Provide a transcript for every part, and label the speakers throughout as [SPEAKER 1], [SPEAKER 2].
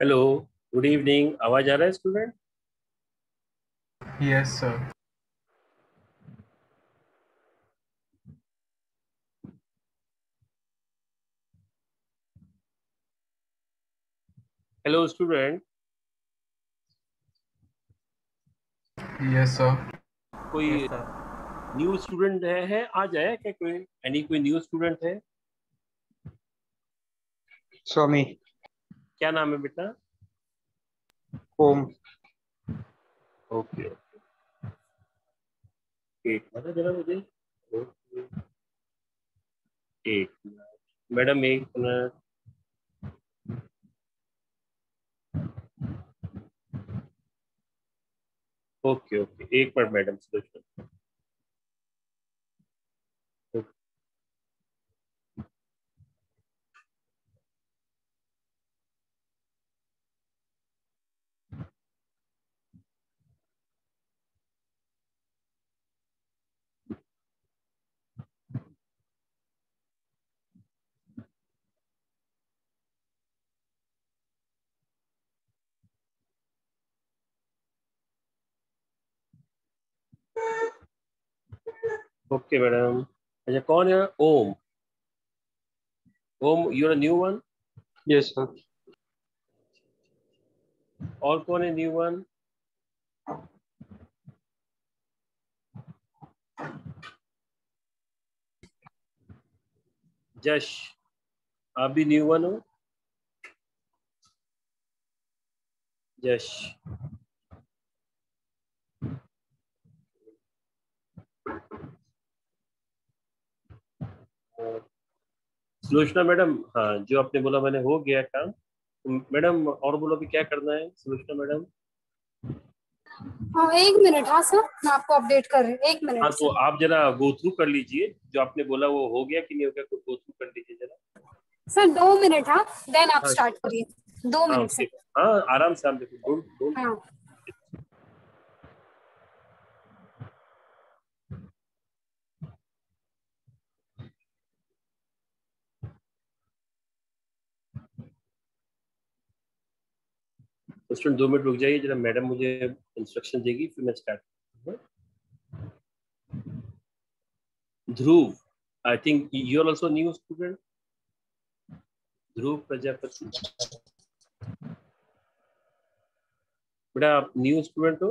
[SPEAKER 1] Hello good evening आवाज़ आ रहा है student
[SPEAKER 2] yes sir
[SPEAKER 1] hello student
[SPEAKER 2] yes sir
[SPEAKER 1] कोई न्यू स्टूडेंट है, है आ जाए क्या कोई? एनी कोई न्यू स्टूडेंट है?
[SPEAKER 3] स्वामी
[SPEAKER 1] क्या नाम है बेटा?
[SPEAKER 3] ओम।
[SPEAKER 1] Okay okay. एक मिनट। जरा मुझे। एक मिनट। मैडम एक मिनट। Okay okay. एक minute madam Suresh okay madam अच्छा कौन है? Om. Om you are new one
[SPEAKER 3] yes sir
[SPEAKER 1] और कौन है न्यू वन जश आप भी न्यू वन हो? जश। सुलोचना मैडम हाँ जो आपने बोला मैंने हो गया काम मैडम और बोलो भी क्या करना है सुलोचना मैडम?
[SPEAKER 4] हाँ एक मिनट हाँ सर मैं आपको अपडेट कर रही हूँ एक मिनट
[SPEAKER 1] हाँ तो आप जरा गो थ्रू कर लीजिए जो आपने बोला वो हो गया कि नहीं हो गया तो गो थ्रू कर लीजिए जरा।
[SPEAKER 4] सर दो मिनट हाँ देन आप
[SPEAKER 1] हाँ,
[SPEAKER 4] स्टार्ट करिए दो
[SPEAKER 1] हाँ
[SPEAKER 4] मिनट
[SPEAKER 1] है। हाँ आराम से आप देखो स्टूडेंट दो मिनट रुक जाइए, जरा मैडम मुझे इंस्ट्रक्शन देगी, फिर मैं start Dhruv I think you are also new student Dhruv, Prajapati. बेटा, आप न्यू स्टूडेंट हो?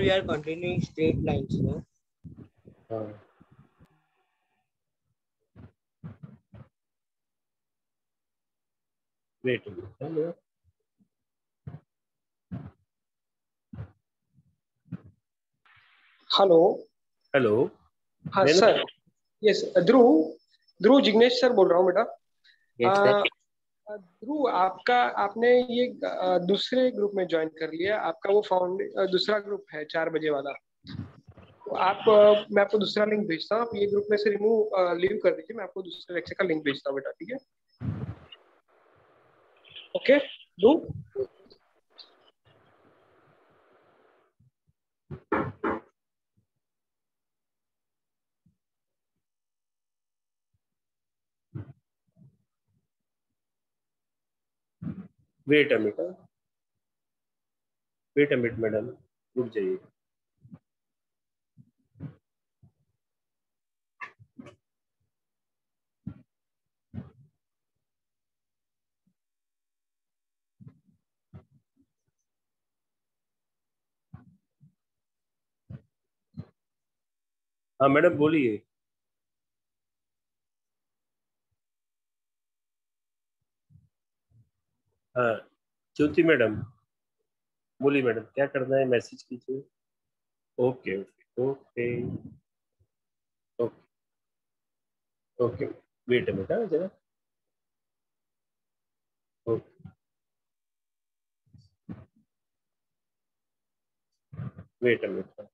[SPEAKER 5] We are continuing straight lines, no?
[SPEAKER 1] हाँ वेट हेलो
[SPEAKER 6] हेलो
[SPEAKER 1] हेलो
[SPEAKER 6] हाँ sir yes Dhruv Dhruv Jignesh sir बोल रहा हूँ बेटा। ध्रुव, आपका, आपने ये दूसरे ग्रुप में ज्वाइन कर लिया, आपका वो फाउंड दूसरा ग्रुप है चार बजे वाला। तो आप मैं आपको दूसरा लिंक भेजता हूँ, आप ये ग्रुप में से रिमूव लीव कर दीजिए, मैं आपको दूसरे लेक्चर का लिंक भेजता हूँ बेटा, ठीक है? Okay Dhruv
[SPEAKER 1] wait a minute wait a minute madam रुक जाइए। हाँ मैडम बोलिए। हाँ ज्योति मैडम। बोली मैडम, क्या करना है? मैसेज कीजिए। Okay okay okay. Okay wait बेटा हाँ, जरा। ओके। वेट बेटा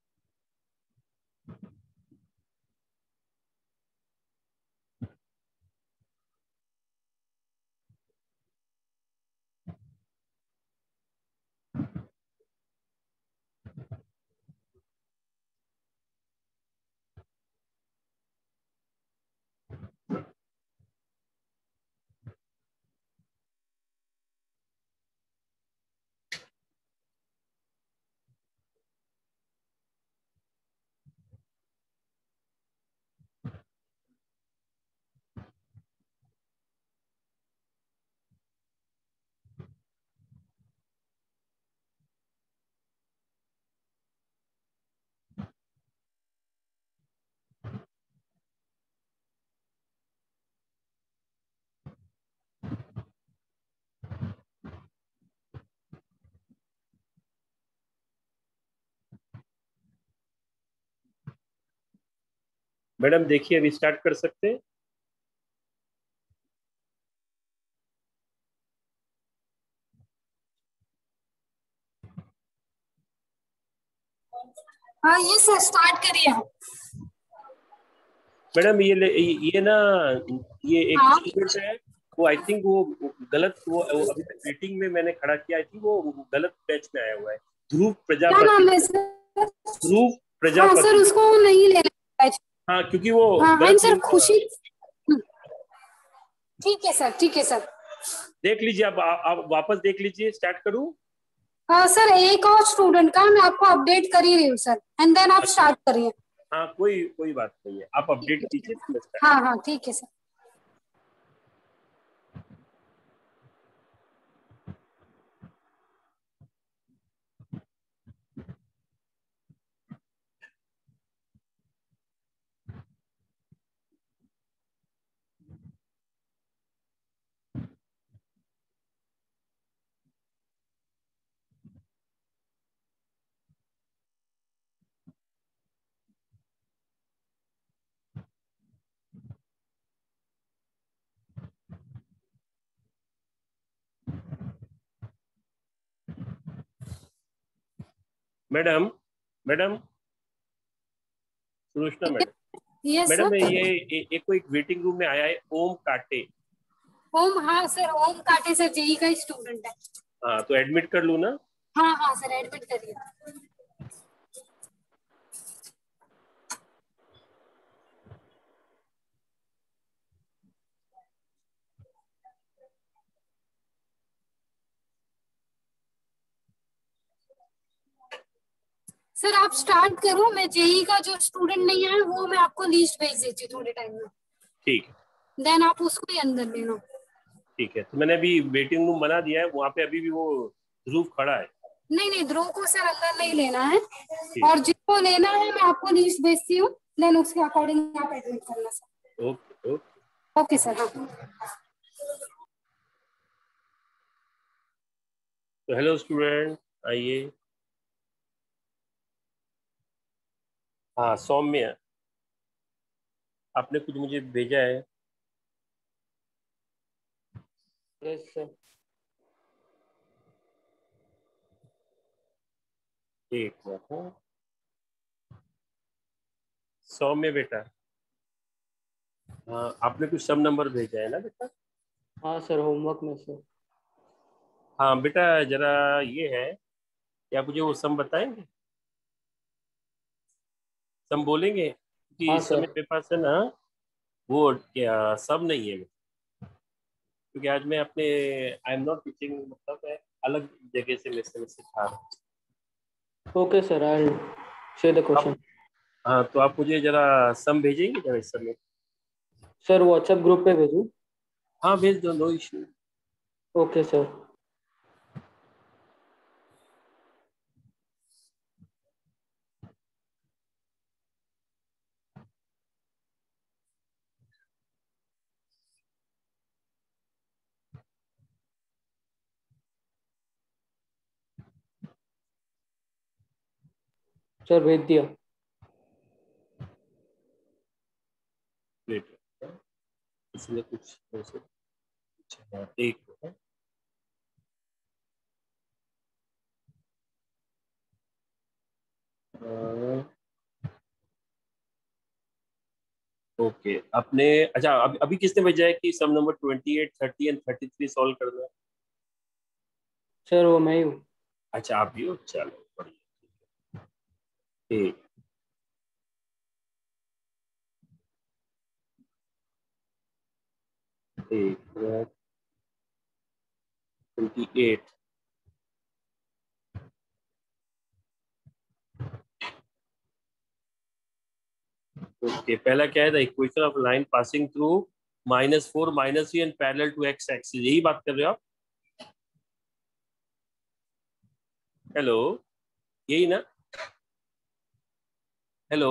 [SPEAKER 1] मैडम देखिए अभी स्टार्ट कर सकते हैं?
[SPEAKER 4] हाँ ये सर स्टार्ट करिए
[SPEAKER 1] मैडम ये ये ना ये एक
[SPEAKER 4] हाँ।
[SPEAKER 1] स्टूडेंट है वो आई थिंक वो गलत वो, वो अभी तक मीटिंग में मैंने खड़ा किया आई थिंक वो गलत बैच में आया हुआ है। ध्रुव प्रजापति
[SPEAKER 4] नाम है
[SPEAKER 1] ध्रुव
[SPEAKER 4] हाँ सर उसको नहीं लेना
[SPEAKER 1] हाँ क्योंकि वो
[SPEAKER 4] हाँ हाँ सर खुशी। ठीक है सर ठीक है सर।
[SPEAKER 1] देख लीजिए अब आप वापस देख लीजिए स्टार्ट करूँ?
[SPEAKER 4] हाँ सर एक और स्टूडेंट का मैं आपको अपडेट कर ही रही हूँ सर एंड देन आप स्टार्ट करिए।
[SPEAKER 1] हाँ कोई कोई बात नहीं है। आप अपडेट कीजिए।
[SPEAKER 4] हाँ हाँ ठीक है
[SPEAKER 1] sir. Madam madam
[SPEAKER 4] Sulochana
[SPEAKER 1] madam
[SPEAKER 4] madam
[SPEAKER 1] ये- एक कोई वेटिंग रूम में आया है ओम काटे।
[SPEAKER 4] ओम हाँ सर ओम काटे सर जेई का स्टूडेंट है।
[SPEAKER 1] हाँ तो एडमिट कर लू ना?
[SPEAKER 4] हाँ हाँ सर एडमिट करिए सर आप स्टार्ट करो मैं जेई का जो स्टूडेंट नहीं है वो मैं आपको लिस्ट भेज देती हूँ थोड़े टाइम में।
[SPEAKER 1] ठीक
[SPEAKER 4] देन आप उसको ही अंदर लेना
[SPEAKER 1] ठीक है तो मैंने अभी वेटिंग रूम बना दिया है वहाँ पे अभी भी वो ध्रुव खड़ा है।
[SPEAKER 4] नहीं नहीं ध्रुव को सर अंदर नहीं लेना है। और जिसको लेना है मैं आपको लिस्ट भेजती हूँ देन उसके अकॉर्डिंग आप एडमिट करना sir.
[SPEAKER 1] Okay okay.
[SPEAKER 4] Okay sir हाँ।
[SPEAKER 1] तो हेलो स्टूडेंट आइए। हाँ सौम्य। आपने कुछ मुझे भेजा है।
[SPEAKER 5] Yes.
[SPEAKER 1] एक मिनट। सौम्य बेटा। हाँ आपने कुछ सब नंबर भेजा है ना बेटा?
[SPEAKER 5] हाँ सर होमवर्क में सर
[SPEAKER 1] हाँ बेटा जरा ये है क्या मुझे वो सम बताएँगे? सम बोलेंगे क्योंकि
[SPEAKER 5] हाँ,
[SPEAKER 1] इस समय मेरे पास है ना वो क्या सब नहीं है। क्योंकि आज मैं अपने आई एम नॉट टीचिंग मतलब मैं अलग जगह से मैं समय सिखा रहा हूँ
[SPEAKER 5] Okay, sir. I'll share the question.
[SPEAKER 1] हाँ तो आप मुझे जरा सम भेजेंगे जरा इस समय?
[SPEAKER 5] सर व्हाट्सएप ग्रुप पे भेजूँ?
[SPEAKER 1] हाँ भेज दो no issue
[SPEAKER 5] okay sir. Sir भेज दिया।
[SPEAKER 1] इसमें कुछ एक ओके अपने अच्छा अभी अभी किसने भेजा है कि some number twenty eight thirty and thirty three solve करना है
[SPEAKER 5] सर वो मैं ही हूँ।
[SPEAKER 1] अच्छा आप भी हो? चलो। ठीक एक ट्वेंटी एट ओके पहला क्या है? The equation of line passing through minus four minus three and parallel to X axis यही बात कर रहे हो आप? हेलो यही ना? हेलो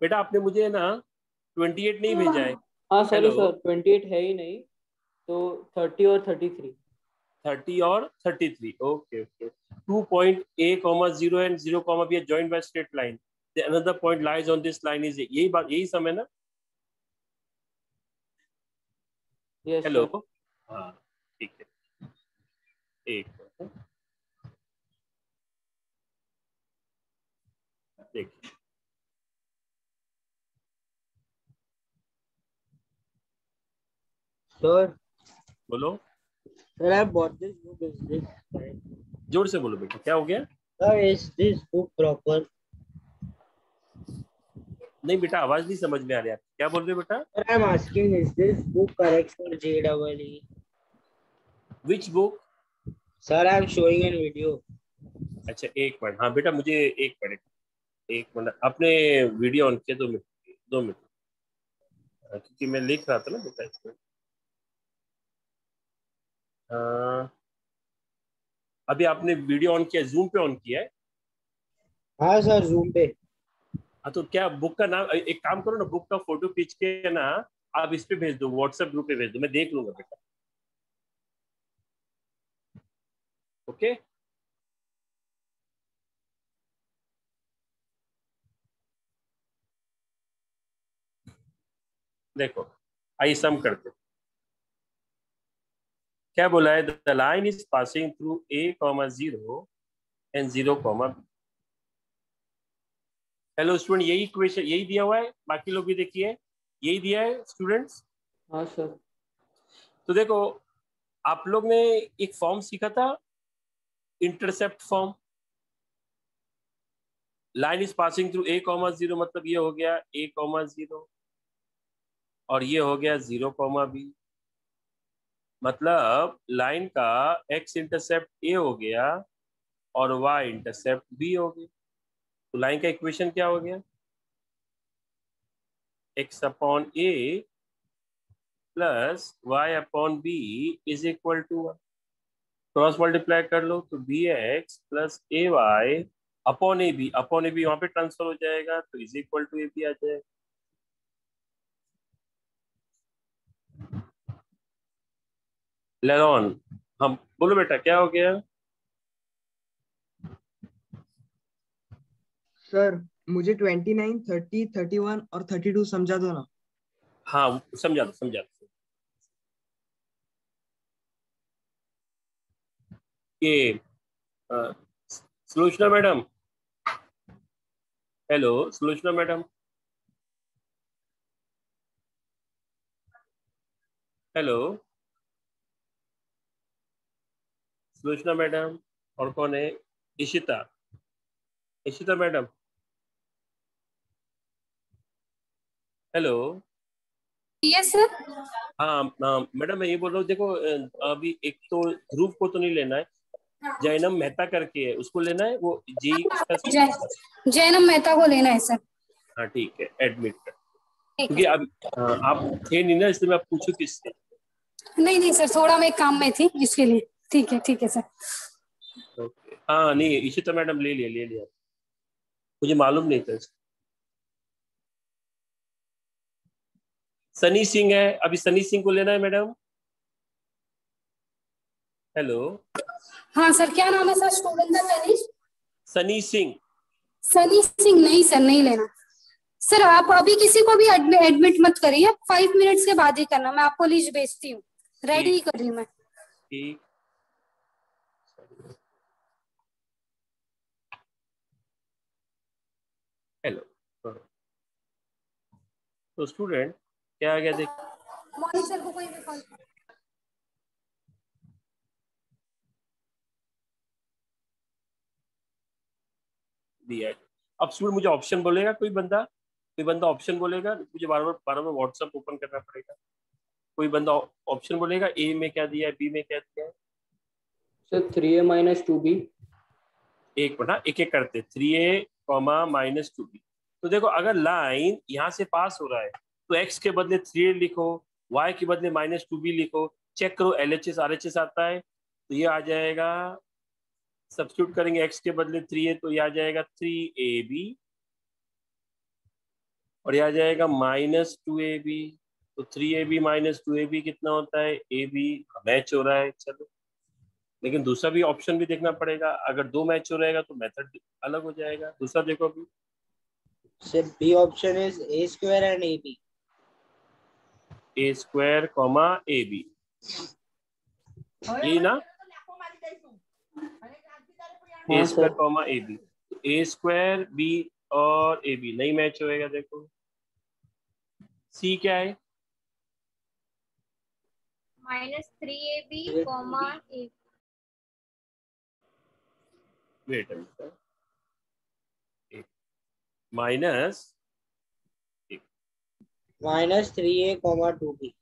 [SPEAKER 1] बेटा आपने मुझे ना ट्वेंटी एट नहीं भेजा है।
[SPEAKER 5] हाँ सॉरी सर ट्वेंटी एट है ही नहीं तो थर्टी और थर्टी थ्री
[SPEAKER 1] थर्टी और thirty three okay okay two point A comma zero and zero comma B joined by straight line another point lies on this line is यही बात यही समय ना? हेलो हाँ ठीक है। एक
[SPEAKER 5] सर।
[SPEAKER 1] बोलो।
[SPEAKER 5] Sir I bought this book is this
[SPEAKER 1] ज़ोर से बोलो बेटा क्या हो गया?
[SPEAKER 5] Sir is this book proper
[SPEAKER 1] नहीं बेटा आवाज़ नहीं समझ में आ रही है क्या बोल रहे हो बेटा?
[SPEAKER 5] Sir I am asking is this book correct for J double E
[SPEAKER 1] which book
[SPEAKER 5] sir I am showing an video
[SPEAKER 1] अच्छा एक मिनट। हाँ बेटा मुझे एक मिनट एक मिनट। अपने वीडियो ऑन किया दो मिनट दो मिनट। हाँ, क्योंकि मैं लिख रहा था ना बेटा इसमें। अभी आपने वीडियो ऑन किया जूम पे ऑन किया है?
[SPEAKER 5] हाँ सर जूम पे।
[SPEAKER 1] हाँ तो क्या बुक का नाम एक काम करो ना बुक का फ़ोटो खींच के ना आप इस पे भेज दो व्हाट्सएप ग्रुप पे भेज दो मैं देख लूँगा बेटा। ओके देखो आइए सम करते हैं। क्या बोला है? The line is passing through A comma zero and zero comma hello student यही क्वेश्चन यही दिया हुआ है? बाकी लोग भी देखिए। यही दिया है स्टूडेंट्स
[SPEAKER 5] हाँ सर
[SPEAKER 1] तो देखो आप लोग ने एक फॉर्म सीखा था intercept form line is passing through A comma zero मतलब ये हो गया ए कॉमा ज़ीरो और ये हो गया ज़ीरो कॉमा बी मतलब लाइन का एक्स इंटरसेप्ट ए हो गया और वाई इंटरसेप्ट बी हो गया। तो लाइन का इक्वेशन क्या हो गया? X upon A plus Y upon B is equal to one cross multiply कर लो तो B X plus A Y upon A B upon A B वहाँ पे ट्रांसफ़र हो जाएगा तो is equal to A B आ जाएगा। लेरॉन हम बोलो बेटा क्या हो गया?
[SPEAKER 7] सर मुझे twenty nine thirty thirty one और थर्टी टू समझा दो ना।
[SPEAKER 1] हाँ समझा दो समझा दो। ये Sulochana madam. Hello Sulochana madam. Hello. Sulochana madam और कौन है? Ishita. Ishita madam. Hello.
[SPEAKER 4] Yes sir
[SPEAKER 1] हाँ हाँ, मैडम मैं ये बोल रहा हूँ देखो अभी एक तो ध्रुव को तो नहीं लेना है। जैनम मेहता करके है उसको लेना है वो जी
[SPEAKER 4] जैनम मेहता को लेना है सर
[SPEAKER 1] हाँ ठीक है एडमिट कर। क्योंकि अब हाँ, आप थे नहीं ना इसलिए मैं पूछू किससे?
[SPEAKER 4] नहीं नहीं सर थोड़ा मैं काम में थी इसके लिए। ठीक है ठीक है सर।
[SPEAKER 1] हाँ नहीं इशिता मैडम ले लिया ले लिया। मुझे मालूम नहीं था सनी सिंह है अभी सनी सिंह को लेना है मैडम? हेलो
[SPEAKER 4] हाँ सर क्या नाम है सर? स्टूडेंट का तनिष
[SPEAKER 1] सनी सिंह।
[SPEAKER 4] सनी सिंह नहीं सर नहीं लेना। सर आप अभी किसी को भी एडमिट मत करिए। फाइव मिनट्स के बाद ही करना। मैं आपको लिस्ट भेजती हूँ। रेडी ही कर रही हूँ मैं।
[SPEAKER 1] ठीक हाँ। तो स्टूडेंट क्या आ गया देख।
[SPEAKER 4] सर को कोई भी कॉल
[SPEAKER 1] दिया है। अब स्टूडेंट मुझे ऑप्शन बोलेगा कोई बंदा? कोई बंदा ऑप्शन बोलेगा? मुझे बार बार बार बार व्हाट्सएप ओपन करना पड़ेगा। कोई बंदा ऑप्शन बोलेगा? ए में क्या दिया है? बी में क्या दिया है?
[SPEAKER 5] Sir three A minus two B
[SPEAKER 1] एक हाँ, एक एक करते। Three A comma minus two B तो देखो, अगर लाइन यहाँ से पास हो रहा है तो एक्स के बदले थ्री लिखो वाई के बदले माइनस टू बी लिखो चेक करो L H S R H S आता है तो ये आ जाएगा सब्सिट्यूट करेंगे एक्स के बदले थ्री ए तो ये आ जाएगा थ्री ए बी और ये आ जाएगा माइनस टू ए बी तो three A B minus two A B कितना होता है? ए बी मैच हो रहा है, चलो। लेकिन दूसरा भी ऑप्शन भी देखना पड़ेगा, अगर दो मैच हो रहेगा तो मेथड अलग हो जाएगा। दूसरा देखो अभी।
[SPEAKER 5] Option is A square and A B
[SPEAKER 1] A square comma A B ये ना A
[SPEAKER 5] square.
[SPEAKER 1] Comma A B A square B और ए बी नहीं मैच होएगा देखो। सी क्या है?
[SPEAKER 8] Minus three A
[SPEAKER 5] B
[SPEAKER 8] comma A
[SPEAKER 1] wait minus
[SPEAKER 5] minus three A comma two B.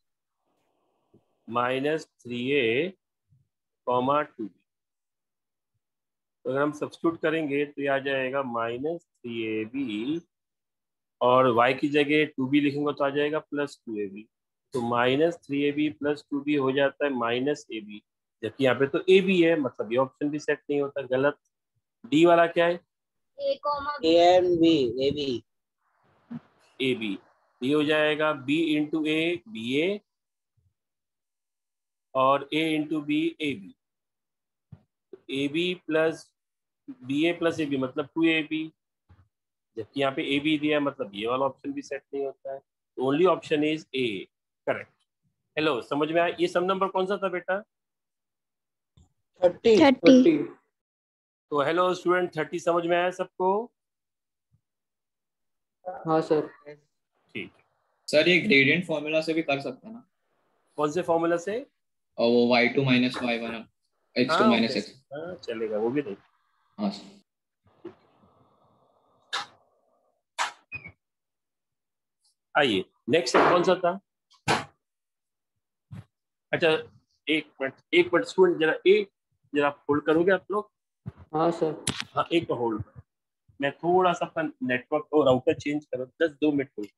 [SPEAKER 1] Minus three A comma two B. तो अगर हम substitute करेंगे तो ये आ जाएगा माइनस थ्री ए बी और y की जगह टू बी लिखेंगे तो आ जाएगा प्लस टू ए बी। तो minus three A B plus two B हो जाता है माइनस ए बी। जबकि यहाँ पे तो ए बी है मतलब ये ऑप्शन भी सेट नहीं होता गलत। डी वाला क्या है?
[SPEAKER 8] A comma
[SPEAKER 5] A and B A B
[SPEAKER 1] A B ये हो जाएगा B into A B A और A into B A B A B plus B A plus A B मतलब टू ए बी जबकि यहाँ पे ए बी दिया है मतलब ये वाला ऑप्शन भी सेट नहीं होता है. Only option is A correct hello समझ में आया? ये सब नंबर कौन सा था बेटा?
[SPEAKER 5] थर्टी
[SPEAKER 8] थर्टी
[SPEAKER 1] तो हेलो स्टूडेंट थर्टी समझ में आया सबको?
[SPEAKER 5] हाँ सर
[SPEAKER 1] ठीक
[SPEAKER 9] सर ये ग्रेडियंट फॉर्मूला से भी कर सकते हैं ना?
[SPEAKER 1] कौन से फॉर्मूला से?
[SPEAKER 9] और वो Y two minus Y one X two
[SPEAKER 1] हाँ,
[SPEAKER 9] माइनस एक्स
[SPEAKER 1] हाँ चलेगा वो भी नहीं
[SPEAKER 9] हाँ सर
[SPEAKER 1] आइए नेक्स्ट कौन सा था? अच्छा एक मिनट एक मिनट स्टूडेंट जरा एक जरा होल्ड करोगे आप लोग?
[SPEAKER 5] हाँ सर
[SPEAKER 1] हाँ एक होल्ड मैं थोड़ा सा अपना नेटवर्क और राउटर चेंज करो दस दो मिनट होल्ड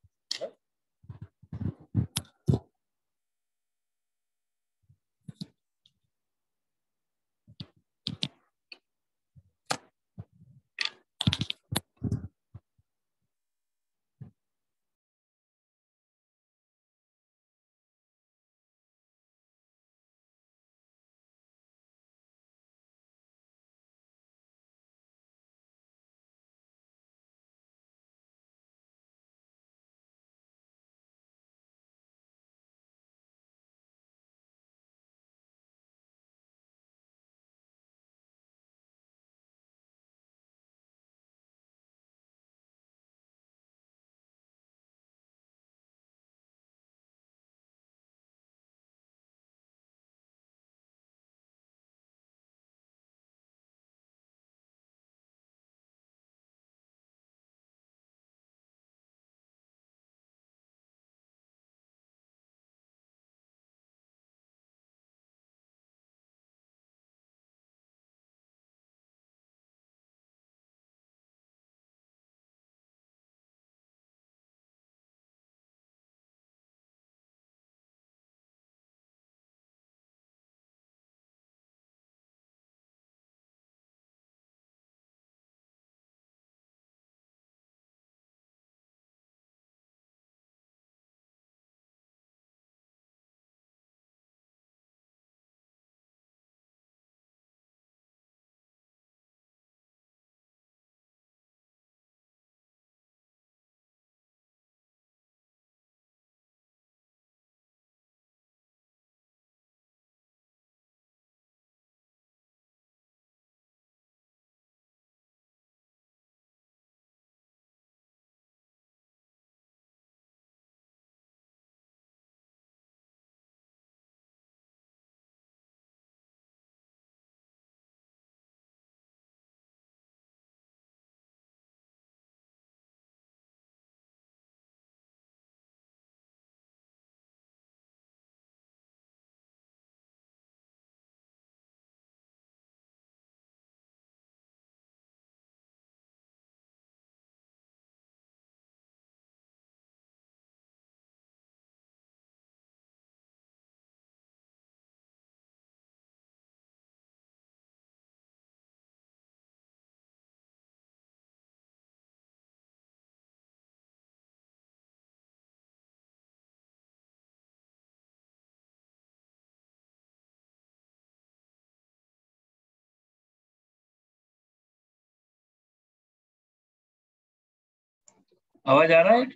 [SPEAKER 1] आवाज़ आ रहा है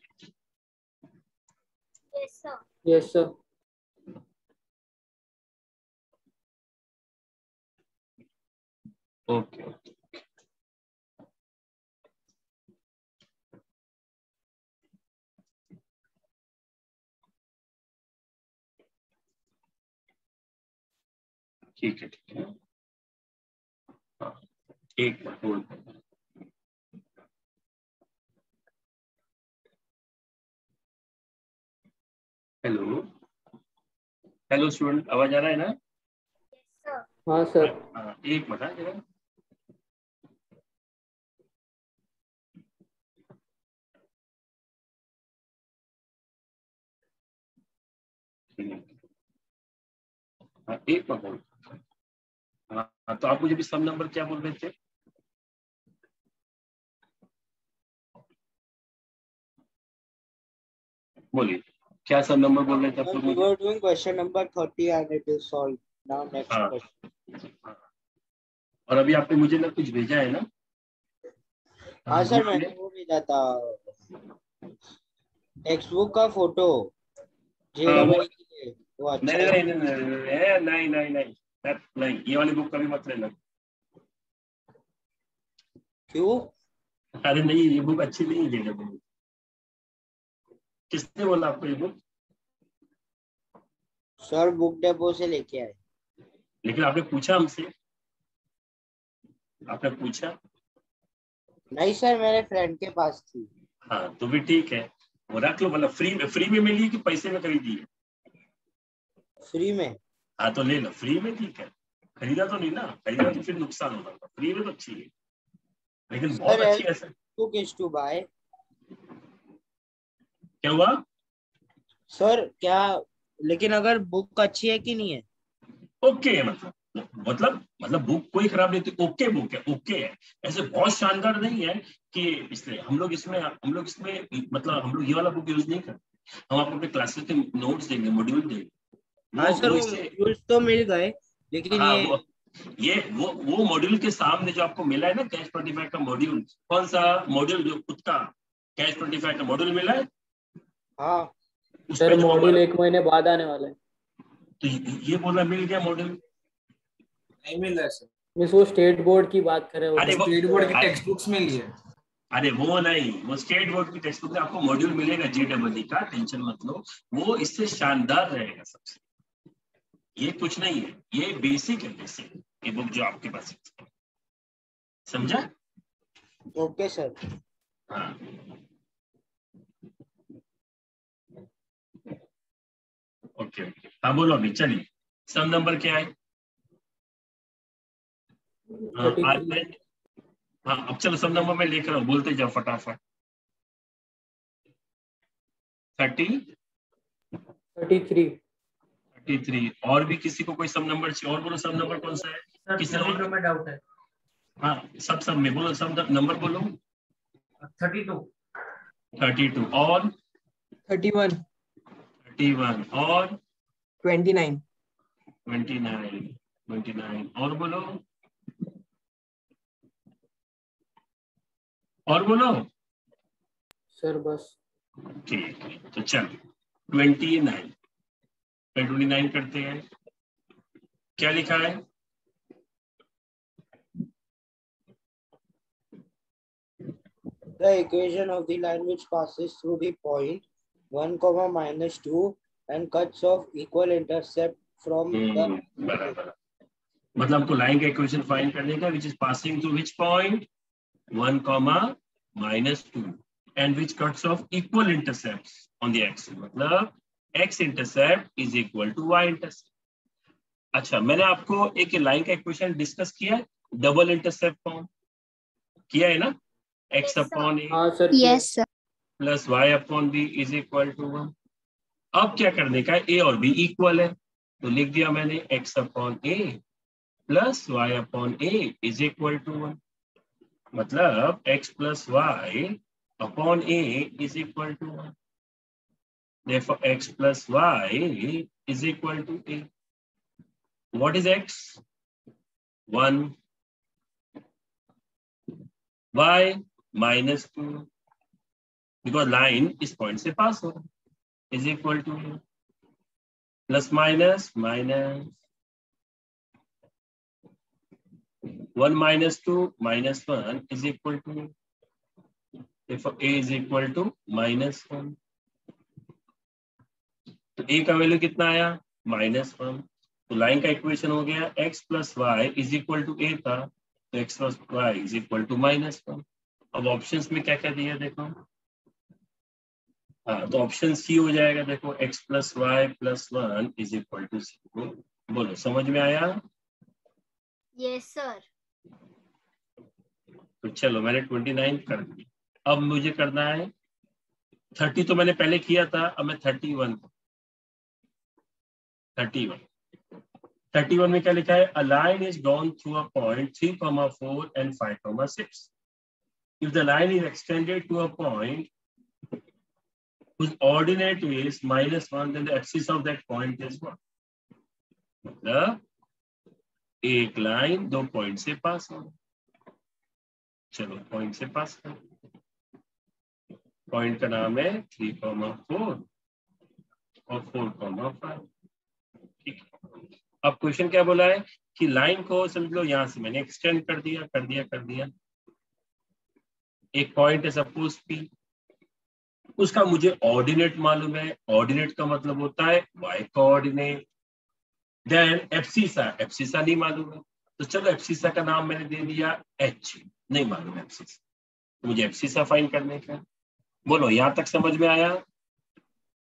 [SPEAKER 8] Yes, sir.
[SPEAKER 3] Yes, sir.
[SPEAKER 1] Okay okay ठीक है ठीक है हाँ, एक minute hold hello hello student आवाज़ आ रहा है ना?
[SPEAKER 3] हाँ सर।
[SPEAKER 1] हाँ, एक मिनट हाँ, जरा। हाँ एक मिनट हाँ हाँ, तो आप मुझे भी सब नंबर क्या बोल रहे थे? बोलिए। क्या सर नंबर बोल रहे थे आप लोग
[SPEAKER 5] we doing question number 30 and it is solve now next question
[SPEAKER 1] और अभी आपने मुझे ना कुछ भेजा है ना
[SPEAKER 5] हाँ सर मैंने वो भेजा था टेक्स्ट बुक का फ़ोटो जी डबल वो अच्छा
[SPEAKER 1] नहीं नहीं नहीं नहीं नहीं नहीं नहीं ये वाली बुक कभी मत लेना
[SPEAKER 5] क्यों
[SPEAKER 1] अरे नहीं ये बुक अच्छी नहीं है किसने बोला आपको ये बुक
[SPEAKER 5] सर बुक डेपो से लेके आए।
[SPEAKER 1] लेकिन आपने पूछा हमसे? आपने पूछा?
[SPEAKER 5] नहीं सर मेरे फ्रेंड के पास थी।
[SPEAKER 1] हाँ तो भी ठीक है। वो रख लो मतलब फ्री में फ्री में मिली कि पैसे में खरीदी है?
[SPEAKER 5] फ्री में?
[SPEAKER 1] हाँ तो ले लो फ्री में ठीक है। खरीदा तो नहीं ना? खरीदा तो फिर नुकसान होगा। फ्री में तो अच्छी है। लेकिन बहुत अच्छी है sir
[SPEAKER 5] book is to buy
[SPEAKER 1] क्या हुआ?
[SPEAKER 5] सर क्या लेकिन अगर बुक अच्छी है कि नहीं है?
[SPEAKER 1] ओके है मतलब मतलब मतलब बुक कोई खराब नहीं थी ओके बुक है ओके है। ऐसे बहुत शानदार नहीं है कि इसलिए हम लोग इसमें हम लोग इसमें मतलब हम लोग ये वाला बुक यूज़ नहीं करते। हम आपको अपने क्लासेस के नोट्स देंगे मॉड्यूल देंगे।
[SPEAKER 5] हाँ सर मॉड्यूल्स तो मिल गए लेकिन
[SPEAKER 1] हाँ,
[SPEAKER 5] ये
[SPEAKER 1] ये वो वो मॉड्यूल के सामने जो आपको मिला है ना कैश ट्वेंटी फाइव का मॉड्यूल कौन सा मॉड्यूल जो खुद का कैश ट्वेंटी फाइव का मॉड्यूल मिला है?
[SPEAKER 5] हाँ।
[SPEAKER 3] सर मॉड्यूल एक महीने बाद आने वाला है।
[SPEAKER 1] तो ये बोला मिल गया मॉड्यूल
[SPEAKER 2] नहीं मिल रहा सर
[SPEAKER 3] मिस वो स्टेट बोर्ड की बात कर रहे हो।
[SPEAKER 2] स्टेट बोर्ड की टेक्स्ट बुक्स मिल है।
[SPEAKER 1] अरे वो नहीं वो स्टेट बोर्ड की टेक्स्ट बुक में आपको मॉड्यूल मिलेगा जे डबल का टेंशन मत लो। वो इससे शानदार रहेगा सबसे। ये कुछ नहीं है ये बेसिक है बेसिक ये बुक जो आपके पास है। समझा?
[SPEAKER 5] ओके सर
[SPEAKER 1] हाँ। Okay okay. हाँ बोलो अभी चलिए. सम नंबर क्या है? हाँ, आज मैं हाँ? अब चलो सम नंबर मैं लेकर आऊँ बोलते जाओ फटाफट. Thirty
[SPEAKER 3] thirty three
[SPEAKER 1] thirty three और भी किसी को कोई सम नंबर चाहिए? और बोलो सम नंबर कौन सा है? किसी और
[SPEAKER 10] में डाउट है।
[SPEAKER 1] हाँ सब सब में बोलो सब नंबर बोलो.
[SPEAKER 10] थर्टी टू
[SPEAKER 1] थर्टी टू और?
[SPEAKER 7] थर्टी वन
[SPEAKER 1] थर्टी वन और
[SPEAKER 7] twenty nine
[SPEAKER 1] twenty nine twenty nine और बोलो। और बोलो।
[SPEAKER 3] सर बस।
[SPEAKER 1] ठीक है तो चल। ट्वेंटी नाइन ट्वेंटी नाइन करते हैं। क्या लिखा है?
[SPEAKER 5] The equation of the line which passes through the point 1 comma minus 2 and cuts off equal intercept from
[SPEAKER 1] hmm,
[SPEAKER 5] the
[SPEAKER 1] मतलब हमको लाइन का इक्वेशन फाइंड करने का which is passing through which point one comma minus two and which cuts off equal intercept on the X मतलब X intercept is equal to Y intercept अच्छा मैंने आपको एक लाइन का इक्वेशन डिस्कस किया double intercept form किया है ना?
[SPEAKER 3] X.
[SPEAKER 11] Upon A
[SPEAKER 1] plus Y upon B is equal to one. अब क्या करने का ए और बी इक्वल है। तो लिख दिया मैंने X upon A plus Y upon A is equal to one मतलब X plus Y upon A is equal to one x plus y is equal to a what is x? 1 y minus 2 because line इस point से पास हो। Is equal to plus minus minus one minus two minus one is equal to if a is equal to minus one तो a का value कितना आया? Minus one तो line का equation हो गया x plus Y is equal to A था तो x plus Y is equal to minus one अब ऑप्शंस में क्या क्या दिया देखो। हाँ तो ऑप्शन सी हो जाएगा देखो x plus Y plus one is equal to zero बोलो समझ में आया?
[SPEAKER 8] यस सर
[SPEAKER 1] तो चलो मैंने ट्वेंटी नाइन कर दी अब मुझे करना है थर्टी तो मैंने पहले किया था अब मैं thirty one thirty one thirty one में क्या लिखा है? A line is gone through a point three comma four and five comma six if the line is extended to a point whose ordinate is minus one, then the axis of that point is what? मतलब एक line दो point से पास हो। चलो point से पास कर point का नाम है थ्री कॉमा फोर और फोर कॉमा फाइव ठीक अब क्वेश्चन क्या बोला है? कि लाइन को समझ लो, यहाँ से मैंने एक्सटेंड कर दिया कर दिया कर दिया। एक पॉइंट है सपोज़ पी उसका मुझे ऑर्डिनेट मालूम है। ऑर्डिनेट का मतलब होता है Y coordinate then abscissa abscissa नहीं मालूम है। तो चलो एफसीसा का नाम मैंने दे दिया। एच नहीं मालूम एफसीसा तो मुझे एफसीसा फाइन करने का बोलो यहाँ तक समझ में आया?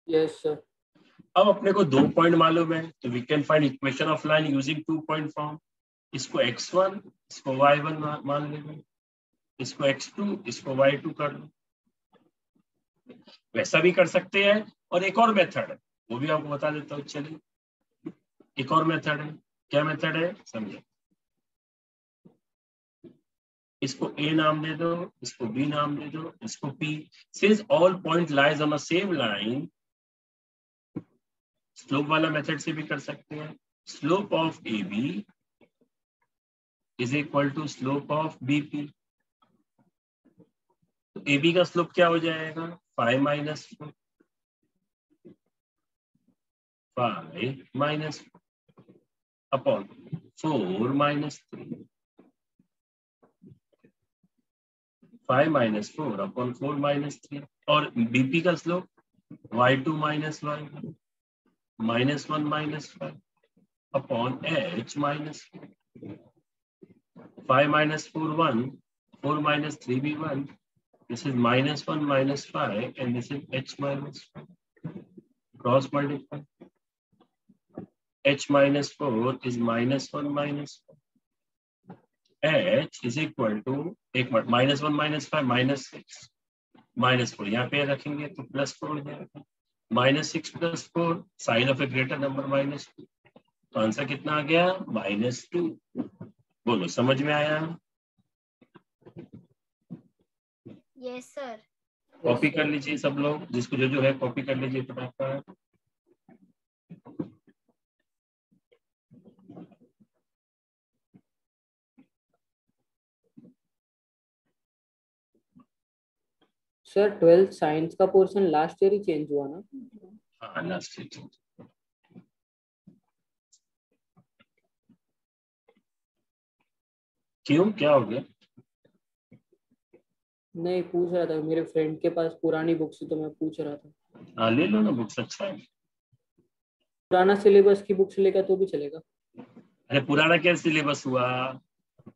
[SPEAKER 3] यस सर
[SPEAKER 1] अब अपने को दो पॉइंट मालूम है। तो we can find equation of line using two point form इसको x1 इसको y1 मान लेंगे इसको x2 इसको y2 कर लो। वैसा भी कर सकते हैं। और एक और मेथड है वो भी आपको बता देता हूँ, चलिए। एक और मेथड है। क्या मेथड है? समझे। इसको ए नाम दे दो, इसको बी नाम दे दो, इसको P since all point lies on same line slope वाला मेथड से भी कर सकते हैं। Slope of A B is equal to slope of B P A B का स्लोप क्या हो जाएगा? Five minus four five minus upon four minus three. Five minus four upon four minus three. और बीपी का slope y two minus one minus one minus five upon H minus five minus four one four minus three B one this is minus 1 minus 5 and this is h minus 5 cross multiply h minus 4 is minus 1 minus 5 h is equal to एक minus 1 minus 5 minus 6 minus 4 यहाँ पे रखेंगे तो plus 4 हो जाएगा minus 6 plus 4 sign of a greater number minus 2 तो answer कितना आ गया minus 2 बोलो समझ में आया
[SPEAKER 8] यस सर
[SPEAKER 1] कॉपी कर लीजिए सब लोग जिसको जो जो है कॉपी कर लीजिए फटाफट।
[SPEAKER 3] सर ट्वेल्थ साइंस का पोर्शन लास्ट ईयर ही चेंज हुआ ना?
[SPEAKER 1] हाँ लास्ट ईयर क्यों? क्या हो गया?
[SPEAKER 3] नहीं पूछ रहा था मेरे फ्रेंड के पास पुरानी बुक्स तो मैं पूछ रहा था।
[SPEAKER 1] हाँ ले लो ना बुक्स अच्छा है।
[SPEAKER 3] पुराना सिलेबस की बुक्स लेगा तो भी चलेगा।
[SPEAKER 1] अरे पुराना क्या सिलेबस हुआ?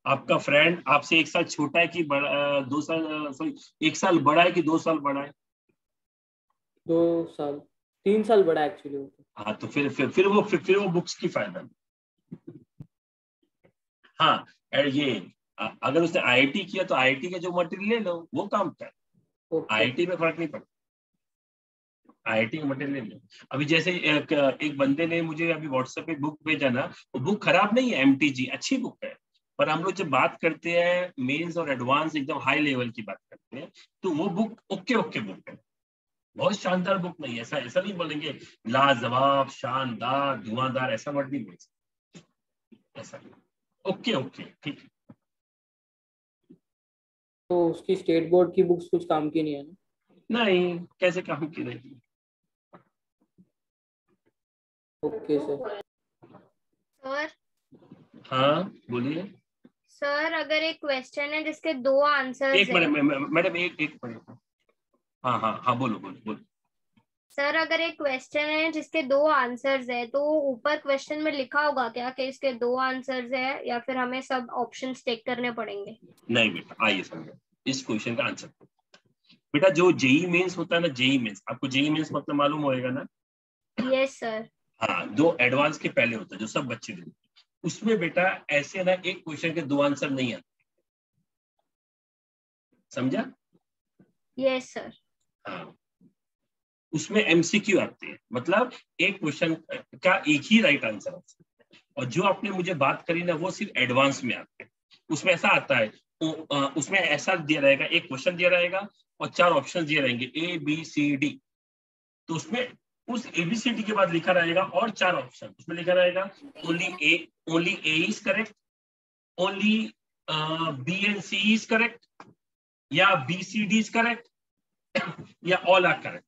[SPEAKER 1] आपका फ्रेंड आपसे एक साल छोटा है कि बड़ा दो साल सॉरी एक साल बड़ा है कि दो साल बड़ा है?
[SPEAKER 3] दो साल तीन साल बड़ा एक्चुअली तो
[SPEAKER 1] हाँ। तो फिर फिर फिर वो फिर, फिर वो बुक्स की फ़ायदा हाँ ये अगर उसने आईआईटी किया तो आईआईटी का जो मटेरियल ले लो वो काम कर।
[SPEAKER 3] ओके
[SPEAKER 1] आईआईटी में फ़र्क नहीं पड़ता। आईआईटी का मटेरियल ले लो। अभी जैसे एक, एक बंदे ने मुझे अभी व्हाट्सएप पे बुक भेजा ना वो बुक खराब नहीं है एमटीजी अच्छी बुक है। पर हम लोग जब बात करते हैं मेंस और एडवांस एकदम हाई लेवल की बात करते हैं तो वो बुक ओके ओके बुक है। बहुत शानदार बुक नहीं है ऐसा ऐसा नहीं बोलेंगे लाजवाब शानदार धुआंधार ऐसा वर्ड नहीं बोल सकते। ऐसा ओके ओके ठीक है।
[SPEAKER 3] तो उसकी स्टेट बोर्ड की बुक्स कुछ काम की नहीं है ना?
[SPEAKER 1] नहीं कैसे काम की रहेगी
[SPEAKER 3] ओके सर
[SPEAKER 8] सर
[SPEAKER 1] हाँ बोलिए।
[SPEAKER 8] सर अगर एक क्वेश्चन है जिसके दो आंसर
[SPEAKER 1] एक मिनट मैडम एक एक मिनट। हाँ हाँ हाँ बोलो बोलो बोलो।
[SPEAKER 8] सर अगर एक क्वेश्चन है जिसके दो आंसर्स है तो ऊपर क्वेश्चन में लिखा होगा क्या कि इसके दो आंसर्स है या फिर हमें सब ऑप्शन टेक करने पड़ेंगे?
[SPEAKER 1] नहीं बेटा आइए समझो इस क्वेश्चन का आंसर बेटा जो जेई मेंस होता है ना जेई मेंस आपको जेई मेंस मतलब मालूम होएगा ना?
[SPEAKER 8] यस सर
[SPEAKER 1] हाँ जो एडवांस के पहले होता है जो सब बच्चे देते उसमें बेटा ऐसे ना एक क्वेश्चन के दो आंसर नहीं आते। समझा?
[SPEAKER 8] यस सर
[SPEAKER 1] हाँ। उसमें एमसीक्यू आते हैं। मतलब एक क्वेश्चन का एक ही राइट आंसर आता है। और जो आपने मुझे बात करी ना, वो सिर्फ़ एडवांस में आते हैं। उसमें ऐसा आता है उसमें ऐसा दिया रहेगा, एक क्वेश्चन दिया रहेगा और चार ऑप्शन दिए रहेंगे ए बी सी डी तो उसमें उस एबीसीडी के बाद लिखा रहेगा और चार ऑप्शन उसमें लिखा रहेगा only A only A is correct only B and C is correct या B C D is correct या ऑल आर करेक्ट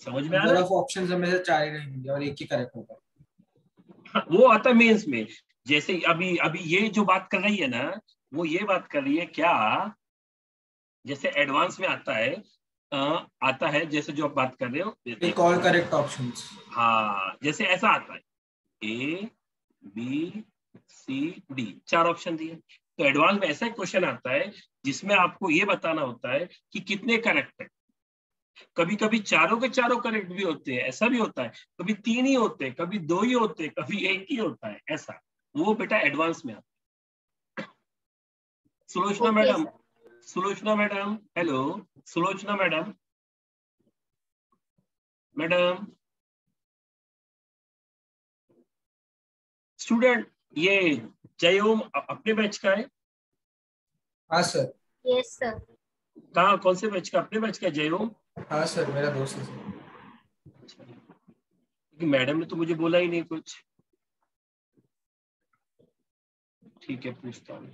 [SPEAKER 1] समझ में आ रहा है?
[SPEAKER 2] ऑप्शंस से चार ही रहेंगे और एक ही करेक्ट होगा
[SPEAKER 1] वो आता है मेंस में। जैसे अभी अभी ये जो बात कर रही है ना वो ये बात कर रही है क्या जैसे एडवांस में आता है अ, आता है जैसे जो आप बात कर रहे हो
[SPEAKER 2] टेक ऑल करेक्ट ऑप्शन
[SPEAKER 1] हाँ जैसे ऐसा आता है। ए बी सी डी चार ऑप्शन दिए। तो एडवांस में ऐसा क्वेश्चन आता है जिसमें आपको ये बताना होता है कि कितने करेक्ट है। कभी कभी चारों के चारों करेक्ट भी होते हैं ऐसा भी होता है। कभी तीन ही होते हैं कभी दो ही होते हैं कभी एक ही होता है ऐसा। वो बेटा एडवांस में आता है।
[SPEAKER 8] Sulochana
[SPEAKER 1] madam Sulochana madam hello Sulochana madam. Madam. Student ये जय ओम अपने बैच का है?
[SPEAKER 2] हाँ सर
[SPEAKER 8] यस सर
[SPEAKER 1] कहाँ कौन से बैच का? अपने बैच का है जयोम?
[SPEAKER 2] हाँ सर मेरा दोस्त है सर
[SPEAKER 1] मैडम ने तो मुझे बोला ही नहीं कुछ। ठीक है पूछता हूँ।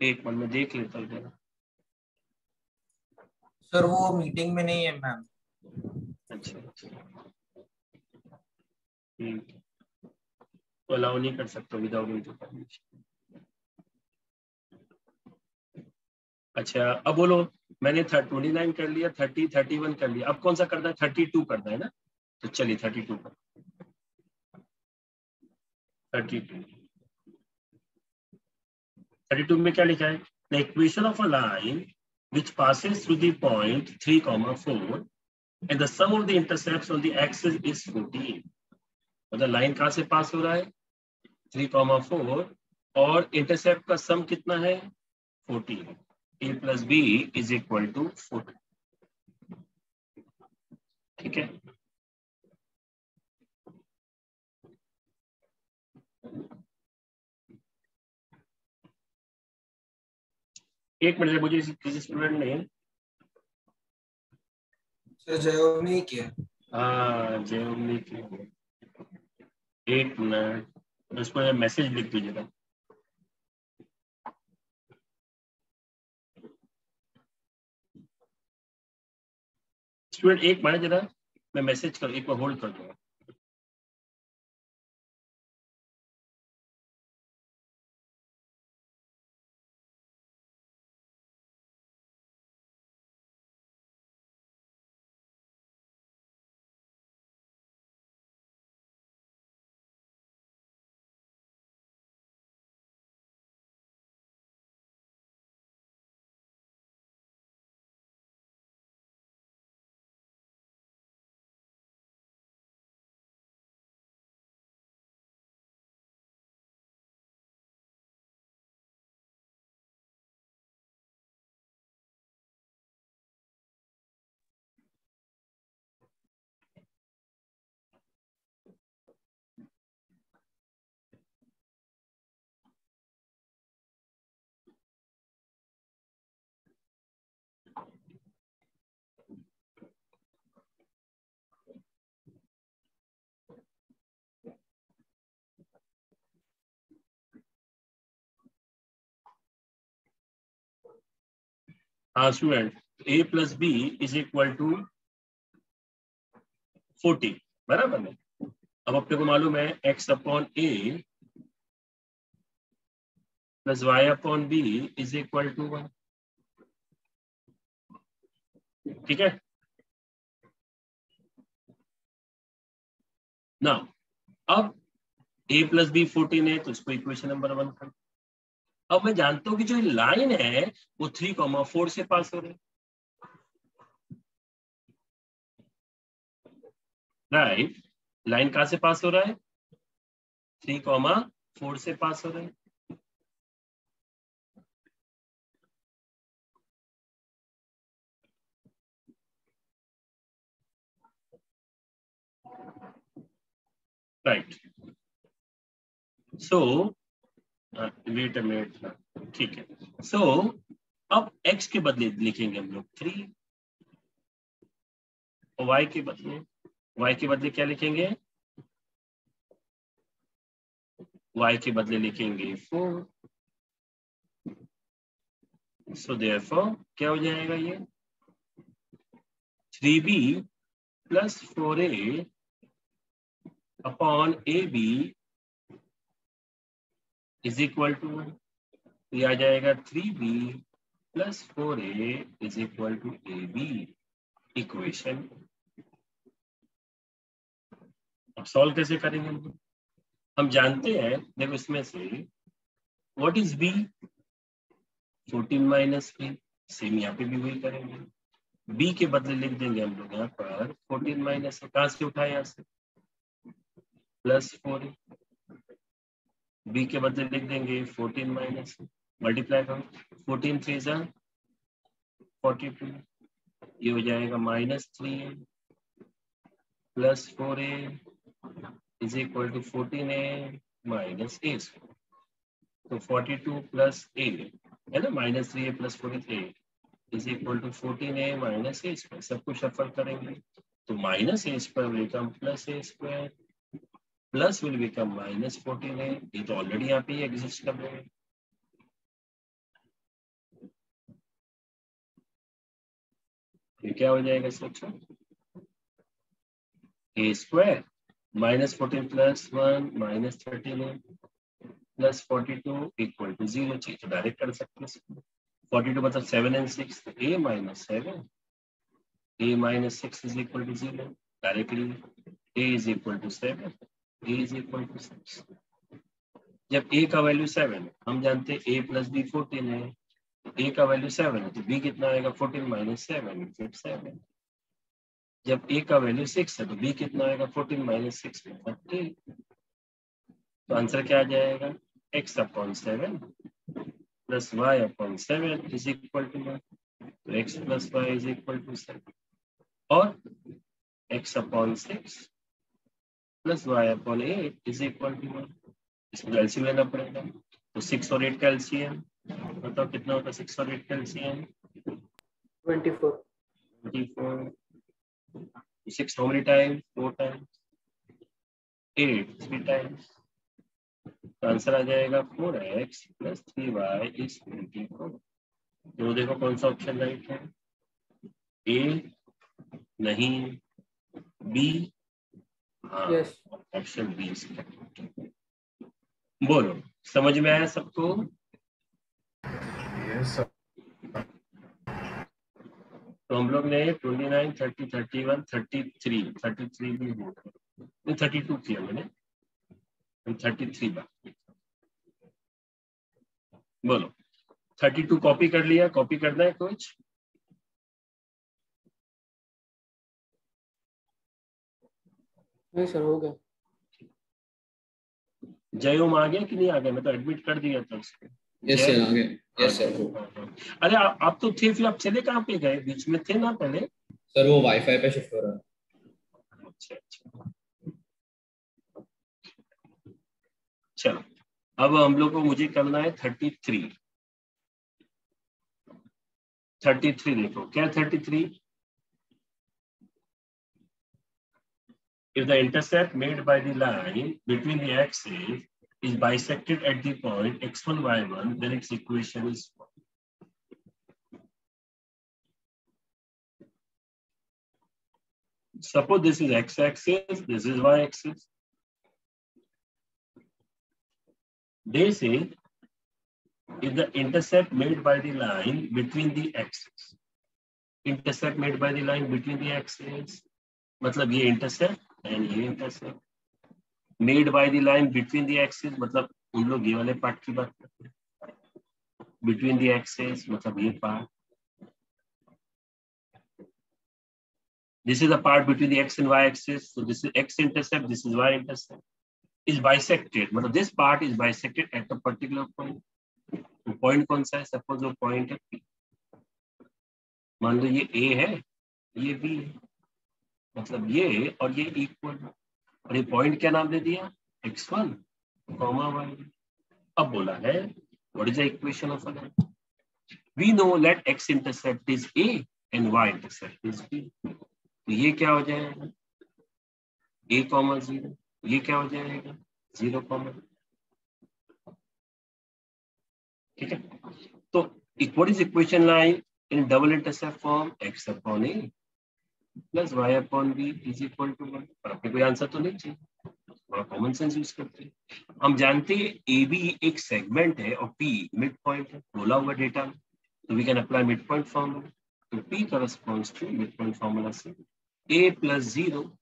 [SPEAKER 1] एक मिनट में देख लेता हूँ जरा।
[SPEAKER 2] सर वो मीटिंग में नहीं है मैम
[SPEAKER 1] अच्छा अच्छा। ठीक तो अलाउ नहीं कर सकता विदाउट परमिशन अच्छा अब बोलो। मैंने ट्वेंटी नाइन कर लिया थर्टी थर्टी वन कर लिया। अब कौन सा करना है? थर्टी टू करना है ना? तो चलिए थर्टी टू कर थर्टी टू थर्टी टू में क्या लिखा है? The equation of a line which passes through the point 3 comma 4 and the sum of the intercepts on the axis is 14 मतलब लाइन कहाँ से पास हो रहा है? थ्री कॉमा फोर और इंटरसेप्ट का सम कितना है? Fourteen a plus b is equal to fourteen ठीक है? एक मिनट मुझे किसी स्टूडेंट ने
[SPEAKER 2] सर जयोब ने किया।
[SPEAKER 1] हाँ जेओमनी की एक मिनट उसको मैसेज लिख दीजिएगा। स्टूडेंट एक मिनट जरा मैं मैसेज कर एक बार होल्ड कर दूँगा। Student a plus b is equal to forty बराबर है अब अपने को मालूम है x upon a plus y upon b is equal to one ठीक है? ना अब ए प्लस बी फोर्टीन है तो इसको इक्वेशन नंबर वन कर अब मैं जानता हूँ कि जो लाइन है, वो थ्री कॉमा फोर से पास हो रही राइट लाइन कहाँ से पास हो रहा है? थ्री कॉमा फोर से पास हो रहा है। Right so wait a minute ठीक है। सो so, अब x के बदले लिखेंगे हम लोग। थ्री y के बदले y के बदले क्या लिखेंगे? Y के बदले लिखेंगे फोर सो देयरफॉर क्या हो जाएगा ये? Three b plus four a upon a b is equal to ये आ जाएगा three b plus four a is equal to a b equation अब सॉल्व कैसे करेंगे हम? हम जानते हैं, देखो इसमें से what is b fourteen minus b same यहाँ पे भी वही करेंगे। बी के बदले लिख देंगे हम लोग यहाँ पर फोर्टीन माइनस कहाँ से उठाए यहाँ से? प्लस फोर बी के बदले लिख देंगे फोर्टीन माइनस मल्टीप्लाई करो। फोर्टीन थ्री जा फोर्टी टू ये हो जाएगा minus three a plus four a is equal to fourteen a minus a तो फोर्टी टू प्लस ए है ना? Minus three a plus forty a is equal to fourteen a minus a square सब कुछ suffer करेंगे। तो minus a square plus a square plus will become minus fourteen है। ये तो ऑलरेडी यहाँ पे एग्जिस्ट कर रहे हैं। ये क्या हो जाएगा सोचो a square minus fourteen plus one minus thirteen plus forty two equal to zero चाहिए तो डायरेक्ट कर सकते हैं फोर्टी टू मतलब seven and six a minus seven a minus six is equal to zero directly a is equal to seven a equal to six. जब a का value seven हम जानते हैं a प्लस बी फोर्टीन है। A का value seven है तो b कितना आएगा? फोर्टीन माइनस सेवन सेवन जब a का वैल्यू सिक्स है तो b कितना आएगा? फोर्टीन माइनस सिक्स मतलब एट तो आंसर क्या आ जाएगा? X upon seven plus y upon seven is equal to one तो x plus y is equal to seven और x upon six plus y upon eight is equal to one इसमें LCM लेना पड़ेगा। तो six और eight का LCM बताओ कितना होता है सिक्स और एट का LCM
[SPEAKER 3] twenty four
[SPEAKER 1] twenty four six how many times four times eight three times तो आंसर आ जाएगा four x plus three y is twenty four तो देखो कौन सा ऑप्शन राइट है? ए नहीं. बी ऑप्शन बी बोलो समझ में आया सबको?
[SPEAKER 10] सर
[SPEAKER 1] तो हम लोग ने 29, 30, 31, 33, 33 भी हो नहीं 32 किया मैंने। 33 बात बोलो 32 कॉपी कर लिया। कॉपी करना है कुछ?
[SPEAKER 3] नहीं सर हो गया।
[SPEAKER 1] जयोम आ गया कि नहीं आ गया मैं तो एडमिट कर दिया था उसको।
[SPEAKER 9] यस सर आ गए यस सर
[SPEAKER 1] अरे आ, आप तो थे फिर आप चले कहाँ पे गए? बीच में थे ना पहले?
[SPEAKER 9] सर वो वाईफाई पे शिफ्ट हो रहा। है
[SPEAKER 1] अच्छा अच्छा। चलो अब हम लोग को मुझे करना है थर्टी थ्री थर्टी थ्री देखो क्या thirty three if the intercept made by the line between the axes is bisected at the point x1 y1 then its equation is suppose this is x axis, this is y axis. They say if the intercept made by the line between the axes, intercept made by the line between the axes, मतलब ये intercept and ये intercept. Made by the line between the axes, मतलब उन लोग ये वाले part की बात करते हैं. Between the axes, मतलब ये part. This is the part between the x and y axis. So this is x intercept, this is y intercept. Is bisected. मतलब part is bisected at a particular point. तो point कौन सा है? Suppose वो point है. मान लो ये A है, ये B है. मतलब ये और ये इक्वल और ये पॉइंट क्या नाम दे दिया? x1, comma y. अब बोला है, what is the equation of a line? We know let x intercept is A and y intercept is B. तो ये क्या हो जाएगा ए कॉमा ज़ीरो ये क्या हो जाएगा ज़ीरो कॉमा ठीक है तो what is equation line in double intercept form x upon a plus y upon b is equal to one पर अपने कोई आंसर तो नहीं चाहिए। थोड़ा कॉमन सेंस यूज़ करते हैं। हम जानते हैं ए बी एक सेगमेंट है और पी मिड पॉइंट है बोला हुआ डेटा तो we can apply mid point formula तो P P corresponds to midpoint formula से A plus zero,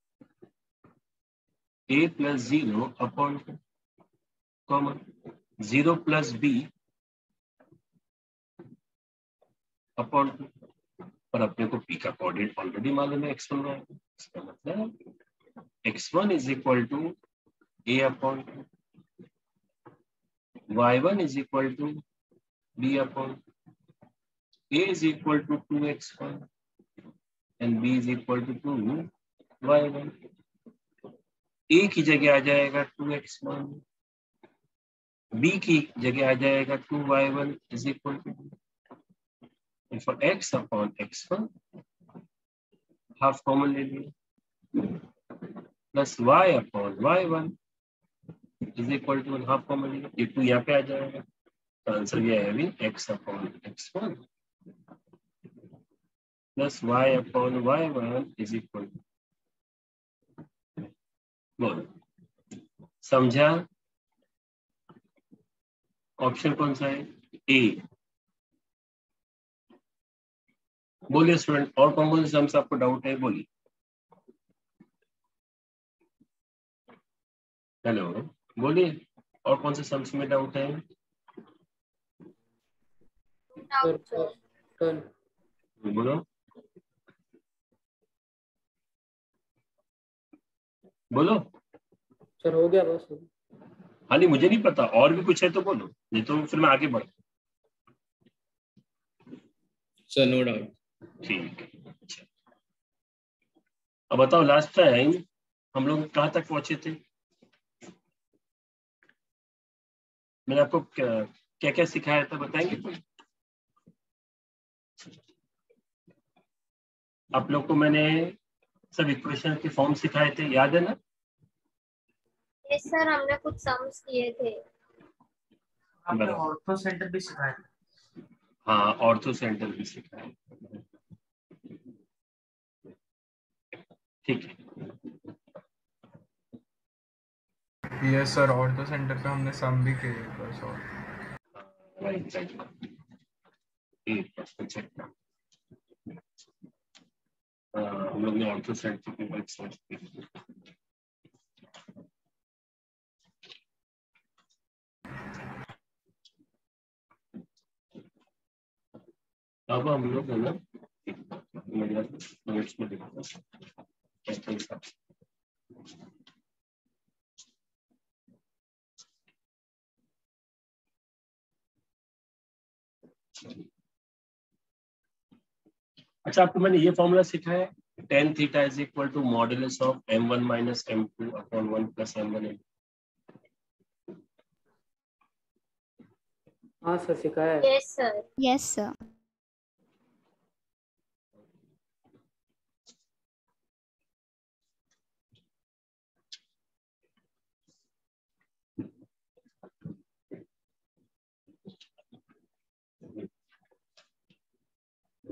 [SPEAKER 1] A plus zero upon comma zero plus B upon पर अपने को पी का कोऑर्डिनेट ऑलरेडी मालूम है एक्स वन वाई इसका मतलब x one is equal to a upon y one is equal to b upon a is equal to two x one and b is equal to two y one a की जगह आ जाएगा to x one B की जगह आ जाएगा two y one is equal to two and for x upon x1 half common ले लिया plus y upon y1 is equal to half common ले ये टू यहाँ पे आ जाएगा तो आंसर ये है x upon x1 plus y upon y1 is equal बोलो समझा ऑप्शन कौन सा है ए बोलिए स्टूडेंट और कौन कौन से सम्स आपको डाउट है बोलिए। हेलो बोलिए और कौन से सम्स में डाउट है? बोलो। बोलो।
[SPEAKER 3] सर हो गया बस।
[SPEAKER 1] हाँ नहीं मुझे नहीं पता और भी कुछ है तो बोलो नहीं तो फिर मैं आगे बढ़
[SPEAKER 9] सर नो डाउट
[SPEAKER 1] ठीक। अब बताओ लास्ट टाइम हम लोग कहाँ तक पहुँचे थे? मैंने आपको क्या क्या, क्या सिखाया था बताएँगे? आप लोग को मैंने सब इक्वेशन के फॉर्म सिखाए थे याद है ना?
[SPEAKER 8] यस सर हमने कुछ सम्स किए थे।
[SPEAKER 10] आपने ऑर्थो सेंटर भी सिखाया था।
[SPEAKER 1] हाँ ऑर्थो सेंटर भी सिखाया। ठीक है।
[SPEAKER 11] यस सर ऑर्थो सेंटर पे हमने सम भी किए बस और।
[SPEAKER 1] राइट राइट एक चेक हम लोग ने ऑर्थो सेंटर के वर्क समझ अब हम लोग है ना नोट्स में देखते हैं। अच्छा आपको मैंने ये फॉर्मूला सिखाया tan theta is equal to modulus of m one minus m two upon one plus m one m
[SPEAKER 3] हाँ सर सिखाया
[SPEAKER 8] yes
[SPEAKER 12] sir yes
[SPEAKER 1] sir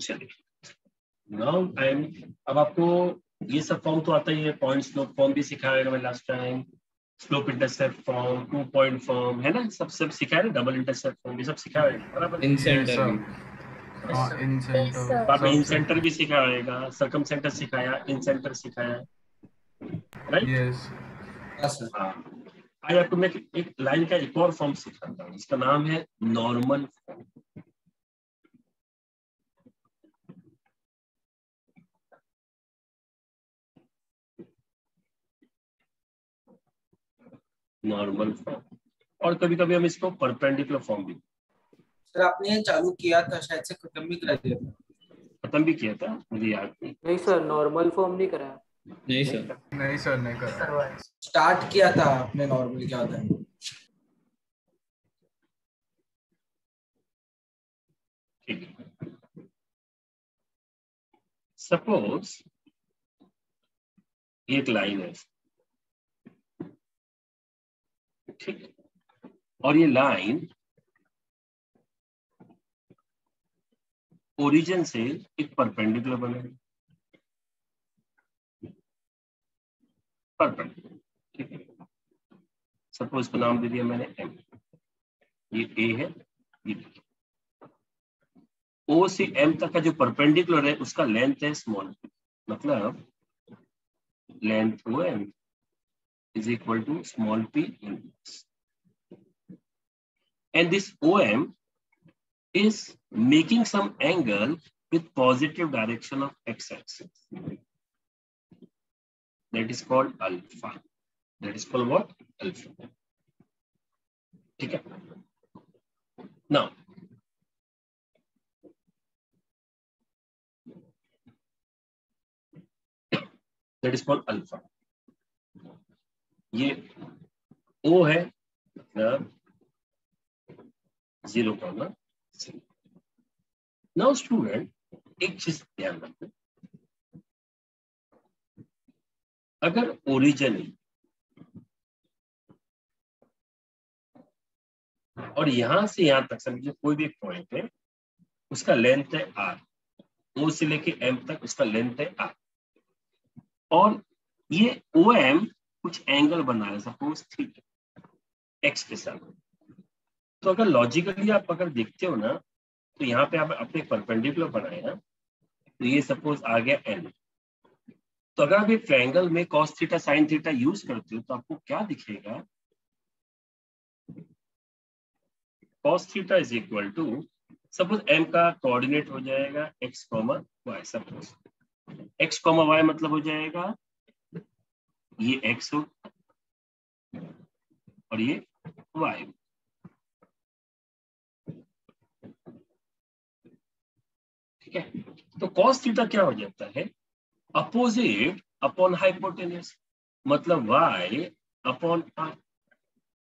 [SPEAKER 1] now time अब आपको ये सब फॉर्म तो आता ही है पॉइंट स्लोप फॉर्म भी सिखाया मैं last time slope intercept form two point form है ना? सब सब सिखाया ना डबल इंटरसेप्ट फॉर्म ये सब सिखाया है? बराबर?
[SPEAKER 9] इन सेंटर भी।
[SPEAKER 11] हाँ इन सेंटर
[SPEAKER 1] बाद इन सेंटर भी। सिखाएगा सरकम सेंटर सिखाया इन सेंटर सिखाया। राइट
[SPEAKER 11] यस
[SPEAKER 2] हाँ सर
[SPEAKER 1] हाँ। आज आपको मैं एक- एक लाइन का एक और फॉर्म सिखाता हूँ इसका नाम है नॉर्मल फॉर्म नॉर्मल फॉर्म और कभी कभी हम इसको परपेंडिकुलर फॉर्म भी।
[SPEAKER 2] सर आपने चालू किया था शायद से खत्म भी कर दिया था
[SPEAKER 1] खत्म भी किया था? मुझे याद नहीं।
[SPEAKER 3] नहीं सर नॉर्मल फॉर्म नहीं कराया।
[SPEAKER 9] नहीं सर।
[SPEAKER 11] नहीं सर नहीं करा
[SPEAKER 2] स्टार्ट किया था आपने नॉर्मल क्या होता है
[SPEAKER 1] ठीक है। सपोज़ एक लाइन है। ठीक और ये लाइन ओरिजिन से एक परपेंडिकुलर बनेगी। परपेंडिकुलर ठीक है। सपोज़ इसको नाम दे दिया मैंने एम ये ए है, ये ओ से एम तक का जो परपेंडिकुलर है, उसका लेंथ है स्मॉल मतलब length O M is equal to small p inverse. And this OM is making some angle with positive direction of x-axis. That is called alpha. That is called what? Alpha. Okay. Now, that is called alpha. ये O है मतलब zero comma now student एक चीज़ ध्यान रखो अगर origin और यहाँ से यहाँ तक, समझिए कोई भी पॉइंट है, उसका लेंथ है आर ओ से लेके एम तक उसका लेंथ है आर और ये ओ एम कुछ एंगल बना है सपोज़ थीटा एक्स के साथ। तो अगर लॉजिकली आप अगर देखते हो ना तो यहाँ पे आप अपने परपेंडिकुलर बनाए ना तो ये सपोज़ आ गया एन तो अगर आप ये ट्रायंगल में cos theta sine theta use करते हो तो आपको क्या दिखेगा? Cos theta is equal to suppose M का कोऑर्डिनेट हो जाएगा x comma y suppose x comma y मतलब हो जाएगा ये एक्स हो और ये वाई ठीक है? तो कॉस थीटा क्या हो जाता है? अपोजिट अपॉन हाइपोटेनियस मतलब वाई अपॉन आर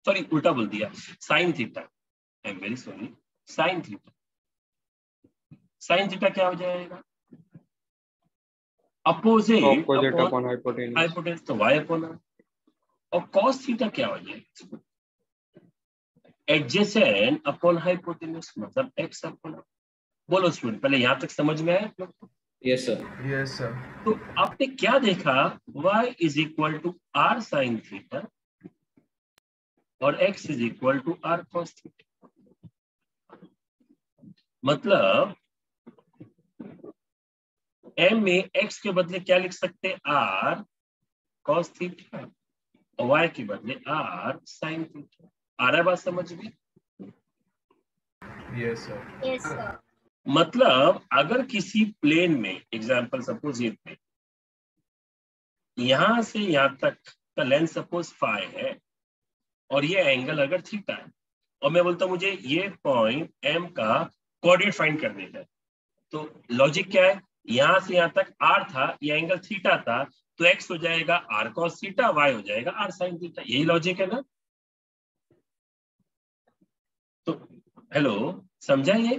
[SPEAKER 1] सॉरी उल्टा बोल दिया। Sine theta I am very sorry sine theta sine theta क्या हो जाएगा? Opposite
[SPEAKER 11] Opposite upon hypotenuse.
[SPEAKER 1] Hypotenuse तो वाई अपॉन और कॉस थीटा क्या हो जाएगा एडजेसेंट अपॉन हाइपोटेन्यूज मतलब एक्स अपॉन बोलो स्टूडेंट पहले यहाँ तक समझ में आया?
[SPEAKER 9] यस सर
[SPEAKER 11] यस सर
[SPEAKER 1] तो आपने क्या देखा? y is equal to r sine theta और x is equal to r cos theta मतलब m में एक्स के बदले क्या लिख सकते हैं? R कॉस थीटा और y के बदले आर साइन थीटा आ रहा है बात समझ में?
[SPEAKER 11] यस सर
[SPEAKER 8] यस सर
[SPEAKER 1] मतलब अगर किसी प्लेन में एग्जांपल सपोज़ ये प्लेन यहाँ से यहाँ तक का लेंथ सपोज़ फाइव है और ये एंगल अगर थीटा है और मैं बोलता हूँ मुझे ये पॉइंट एम का कोऑर्डिनेट फाइंड करने का तो लॉजिक क्या है? यहाँ से यहाँ तक आर था ये एंगल थीटा था तो एक्स हो जाएगा आर कॉस थीटा वाई हो जाएगा आर साइन थीटा यही लॉजिक है ना? तो हेलो समझा ये?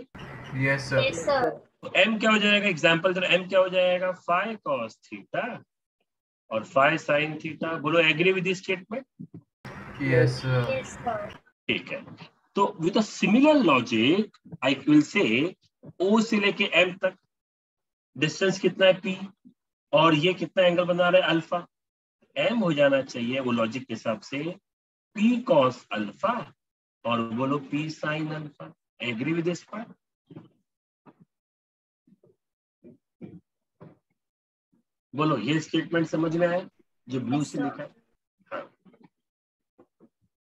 [SPEAKER 11] यस सर
[SPEAKER 8] यस
[SPEAKER 1] तो m क्या हो जाएगा? एग्ज़ाम्पल जरा m क्या हो जाएगा? फाइव कॉस थीटा और फाइव साइन थीटा बोलो agree
[SPEAKER 11] with statement
[SPEAKER 8] yes sir
[SPEAKER 1] ठीक है। तो with a similar logic I will say o से लेके m तक डिस्टेंस कितना है पी और ये कितना एंगल बना रहा है अल्फ़ा एम हो जाना चाहिए वो लॉजिक के हिसाब से। पी कॉस अल्फ़ा और बोलो p sine alpha agree with this part बोलो ये स्टेटमेंट समझ में आया? जो ब्लू से लिखा है। हाँ।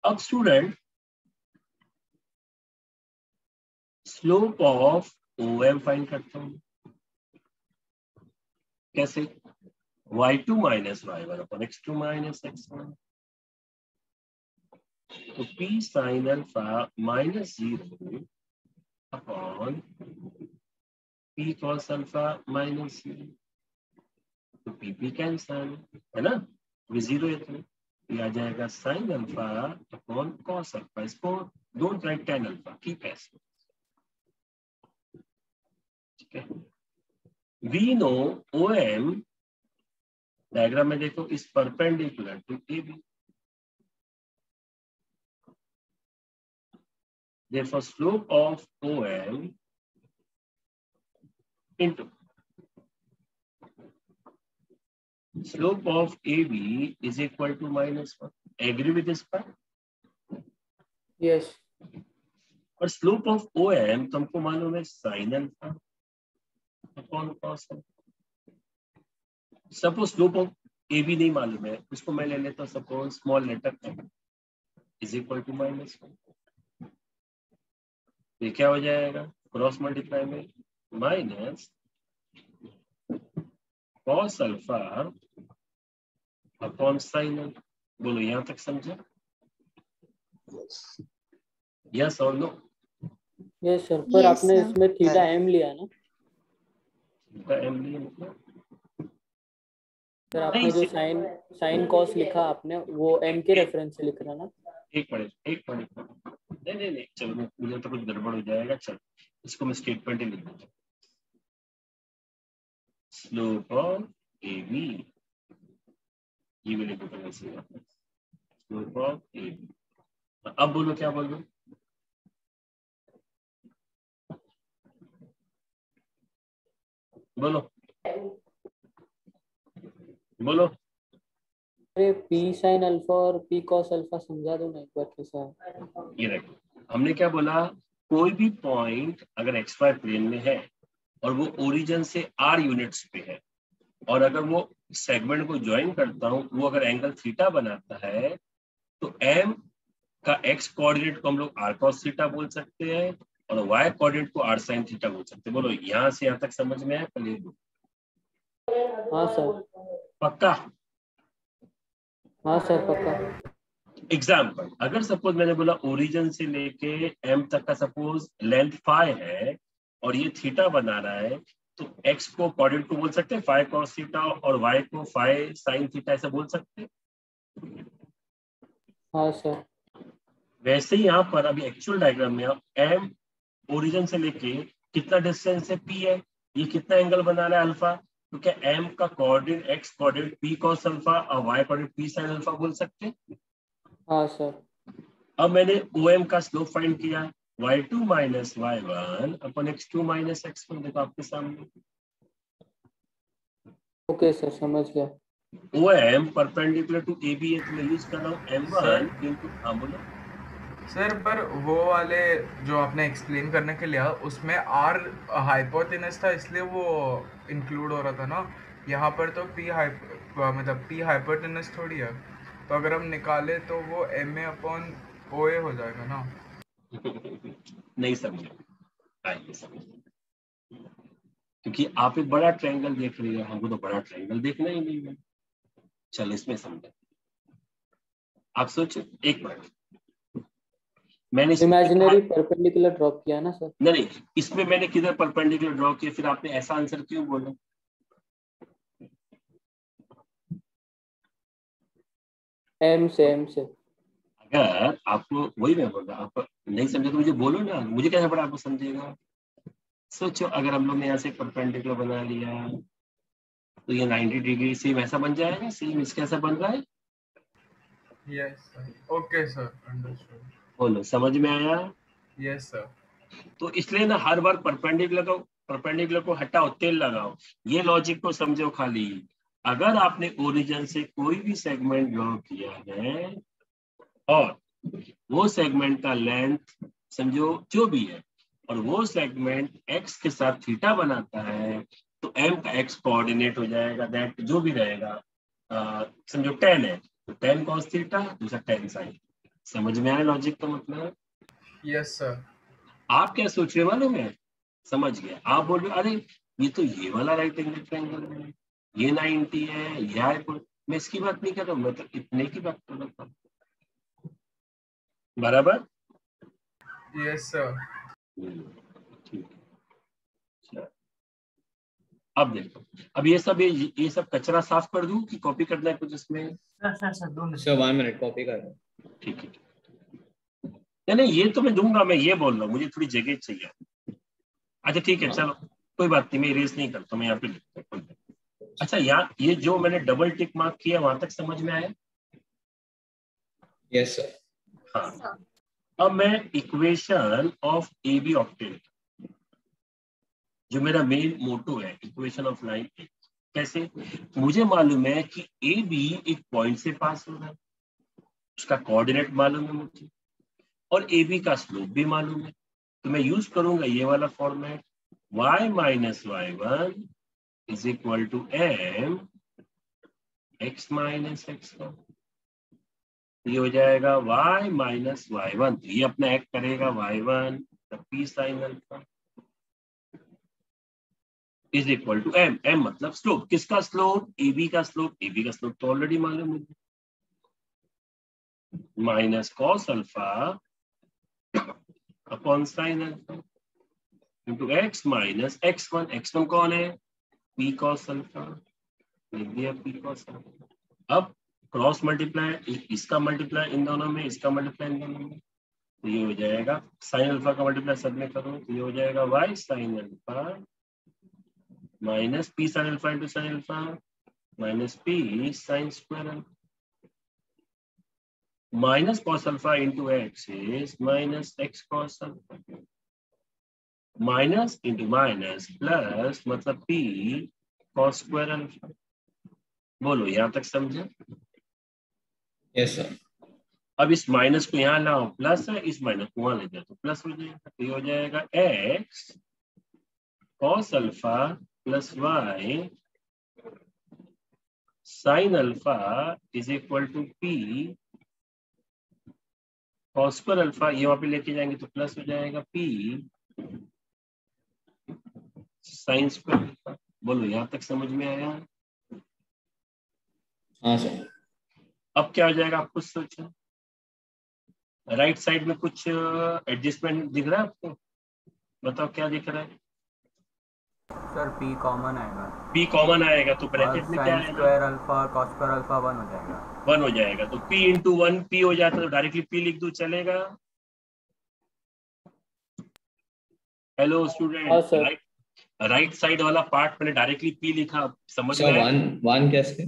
[SPEAKER 1] अब student slope of O M find करता हूँ। कैसे? Y2 two minus y one upon x two minus x one तो p sine alpha minus zero upon p cos alpha minus zero तो पी पी कैंसल है ना? Zero आ जाएगा sine alpha upon cos alpha इसको don't write tan alpha ठीक है ठीक है? We know O M diagram में देखो इस perpendicular to A B for slope of O M into slope of A B is equal to minus one agree with
[SPEAKER 3] इस
[SPEAKER 1] पर स्लोप ऑफ़ ओ एम तुमको मालूम है? Sine alpha upon cos suppose slope of A भी नहीं मालूम है उसको मैं ले लेता हूँ suppose small letter m is equal to minus one ये क्या हो जाएगा? क्रॉस मल्टीप्लाई में minus cos alpha upon sine बोलो यहाँ तक समझे? यस और नो
[SPEAKER 3] यस सर पर
[SPEAKER 4] Yes,
[SPEAKER 3] आपने
[SPEAKER 4] sir.
[SPEAKER 3] इसमें थीटा एम लिया ना।
[SPEAKER 1] एम मतलब?
[SPEAKER 3] सर आपने जो साइन साइन कॉस लिखा आपने वो एम के रेफरेंस से लिख रहा ना?
[SPEAKER 1] एक मिनट एक मिनट। नहीं नहीं नहीं चलो मुझे तो कुछ गड़बड़ हो जाएगा चल इसको मैं स्टेटमेंट ही लिख दूँगा। स्लोप ऑफ़ ए बी ये पहले से स्लोप ऑफ़ ए बी अब बोलो क्या बोल बोलो बोलो। बोलो।
[SPEAKER 3] अरे पी साइन अल्फ़ा और पी कॉस अल्फ़ा समझा दो ना एक बार कैसा
[SPEAKER 1] ये देखो हमने क्या बोला? कोई भी पॉइंट अगर एक्स वाई प्लेन में है और वो ओरिजिन से आर यूनिट्स पे है और अगर वो सेगमेंट को ज्वाइन करता हूँ वो अगर एंगल थीटा बनाता है तो एम का एक्स कोऑर्डिनेट को हम लोग आर कॉस थीटा बोल सकते हैं। और वाई कोऑर्डिनेट को आर साइन थीटा बोल सकते बोलो यहाँ से यहाँ तक समझ में आया? दो
[SPEAKER 3] हाँ सर।
[SPEAKER 1] पक्का?
[SPEAKER 3] हाँ सर पक्का।
[SPEAKER 1] एग्ज़ाम्पल अगर सपोज़ मैंने बोला ओरिजिन से लेके एम तक का सपोज़ लेंथ फाइव है और ये थीटा बना रहा है तो एक्स को कोऑर्डिनेट को बोल सकते हैं? फाइव कॉस थीटा और वाई को फाइव साइन थीटा ऐसा बोल सकते हैं?
[SPEAKER 3] हाँ सर।
[SPEAKER 1] वैसे ही यहाँ पर अभी एक्चुअल डायग्राम में आप एम ओरिजिन से लेके कितना डिस्टेंस है पी है ये कितना एंगल बना रहा है अल्फ़ा तो क्या एम का coordinate x coordinate p cos alpha और y coordinate p sine alpha बोल सकते हैं?
[SPEAKER 3] हाँ सर
[SPEAKER 1] अब मैंने ओ एम का स्लोप फाइंड किया y two minus y one upon x two minus x one देखो आपके सामने।
[SPEAKER 3] ओके सर समझ गया।
[SPEAKER 1] O M perpendicular to A B है तो मैं यूज़ कर रहा हूँ एम वन इंटू हाँ बोलो
[SPEAKER 11] सर, पर वो वाले जो आपने एक्सप्लेन करने के लिया उसमें आर हाइपोटेनस था, इसलिए वो इंक्लूड हो रहा था ना। यहाँ पर तो पी हाइप मतलब पी हाइपोटेनस थोड़ी है। तो अगर हम निकाले तो वो एम ए अपॉन ओ ए हो जाएगा ना।
[SPEAKER 1] नहीं समझे। क्योंकि आप एक बड़ा ट्रायंगल देख रहे है, हमको तो बड़ा ट्रायंगल देखना ही नहीं है। चलो, इसमें समझे आप सोचो एक मिनट मैंने
[SPEAKER 3] इमेजिनरी परपेंडिकुलर ड्रॉप किया ना सर
[SPEAKER 1] नहीं नहीं इसमें मैंने किधर परपेंडिकुलर ड्रॉ किया? फिर आपने ऐसा आंसर क्यों बोला?
[SPEAKER 3] एम से एम से।
[SPEAKER 1] अगर आपको वही मैं बोल रहा आप नहीं समझे तो मुझे बोलो ना। मुझे कैसा पड़ा आपको समझेगा? सोचो अगर हम लोग ने यहाँ से परपेंडिकुलर बना लिया तो ये 90 डिग्री सेम ऐसा बन जाएगा? सेम इसका ऐसा बन रहा है?
[SPEAKER 11] यस ओके सर अंडरस्टूड
[SPEAKER 1] बोलो समझ में आया?
[SPEAKER 11] यस सर
[SPEAKER 1] तो इसलिए ना हर बार परपेंडिकुलर को परपेंडिकुलर को हटाओ तेल लगाओ। ये लॉजिक को समझो खाली। अगर आपने ओरिजिन से कोई भी सेगमेंट ड्रॉ किया है और वो सेगमेंट का लेंथ समझो जो भी है और वो सेगमेंट एक्स के साथ थीटा बनाता है तो एम का एक्स कोऑर्डिनेट हो जाएगा दैट जो भी रहेगा समझो टेन है। तो टेन कॉस थीटा दूसरा टेन साइन समझ में आया लॉजिक का मतलब?
[SPEAKER 11] यस सर
[SPEAKER 1] आप क्या सोच रहे मालूम है? समझ गया। आप बोल रहे अरे ये तो ये वाला राइट एंगल ट्रायंगल है ये 90 है ये hypo- मैं इसकी बात नहीं कर रहा हूँ मैं तो इतने की बात कर रहा था। बराबर?
[SPEAKER 11] यस सर
[SPEAKER 1] है। अब देखो अब ये सब ये ये सब कचरा साफ़ कर दूँ कि कॉपी करना है कुछ इसमें?
[SPEAKER 10] सर सर सर दो minute.
[SPEAKER 9] Sir one minute copy कर। रहा हूँ
[SPEAKER 1] ठीक है नहीं नहीं ये तो मैं दूँगा मैं ये बोल रहा हूँ मुझे थोड़ी जगह चाहिए। अच्छा ठीक है चलो कोई बात नहीं मैं इरेज नहीं करता मैं यहाँ पे लिखता हूँ अच्छा यहाँ ये जो मैंने डबल टिक मार्क किया वहाँ तक समझ में आया?
[SPEAKER 9] यस सर
[SPEAKER 1] हाँ। अब मैं equation of A B obtain जो मेरा मेन मोटो है इक्वेशन ऑफ़ लाइन कैसे? मुझे मालूम है कि ए बी एक पॉइंट से पास हो रहा है। उसका कोऑर्डिनेट मालूम है मुझे। और ए बी का स्लोप भी मालूम है। तो मैं यूज़ करूँगा ये वाला format y minus y one is equal to m x minus x one ये हो जाएगा y माइनस वाई वन तो ये अपना एक्ट करेगा y one p sine alpha is equal to m m मतलब स्लोप किसका स्लोप ए बी का स्लोप ए बी का स्लोप तो ऑलरेडी मालूम मुझे minus cos alpha upon sine alpha into x minus x one x one कौन है p cos alpha लिख दिया पी कॉस अल्फ़ा अब क्रॉस मल्टीप्लाई इसका मल्टीप्लाई इन दोनों में, इसका मल्टीप्लाई इन दोनों में तो ये हो जाएगा। साइन अल्फ़ा का मल्टीप्लाई सब में करो तो ये हो जाएगा y sine alpha minus p sine alpha into sine alpha minus p sine square alpha minus cos alpha into x is minus x cos alpha minus into minus plus मतलब p cos square alpha बोलो यहाँ तक समझे?
[SPEAKER 9] Yes sir
[SPEAKER 1] अब इस minus को यहाँ लाओ प्लस है इस माइनस को वहाँ ले जाओ तो प्लस हो जाएगा तो ये हो जाएगा x cos alpha plus y sine alpha is equal to p square alpha ये वहाँ पे लेके जाएँगे तो प्लस हो जाएगा पी साइंस स्क्वायर अल्फ़ा बोलो यहाँ तक समझ में आया?
[SPEAKER 9] हाँ सर।
[SPEAKER 1] अब क्या हो जाएगा आप कुछ सोचो राइट साइड में कुछ एडजस्टमेंट दिख रहा है आपको? बताओ क्या दिख रहा है?
[SPEAKER 12] सर पी कॉमन आएगा।
[SPEAKER 1] P कॉमन आएगा तो ब्रैकेट में क्या आएगा?
[SPEAKER 12] Square alpha cos square alpha one हो जाएगा।
[SPEAKER 1] वन हो जाएगा तो p इंटू वन पी हो जाता है तो डायरेक्टली p लिख दो चलेगा। हेलो
[SPEAKER 3] हाँ,
[SPEAKER 1] student
[SPEAKER 3] sir.
[SPEAKER 1] Right right side वाला पार्ट मैंने डायरेक्टली p लिखा समझ
[SPEAKER 9] सर
[SPEAKER 1] में
[SPEAKER 9] वन वन कैसे?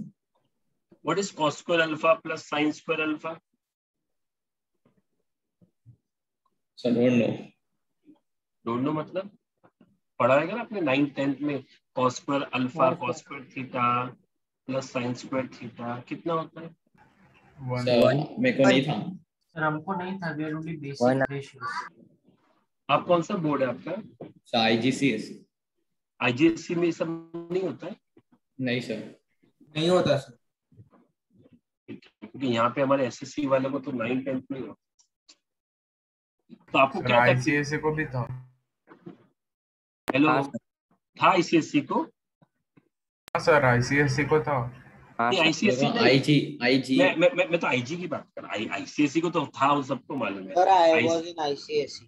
[SPEAKER 1] What is cos square alpha plus sin square alpha
[SPEAKER 9] sir don't know
[SPEAKER 1] don't know मतलब? पढ़ा है ना आपने नाइन्थ टेंथ में? cos square
[SPEAKER 3] alpha
[SPEAKER 1] cos theta plus sin square theta कितना होता है?
[SPEAKER 11] वन
[SPEAKER 9] सर मेरे को नहीं था।
[SPEAKER 10] सर हमको नहीं था। We are
[SPEAKER 12] only
[SPEAKER 10] basic ratios
[SPEAKER 1] आप कौन सा बोर्ड है आपका?
[SPEAKER 9] सर आईजीसीएस
[SPEAKER 1] आईजीएससी में सब नहीं होता है?
[SPEAKER 9] नहीं सर
[SPEAKER 2] नहीं होता सर
[SPEAKER 1] क्योंकि यहाँ पे हमारे एसएससी वाले को तो नाइन टेंथ में ही होता तो आपको क्या
[SPEAKER 11] आईसीएससी को भी था।
[SPEAKER 1] हेलो
[SPEAKER 12] हाँ,
[SPEAKER 1] था आईसीएससी को?
[SPEAKER 11] हाँ सर आईसीएससी को था।
[SPEAKER 12] सर
[SPEAKER 1] आईसीएससी
[SPEAKER 9] आईजी आईजी
[SPEAKER 1] मैं मैं मैं, तो आईजी की बात कर आई आईसीएससी को तो था वो सबको मालूम है।
[SPEAKER 5] I
[SPEAKER 1] I-
[SPEAKER 5] was in ICSE.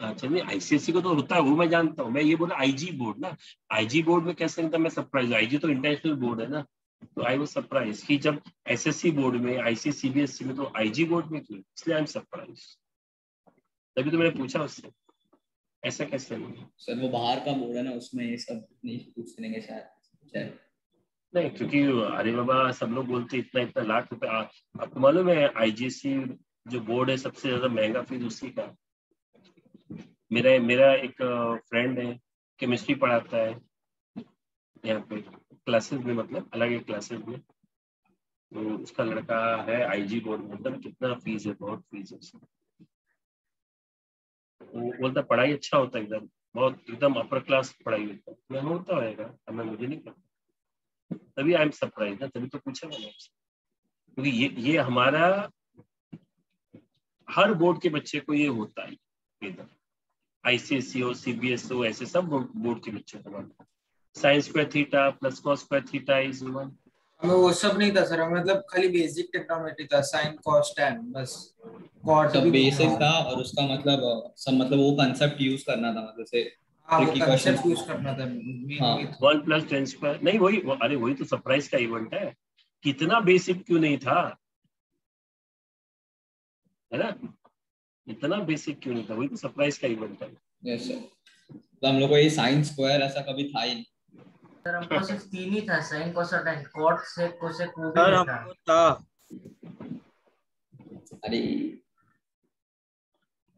[SPEAKER 1] अच्छा नहीं आईसीएससी को तो होता है वो मैं जानता हूँ। मैं ये बोला आईजी बोर्ड ना। आईजी बोर्ड में कैसे था मैं सरप्राइज़ आईजी तो इंटरनेशनल बोर्ड है ना। तो आई वो सरप्राइज़ कि जब एसएससी बोर्ड में आईसीसीबीएसई में तो आईजी बोर्ड में क्यों? इसलिए आई एम सरप्राइज़ तभी तो मैंने पूछा उससे। ऐसा कैसे
[SPEAKER 9] सर वो बाहर का बोर्ड है ना उसमें ये सब नहीं पूछ लेंगे शायद
[SPEAKER 1] नहीं क्योंकि अरे बाबा सब लोग बोलते इतना इतना लाख रुपए आपको मालूम है आईजीसी जो बोर्ड है सबसे ज़्यादा महँगा फ़ीस उसी का। मेरा मेरा एक फ्रेंड है केमिस्ट्री पढ़ाता है यहाँ पे क्लासेस में मतलब अलग एक क्लासेस में। तो उसका लड़का है आईजी बोर्ड मतलब कितना फ़ीस है बहुत फ़ीस है उसका। वो बोलता पढ़ाई अच्छा होता है एकदम, बहुत एकदम अपर क्लास पढ़ाई होता है। मैं होता होएगा अब मैं मुझे नहीं पता तभी आई एम सरप्राइज़ ना, तभी तो पूछा मैंने क्योंकि ये ये हमारा, हर बोर्ड के बच्चे को ये होता है इधर आईसीएससी हो सीबीएसई हो, ऐसे सब बोर्ड के बच्चे को sines square theta plus cos square theta is one
[SPEAKER 2] हमें वो सब नहीं था सर हमें मतलब खाली बेसिक टेक्नोमेट्री था साइन कॉस टैन बस। कॉट
[SPEAKER 9] सब बेसिक। था। और उसका मतलब सब मतलब वो कंसेप्ट यूज़ करना था मतलब से।
[SPEAKER 1] वन प्लस टेन स्क्वायर नहीं वही अरे वही तो सरप्राइज़ का इवेंट है। कितना बेसिक क्यों नहीं था? है ना? इतना बेसिक क्यों नहीं था? वही तो सरप्राइज़ का इवेंट है।
[SPEAKER 9] यस सर तो हम लोग को ये साइन स्क्वायर ऐसा कभी था ही नहीं।
[SPEAKER 10] सर हमको सिर्फ़ तीन ही था साइन कॉट सेक कोसेक वो भी
[SPEAKER 5] सर हमको था।
[SPEAKER 9] अरे।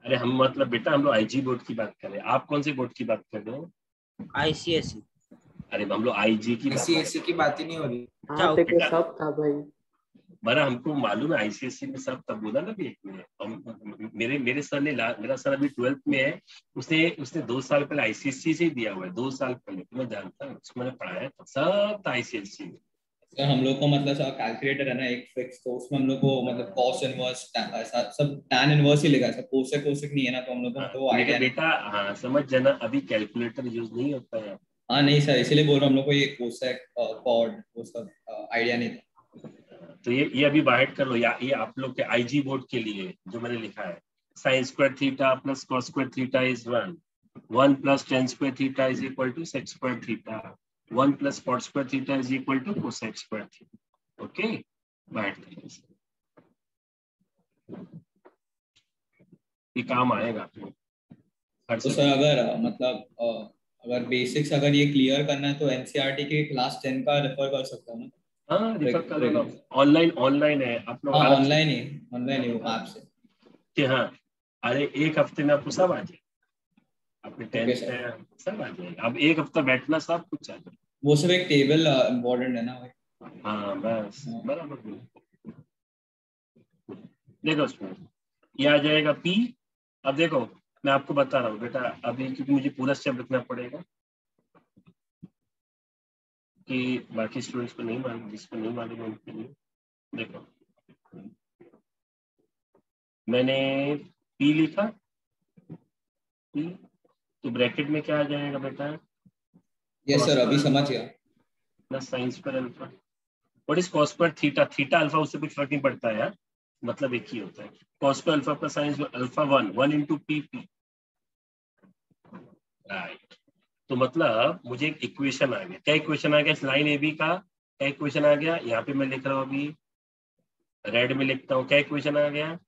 [SPEAKER 1] अरे हम मतलब बेटा हम लोग आईजी बोर्ड की बात कर रहे हैं। आप कौन से बोर्ड की बात कर रहे हो?
[SPEAKER 5] आईसीएसई
[SPEAKER 1] अरे हम लोग आईजी की रहे
[SPEAKER 2] ऐसी की बात ही नहीं हो रही।
[SPEAKER 3] हाँ सब था भाई।
[SPEAKER 1] हैं बड़ा हमको मालूम है आईसीएससी में सब तब बोला ना भी एक में हम मेरे मेरे सर ने मेरा सर अभी ट्वेल्थ में है। उसने उसने दो साल पहले आईसीएससी से ही दिया हुआ है दो साल पहले तो मैं जानता हूँ उसको मैंने पढ़ाया था सब था आईसीएससी में।
[SPEAKER 9] सर हम लोग को मतलब सब कैलकुलेटर है ना एक फिक्स तो उसमें हम लोग को मतलब कॉस इनवर्स ऐसा सब tan इनवर्स ही लिखा सब कोसेक कोसेक नहीं है ना तो हम लोग को मतलब वो
[SPEAKER 1] मेरे
[SPEAKER 9] आइडिया
[SPEAKER 1] बेटा हाँ समझ जाना अभी कैलकुलेटर यूज़ नहीं होता है।
[SPEAKER 9] हाँ नहीं सर इसीलिए बोल रहा हूँ हम लोग को ये कोसेक कॉर्ड वो सब आइडिया नहीं था।
[SPEAKER 1] तो ये ये अभी बाहर कर लो या ये आप लोग के आईजी बोर्ड के लिए जो मैंने लिखा है। Sine square theta plus cos square theta is one one plus tan square theta is equal to sec square theta one plus cot square theta is equal to cosec square theta okay बाहर इसे। ये काम आएगा आपको
[SPEAKER 9] तो sir अगर मतलब अगर बेसिक्स अगर ये क्लियर करना है तो एनसीईआरटी के क्लास टेन का रेफर कर सकता हूँ ना
[SPEAKER 1] कर ऑनलाइन ऑनलाइन है आप लोग
[SPEAKER 9] हाँ ऑनलाइन ही ऑनलाइन ही वो ऐप से।
[SPEAKER 1] कि हाँ अरे एक हफ़्ते में आपको सब आ जाए। आपने टेंथ है सब आ जाएगा अब एक हफ़्ता बैठना सब कुछ आ जाए।
[SPEAKER 9] वो सिर्फ़ एक टेबल इम्पोर्टेंट है ना भाई।
[SPEAKER 1] हाँ बस बराबर देखो उसमें ये आ जाएगा पी अब देखो मैं आपको बता रहा हूँ बेटा अभी क्योंकि मुझे पूरा स्टेप लिखना पड़ेगा। कि बाकी स्टूडेंट्स को नहीं मालूम जिसको नहीं मालूम है उनके लिए। देखो। मैंने पी लिखा। पी तो ब्रैकेट में क्या आ जाएगा बेटा?
[SPEAKER 9] यस सर अभी समझ गया।
[SPEAKER 1] प्लस साइंस पर अल्फ़ा व्हाट इज़ कॉस पर थीटा थीटा अल्फ़ा उससे कुछ फ़र्क नहीं पड़ता है यार। मतलब एक ही होता है। कॉस पर अल्फ़ा पर sines alpha one one into p p right तो मतलब मुझे एक इक्वेशन आ गया। क्या इक्वेशन आ गया? इस लाइन ए बी का क्या इक्वेशन आ गया? यहाँ पे मैं लिख रहा हूँ अभी। रेड में लिखता हूँ। क्या इक्वेशन आ गया?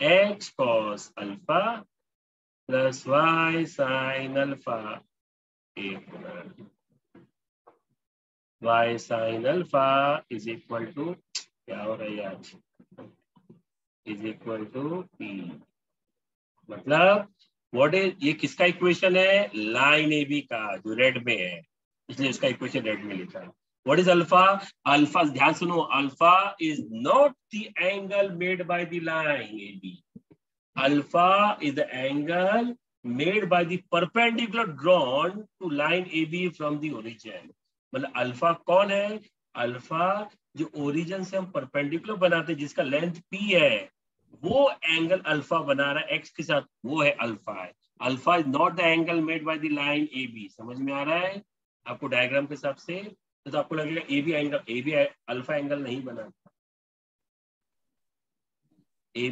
[SPEAKER 1] X cos alpha plus y sine alpha y sin alpha is equal to, क्या हो रहा है आज इज़ इक्वल टू p मतलब व्हाट इज़ ये किसका इक्वेशन है? लाइन ए बी का, जो रेड में है। इसलिए उसका इक्वेशन रेड में लिखा है। व्हाट इज़ अल्फ़ा अल्फ़ा ध्यान सुनो alpha is not the angle made by the line A B alpha is the angle made by the perpendicular drawn to line AB from the origin. मतलब alpha कौन है? Alpha जो origin से हम perpendicular बनाते हैं, जिसका लेंथ p है। वो एंगल अल्फ़ा बना रहा है एक्स के साथ वो है अल्फ़ा है। Alpha is not the angle made by the line A B समझ में आ रहा है? आपको डायग्राम के हिसाब से तो, तो आपको लगेगा A B angle A B alpha angle नहीं बना।
[SPEAKER 9] A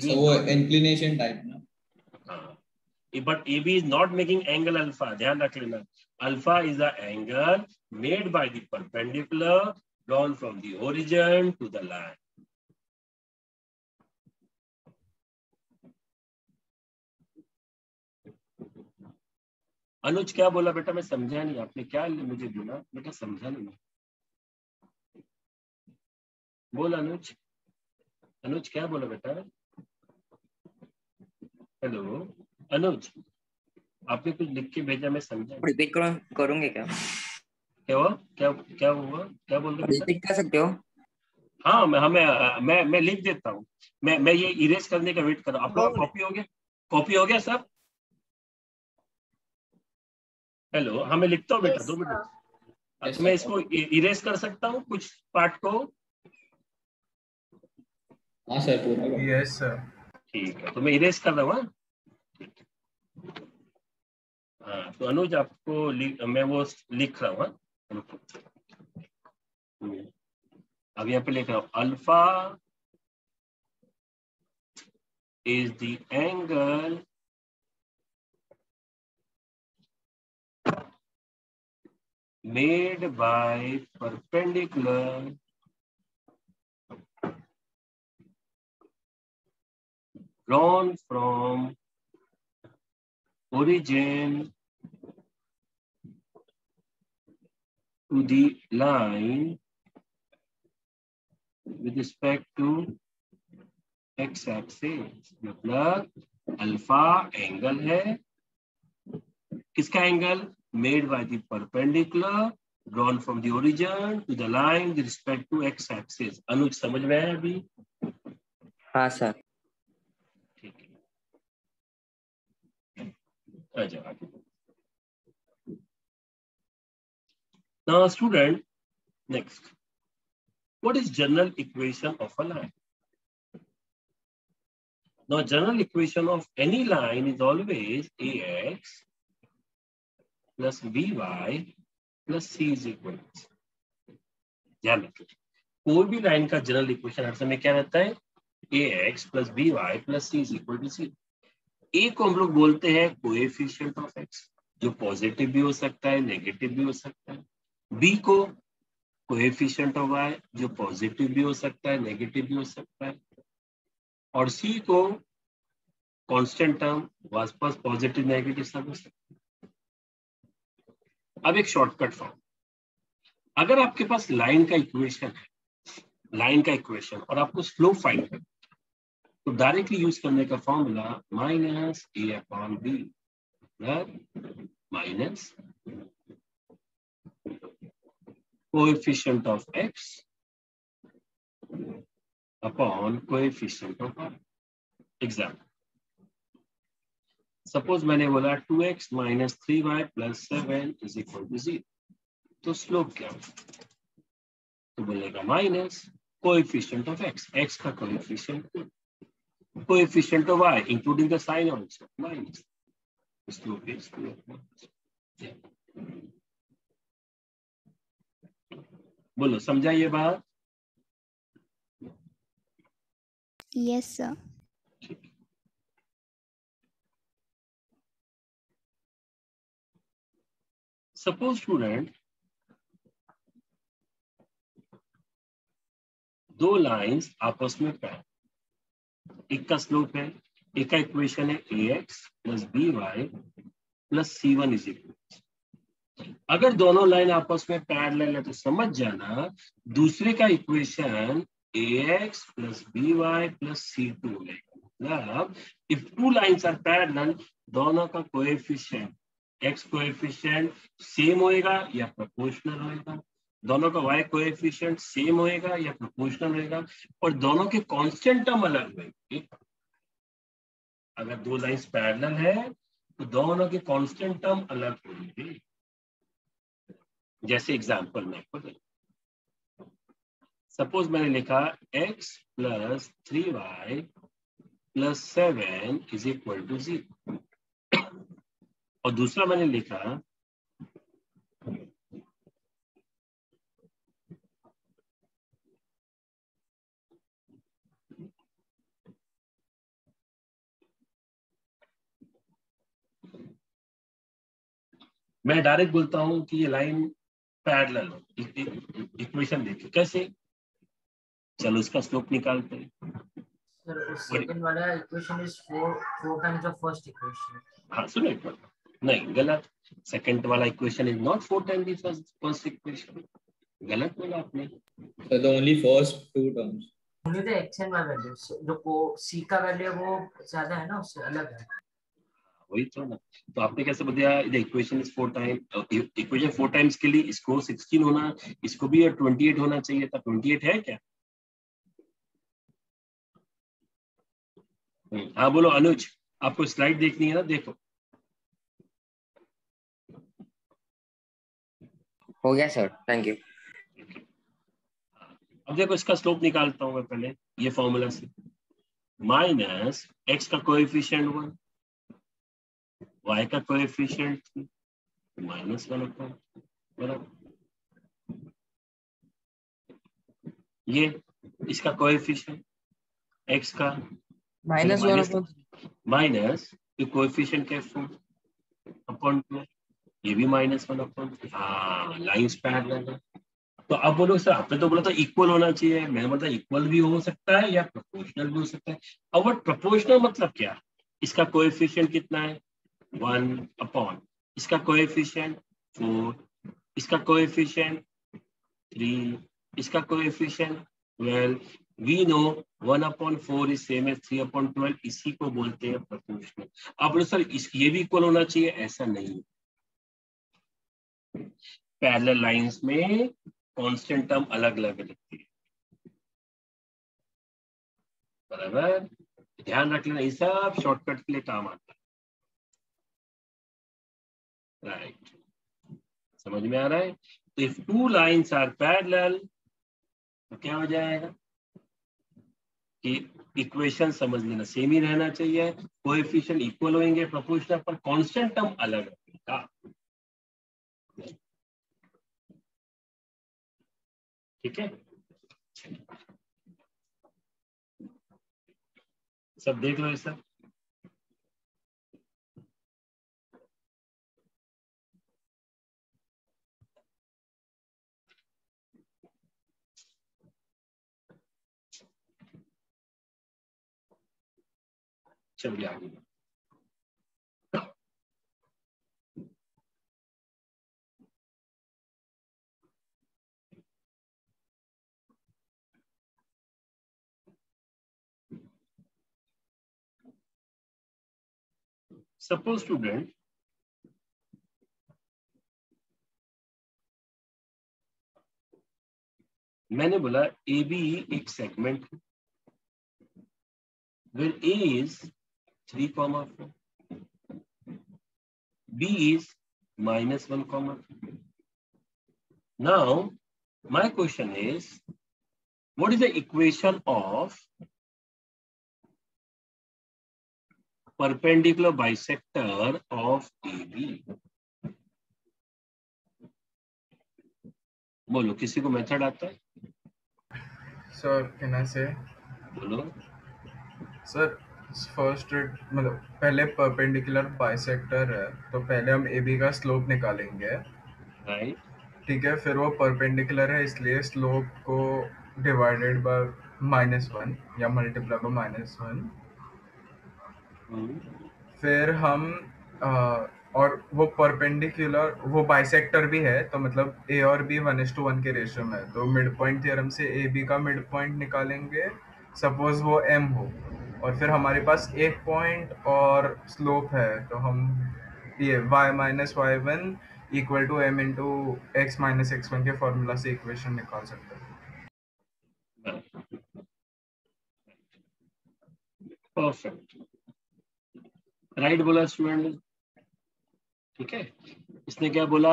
[SPEAKER 1] but A B is not making angle alpha ध्यान रख लेना। Alpha is angle made by the perpendicular drawn from the origin to the line Anuj क्या बोला बेटा मैं समझा नहीं आपने क्या मुझे बोला? बेटा समझा नहीं बोल अनुज। अनुज क्या बोला बेटा? हेलो अनुज आपने कुछ लिख के भेजा मैं समझा
[SPEAKER 13] रिपीट करो करूँगे क्या?
[SPEAKER 1] क्या हुआ? क्या क्या हुआ? क्या बोल रहे
[SPEAKER 13] रिपीट कर सकते हो?
[SPEAKER 1] हाँ मैं हमें मैं मैं लिख देता हूँ। मैं मैं ये इरेज करने का वेट कर रहा हूँ। आप लोग कॉपी हो गया? कॉपी हो गया सब? हेलो हाँ मैं लिखता हूँ बेटा दो मिनट अच्छा मैं इसको इरेज कर सकता हूँ कुछ पार्ट को
[SPEAKER 9] हाँ सर पूरा
[SPEAKER 11] यस सर
[SPEAKER 1] ठीक है तो मैं इरेज कर रहा हूँ हाँ? है। तो अनुज आपको मैं वो लिख रहा हूँ हाँ? अब यहाँ पे लिख रहा हूँ alpha is the angle made by perpendicular drawn from origin to the line with respect to x axis मतलब अल्फ़ा एंगल है किसका angle made by the perpendicular drawn from the origin to the line with respect to x axis Anuj समझ में आया अभी
[SPEAKER 13] हाँ sir
[SPEAKER 1] ठीक है आ जाओ आगे now student next what is general equation of a line Now, general equation of any line is always ax by plus c is equal to c. ध्यान रखिए कोई भी लाइन का जनरल इक्वेशन हर समय क्या रहता है? A x plus b y plus c is equal to c a को हम लोग बोलते हैं कोएफिशिएंट ऑफ़ एक्स जो पॉजिटिव भी हो सकता है नेगेटिव भी हो सकता है। बी को कोएफिशिएंट ऑफ़ वाई जो पॉजिटिव भी हो सकता है नेगेटिव भी हो सकता है। और सी को कांस्टेंट टर्म आसपास पॉजिटिव नेगेटिव सब हो सकता है। अब एक शॉर्टकट फॉर्म अगर आपके पास लाइन का इक्वेशन है लाइन का इक्वेशन और आपको स्लो फाइंड करना तो डायरेक्टली यूज़ करने का formula minus a upon b minus coefficient of x upon coefficient of example suppose मैंने बोला two x minus three y plus seven is equal to zero तो स्लोप क्या हो तो बोलेगा minus coefficient of x x का coefficient coefficient of y including the sign also minus slope is बोलो समझा ये बात।
[SPEAKER 14] यस सर
[SPEAKER 1] सपोज़ स्टूडेंट दो लाइंस आपस में पैर एक का स्लोप है, एक का इक्वेशन है a x plus b y plus c one is equal अगर दोनों लाइन आपस में पैरेलल है तो समझ जाना, दूसरे का equation a x plus b y plus c two मतलब if two lines are parallel दोनों का कोएफिशिएंट एक्स कोएफिशिएंट सेम होएगा या प्रोपोर्शनल होएगा। दोनों का y कोएफिशिएंट सेम होएगा या प्रोपोर्शनल होएगा। और दोनों के कांस्टेंट टर्म अलग होंगे अगर दो लाइंस पैरेलल है तो दोनों के कांस्टेंट टर्म अलग होंगे। जैसे एग्जांपल में सपोज़ मैंने लिखा x plus three y plus seven is equal to zero और दूसरा मैंने लिखा मैं डायरेक्ट बोलता हूँ कि ये लाइन पैरेलल है इक्वेशन देखिए कैसे? चलो इसका स्लोप निकालते हैं।
[SPEAKER 10] सर सेकंड वाला equation is four four times of first equation
[SPEAKER 1] हाँ सुनो एक बार। नहीं गलत। सेकंड वाला equation is not four time the first first equation गलत बोला आपने।
[SPEAKER 9] So the only first two terms.
[SPEAKER 10] Only the X and Y value जो को सी का वैल्यू वो ज़्यादा है ना उससे अलग है।
[SPEAKER 1] वही तो ना। तो आपने कैसे बताया the equation is four time equation four times के लिए इसको 16 होना इसको भी 28 होना चाहिए था 28 है क्या? हम्म, हाँ बोलो अनुज आपको स्लाइड देखनी है ना? देखो।
[SPEAKER 13] हो गया सर थैंक यू
[SPEAKER 1] अब देखो इसका स्लोप निकालता हूँ मैं पहले ये फॉर्मूला से। माइनस एक्स का कोएफिशिएंट वन वाई का कोएफिशिएंट माइनस वन अपॉन बराबर। ये इसका कोएफिशिएंट एक्स का
[SPEAKER 7] माइनस वन अपॉन
[SPEAKER 1] माइनस ये कोएफिशिएंट क्या फोर अपॉन टू ये भी माइनस वन अपॉन हाँ पैरेलल है। तो अब बोलो सर आपने तो बोला था इक्वल होना चाहिए। मैंने बोला इक्वल भी हो सकता है या प्रोपोर्शनल भी हो सकता है। अब वो प्रोपोर्शनल मतलब क्या? इसका कोएफिशिएंट कितना है? वन अपॉन इसका कोएफिशिएंट फोर इसका कोएफिशिएंट थ्री इसका coefficient twelve we know one upon four is same as three upon twelve इसी को बोलते हैं प्रोपोर्शनल अब सर इस ये भी इक्वल होना चाहिए? ऐसा नहीं पैरेलल लाइंस में कांस्टेंट टर्म अलग अलग लगती है। बराबर? ध्यान रख लेना सब शॉर्टकट के लिए काम आता है। राइट समझ में आ रहा है? तो if two lines are parallel तो क्या हो जाएगा? कि इक्वेशन समझ लेना सेम ही रहना चाहिए। कोएफिशिएंट इक्वल होंगे प्रोपोर्शनल पर कांस्टेंट टर्म अलग रहेगा ठीक है? सब देख लो ये सब। चलिए आगे। suppose student मैंने बोला ए बी एक segment where A is three comma four B is minus one comma now my question is what is the equation of perpendicular bisector of AB. बोलो किसी को मेथड आता है?
[SPEAKER 11] सर कैन आई से
[SPEAKER 1] बोलो।
[SPEAKER 11] Sir first मतलब पहले perpendicular bisector है तो पहले हम ए बी का स्लोप निकालेंगे।
[SPEAKER 1] राइट
[SPEAKER 11] ठीक है फिर वो परपेंडिकुलर है इसलिए स्लोप को डिवाइडेड बाय माइनस वन या मल्टीप्लाई बाय माइनस वन फिर हम आ, और वो परपेंडिकुलर वो बाइसेक्टर भी है तो मतलब ए और B one is to one के रेशियो में तो मिड पॉइंट थ्योरम से ए बी का मिड पॉइंट निकालेंगे सपोज़ वो एम हो। और फिर हमारे पास एक पॉइंट और स्लोप है तो हम ये y minus y one equal to m into x minus x one के फॉर्मूला से इक्वेशन निकाल सकते हैं।
[SPEAKER 1] परफेक्ट राइट बोला स्टूडेंट ने? ठीक है? इसने क्या बोला?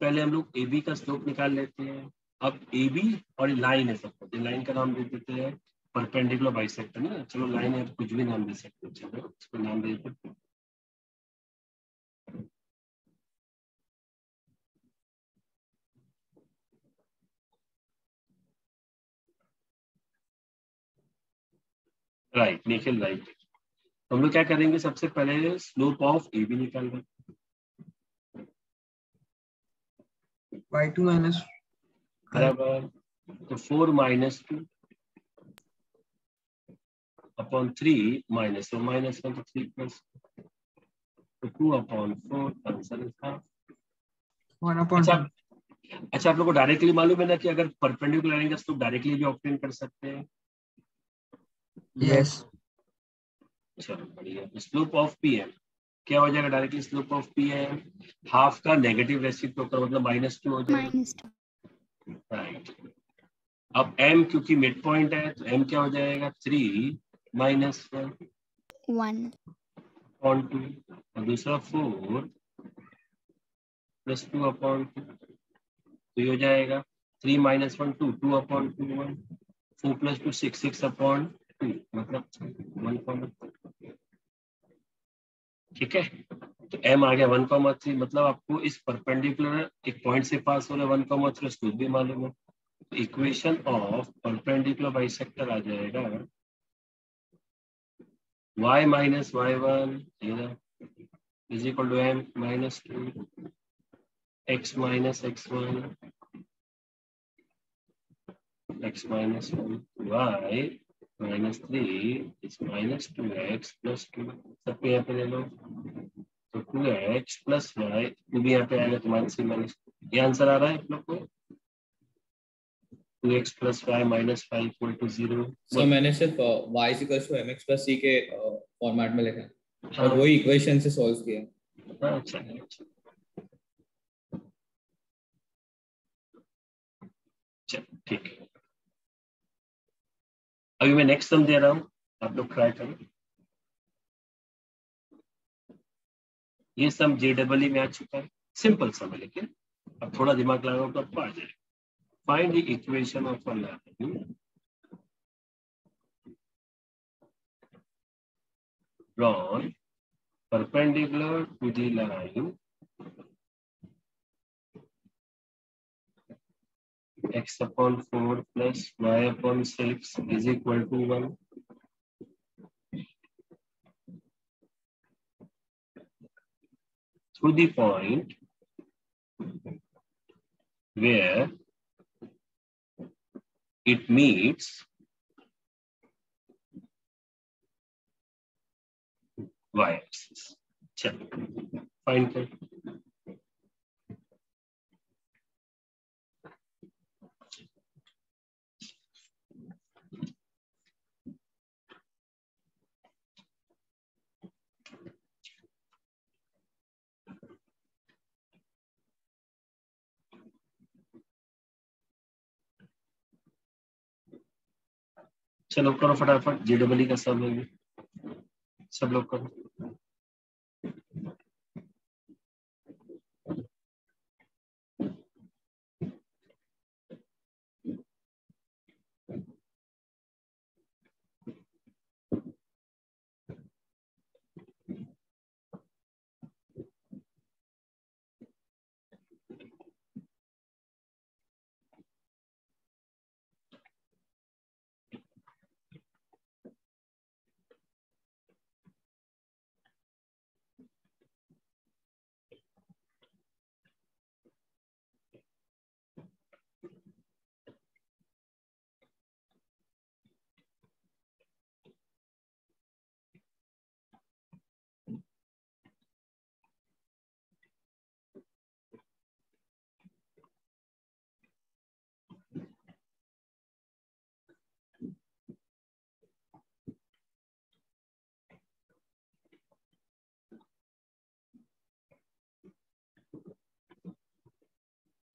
[SPEAKER 1] पहले हम लोग ए बी का स्लोप निकाल लेते हैं। अब ए बी और लाइन है सब लाइन का नाम दे देते हैं। परपेंडिकुलर बाइसेक्टर ना? चलो लाइन है कुछ भी नाम दे सकते हैं। चलो, इसको नाम दे देते राइट निखिल राइट हम लोग क्या करेंगे? सबसे पहले स्लोप ऑफ़ ए बी निकाल लें
[SPEAKER 7] वाई टू माइनस
[SPEAKER 1] बराबर। तो four minus two upon three minus one minus one तो थ्री प्लस तो two upon four answer half
[SPEAKER 7] one upon
[SPEAKER 1] अच्छा अच्छा आप लोग को डायरेक्टली मालूम है ना कि अगर परपेंडिकुलर का स्लोप डायरेक्टली भी ऑप्टेन कर सकते हैं।
[SPEAKER 7] यस
[SPEAKER 1] चलो बढ़िया। स्लोप ऑफ़ पी एम क्या हो जाएगा डायरेक्टली स्लोप ऑफ़ पी है हाफ़ का नेगेटिव रेसिप्रोकल मतलब माइनस टू हो जाएगा। राइट अब m क्योंकि मिड पॉइंट है तो m क्या हो जाएगा? Three minus one
[SPEAKER 14] one
[SPEAKER 1] upon two और दूसरा four plus two upon two तो ये हो जाएगा। Three minus one two two upon two one four plus two six six upon two मतलब वन कॉमन ठीक है? तो m आ गया वन कॉमा थ्री मतलब आपको इस परपेंडिकुलर एक पॉइंट से पास हो रहा है वन कॉमा थ्री उसको भी मालूम है। इक्वेशन ऑफ़ परपेंडिकुलर बाइसेक्टर आ जाएगा। Y minus y1 is equal to m minus 2 x minus x1 x minus 1 y minus 3 is minus 2x plus 2 सबको यहाँ पे ले लो? तो 2x plus y टू भी यहाँ पे आएगा तो माइनस थ्री माइनस ये आंसर आ रहा है आप लोग को? 2x plus y minus 5 equal to 0
[SPEAKER 9] सो मैंने सिर्फ़ y is equals to mx plus c के फॉर्मेट में लिखा। है।
[SPEAKER 1] हाँ।
[SPEAKER 9] और वही इक्वेशन से सॉल्व किया।
[SPEAKER 1] अच्छा अच्छा चलो ठीक है अभी मैं नेक्स्ट सम दे रहा हूँ आप लोग ट्राई करो ये सम जे डबल में आ चुका है। सिंपल सम है, लेकिन अब थोड़ा दिमाग लगाओ तो आपको आ जाएगा find the equation of a line drawn perpendicular to the line. X upon 4 plus y upon 6 is equal to 1. Through the point where it meets y axis. चलो कर फटाफट जेडबल का सब है सब लोग करो।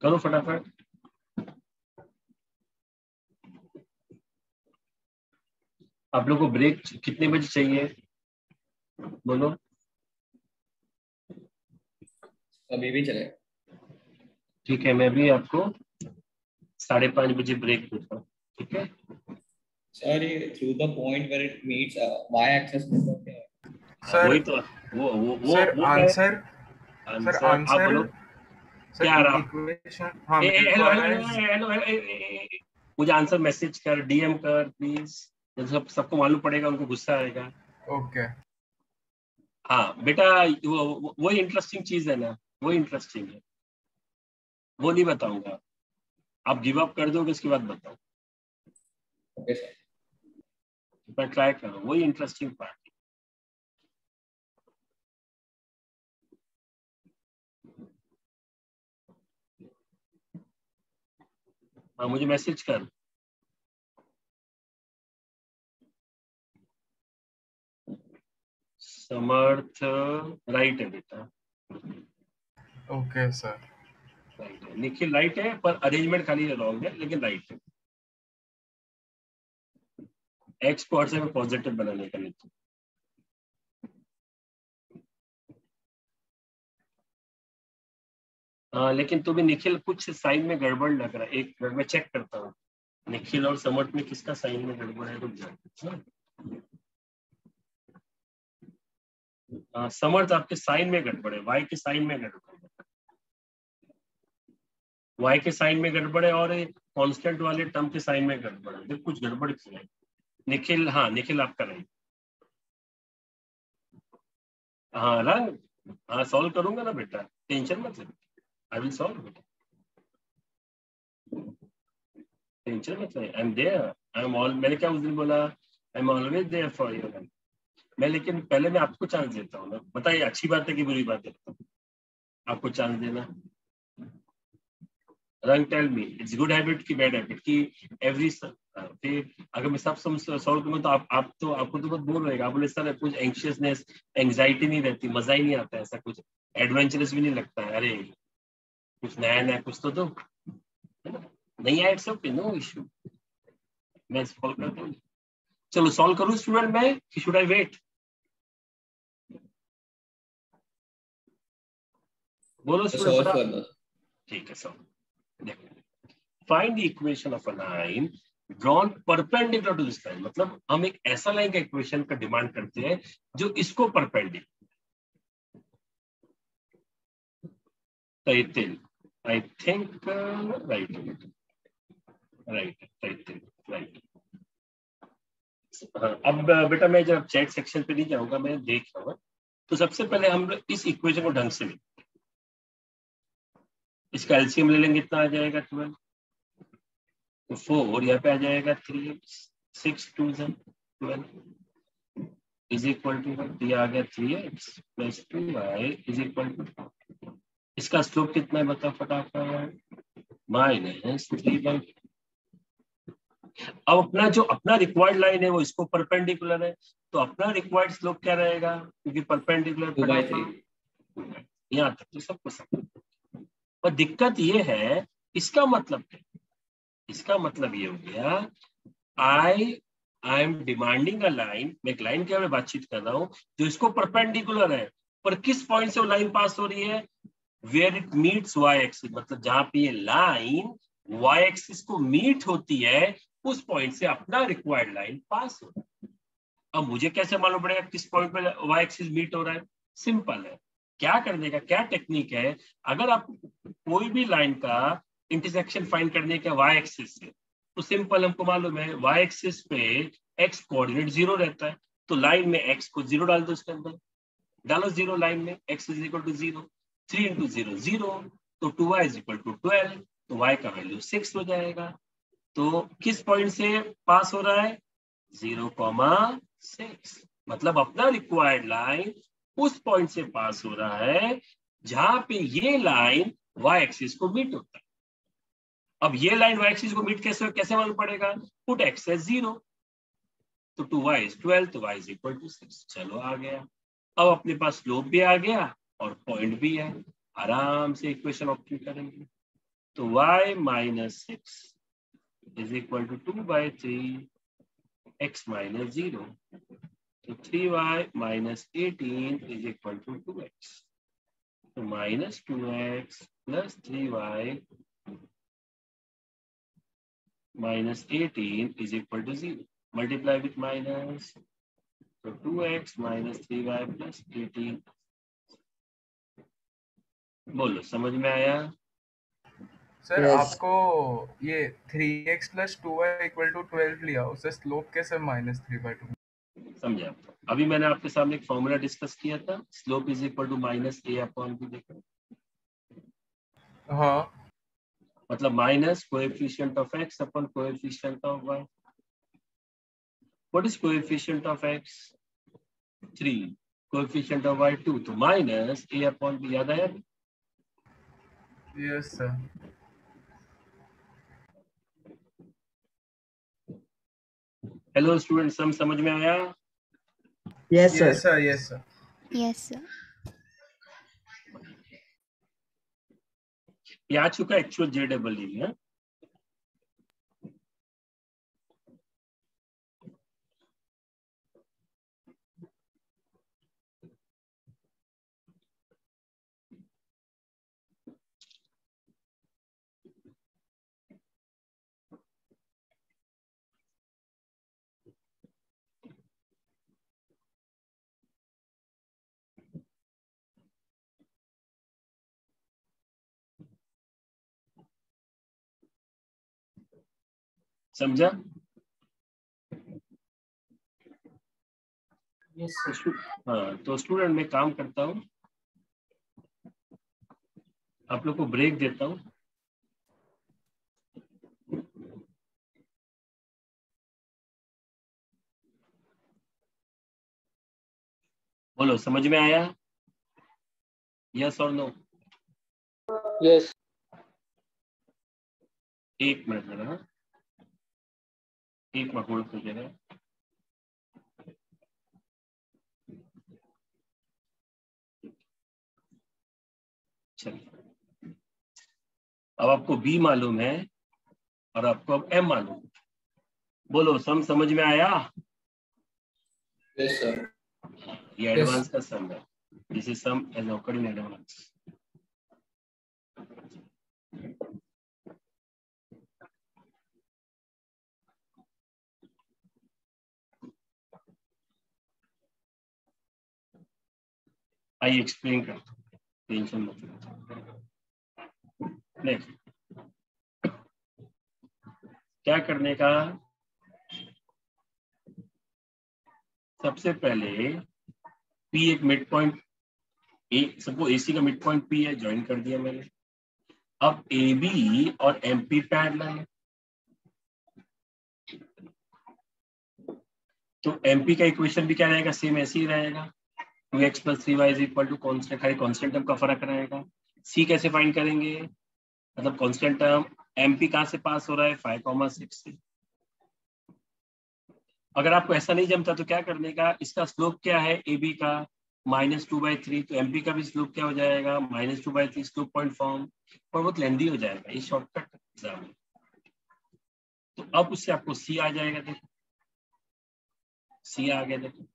[SPEAKER 1] करो फटाफट। आप लोग को ब्रेक कितने बजे चाहिए? बोलो।
[SPEAKER 9] अभी भी चले।
[SPEAKER 1] ठीक है मैं भी आपको साढ़े पाँच बजे ब्रेक दूँगा ठीक है?
[SPEAKER 9] सर ये through the point where it meets y axis हैं?
[SPEAKER 11] सर
[SPEAKER 1] वही तो वो वो वो
[SPEAKER 11] सर
[SPEAKER 1] है-
[SPEAKER 11] आंसर सर
[SPEAKER 1] आंसर मुझे आंसर मैसेज कर डीएम कर प्लीज़ सब सबको मालूम पड़ेगा उनको गुस्सा आएगा।
[SPEAKER 11] ओके।
[SPEAKER 1] हाँ बेटा वो वो- वही इंटरेस्टिंग चीज़ है ना। वो इंटरेस्टिंग है। वो नहीं बताऊँगा। आप गिव अप कर दोगे उसके बाद बताओ।
[SPEAKER 9] ओके
[SPEAKER 1] ट्राई करो। वही इंटरेस्टिंग पार्ट मुझे मैसेज कर। समर्थ राइट है बेटा।
[SPEAKER 11] Okay sir.
[SPEAKER 1] राइट है। निखिल राइट है पर अरेंजमेंट खाली रॉन्ग है लेकिन राइट है। एक्स को हर समय पॉजिटिव बनाने का लेते हाँ लेकिन तो भी निखिल कुछ साइन में गड़बड़ लग रहा है। एक मिनट में चेक करता हूँ। निखिल और समर्थ में किसका साइन में गड़बड़ है रुक जाए हाँ, समर्थ आपके साइन में गड़बड़ है वाई के साइन में गड़बड़ है। वाई के साइन में गड़बड़ है और कांस्टेंट वाले टर्म के साइन में गड़बड़ है। कुछ गड़बड़ किया है? निखिल हाँ निखिल आपका राइट। हाँ रंग हाँ सॉल्व करूँगा ना बेटा? टेंशन मत ले। आई विल सॉल्व बेटा टेंशन मत ले I am there I am all मैंने क्या उस दिन बोला? I am always there for you मैं लेकिन पहले मैं आपको चांस देता हूँ बताइए, अच्छी बात है कि बुरी बात है? आपको चांस देना? रंग tell me it's good habit की बैड हैबिट की एवरी फिर अगर मैं सब सॉल्व करूँ तो आप आप तो आपको तो बहुत बोर रहेगा आप बोले, सर, कुछ एंशियसनेस एंग्जाइटी नहीं रहती, मज़ा ही नहीं आता, ऐसा कुछ एडवेंचरस भी नहीं लगता है। अरे कुछ नया नया कुछ तो दो। नहीं आया इट्स ओके नो इशू मैं सॉल्व करता हूँ चलो सॉल्व करूँ स्टूडेंट मैं? कि शुड आई वेट बोलो स्टूडेंट ठीक है सॉल्व देखो find the equation of a line drawn perpendicular to this line मतलब हम एक ऐसा लाइन का इक्वेशन का डिमांड करते हैं जो इसको perpendicular Taitil. I think uh, right. Right. Taitil. Right. हाँ, अब बेटा मैं जब चैट सेक्शन पे नहीं जाऊँगा मैं देख रहा हूँ तो सबसे पहले हम इस इक्वेशन को ढंग से लिखते इसका एलसीएम ले लेंगे इतना आ जाएगा ट्वेल्व तो फोर यहाँ पे आ जाएगा थ्री सिक्स टू जन ट्वेल्व इज़ इक्वल टू दिया आ गया three x plus two y is equal to इसका स्लोप कितना है बताओ फटाफट। माइनस थ्री बाई अब अपना जो अपना रिक्वायर्ड लाइन है वो इसको परपेंडिकुलर है तो अपना रिक्वायर्ड स्लोप क्या रहेगा? क्योंकि परपेंडिकुलर यहाँ तक तो सबको समझ और दिक्कत ये है इसका मतलब क्या? इसका मतलब ये हो गया I I am demanding a line मैं एक लाइन के बारे में बातचीत कर रहा हूँ जो इसको परपेंडिकुलर है। पर किस पॉइंट से वो लाइन पास हो रही है? Where it meets y axis मतलब जहाँ पे ये लाइन वाई एक्सिस को मीट होती है, उस पॉइंट से अपना रिक्वायर्ड लाइन पास हो रहा है। अब मुझे कैसे मालूम पड़ेगा किस पॉइंट पे वाई एक्सिस मीट हो रहा है? सिंपल है। क्या करने का क्या टेक्निक है? अगर आप कोई भी लाइन का इंटरसेक्शन फाइंड करने का वाई एक्सिस से तो सिंपल हमको मालूम है वाई एक्सिस पे एक्स कोऑर्डिनेट ज़ीरो रहता है। तो लाइन में एक्स को ज़ीरो डाल दो इसके अंदर। डालो ज़ीरो लाइन में x is equal to zero three into zero zero तो two y is equal to twelve तो वाई का वैल्यू सिक्स हो जाएगा। तो किस पॉइंट से पास हो रहा है? Zero comma six. मतलब अपना रिक्वायर्ड लाइन उस पॉइंट से पास हो रहा है, जहाँ पे ये लाइन वाई एक्सिस को मीट होता है। अब ये लाइन वाई एक्सिस को मीट कैसे कैसे मालूम पड़ेगा? पुट एक्स एज ज़ीरो तो टू वाई इज़ ट्वेल्व तो y is equal to six. चलो आ गया। अब अपने पास स्लोप भी आ गया। और पॉइंट भी है। आराम से इक्वेशन ऑप्शन करेंगे। तो y minus six is equal to two by three x minus zero तो three y minus eighteen is equal to two x तो minus two x plus three y minus eighteen is equal to zero multiply with minus तो two x minus three y plus eighteen बोलो समझ में आया?
[SPEAKER 11] Sir yes. आपको ये three x plus two y equal to twelve लिया उससे slope कैसे माइनस थ्री बाई टू
[SPEAKER 1] समझा। अभी मैंने आपके सामने एक फॉर्मूला डिस्कस किया था slope is equal to minus a upon b देखा।
[SPEAKER 11] हाँ।
[SPEAKER 1] मतलब minus coefficient of x upon coefficient of y what is coefficient of x three coefficient of y two तो माइनस ए अपॉन बी याद आया?
[SPEAKER 11] Yes sir.
[SPEAKER 1] Hello student सम समझ में आया
[SPEAKER 7] yes sir
[SPEAKER 11] yes sir yes sir
[SPEAKER 14] Yes, sir.
[SPEAKER 1] ये आ चुका एक्चुअल जेडबल है समझा?
[SPEAKER 10] यस
[SPEAKER 1] हाँ तो स्टूडेंट मैं काम करता हूँ। आप लोग को ब्रेक देता हूँ। बोलो समझ में आया? यस और नो
[SPEAKER 3] यस
[SPEAKER 1] एक मिनट लगा हाँ। एक मिनट होल्ड कीजिएगा चलिए। अब आपको बी मालूम है और आपको अब एम मालूम है। बोलो सम समझ में आया?
[SPEAKER 9] सर
[SPEAKER 1] ये एडवांस का सम है। This is sum as occurred in advance I explain करता हूँ टेंशन मत नेक्स्ट क्या करने का सबसे पहले पी एक मिड पॉइंट ए सबको एसी का मिड पॉइंट पी है ज्वाइन कर दिया मैंने। अब ए बी और एम पी पैरेलल है तो एमपी का इक्वेशन भी क्या रहेगा? सेम ऐसे ही रहेगा। Two x plus three y is equal to constant खाली कॉन्स्टेंट टर्म का फ़र्क रहेगा। सी कैसे फाइंड करेंगे? मतलब कॉन्स्टेंट टर्म एमपी कहाँ से पास हो रहा है? फाइव कॉमा सिक्स से। अगर आपको ऐसा नहीं जमता तो क्या करने का? इसका स्लोप क्या है? ए बी का। माइनस टू बाई थ्री तो एमपी का भी स्लोप क्या हो जाएगा? Minus two by three slope point form और बहुत लेंदी हो जाएगा। ये शॉर्टकट एग्ज़ाम है। तो अब उससे आपको सी आ जाएगा, देखो। सी आ गया, देखो।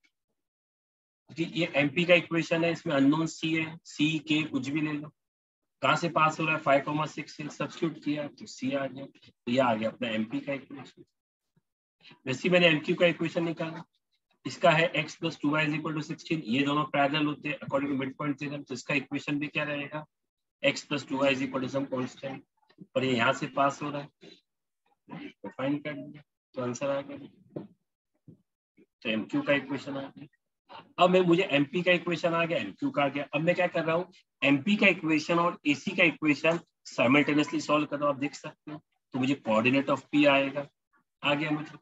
[SPEAKER 1] ये एमपी का इक्वेशन है, इसमें अननोन सी है सी के कुछ भी ले लो। कहाँ से पास हो रहा है? फाइव कॉमा सिक्स सब्सिट्यूट किया तो सी आ गया। तो ये आ गया अपना एमपी का इक्वेशन वैसे मैंने एमक्यू का इक्वेशन निकाला। इसका है x plus two y equal to sixteen ये दोनों पैरेलल होते हैं according to mid point theorem तो इसका इक्वेशन भी क्या रहेगा? X plus two y equal to some constant और ये यहाँ से पास हो रहा है। तो फाइंड कर लिया। तो आंसर आ गया। तो एमक्यू का इक्वेशन आ गया। अब मैं, मुझे एमपी का इक्वेशन आ गया एमक्यू का आ गया। अब मैं क्या कर रहा हूँ? एमपी का इक्वेशन और एसी का इक्वेशन साइमल्टेनियसली सॉल्व कर रहा हूँ, आप देख सकते हो। तो मुझे कोऑर्डिनेट ऑफ़ पी आएगा। आ गया मुझे।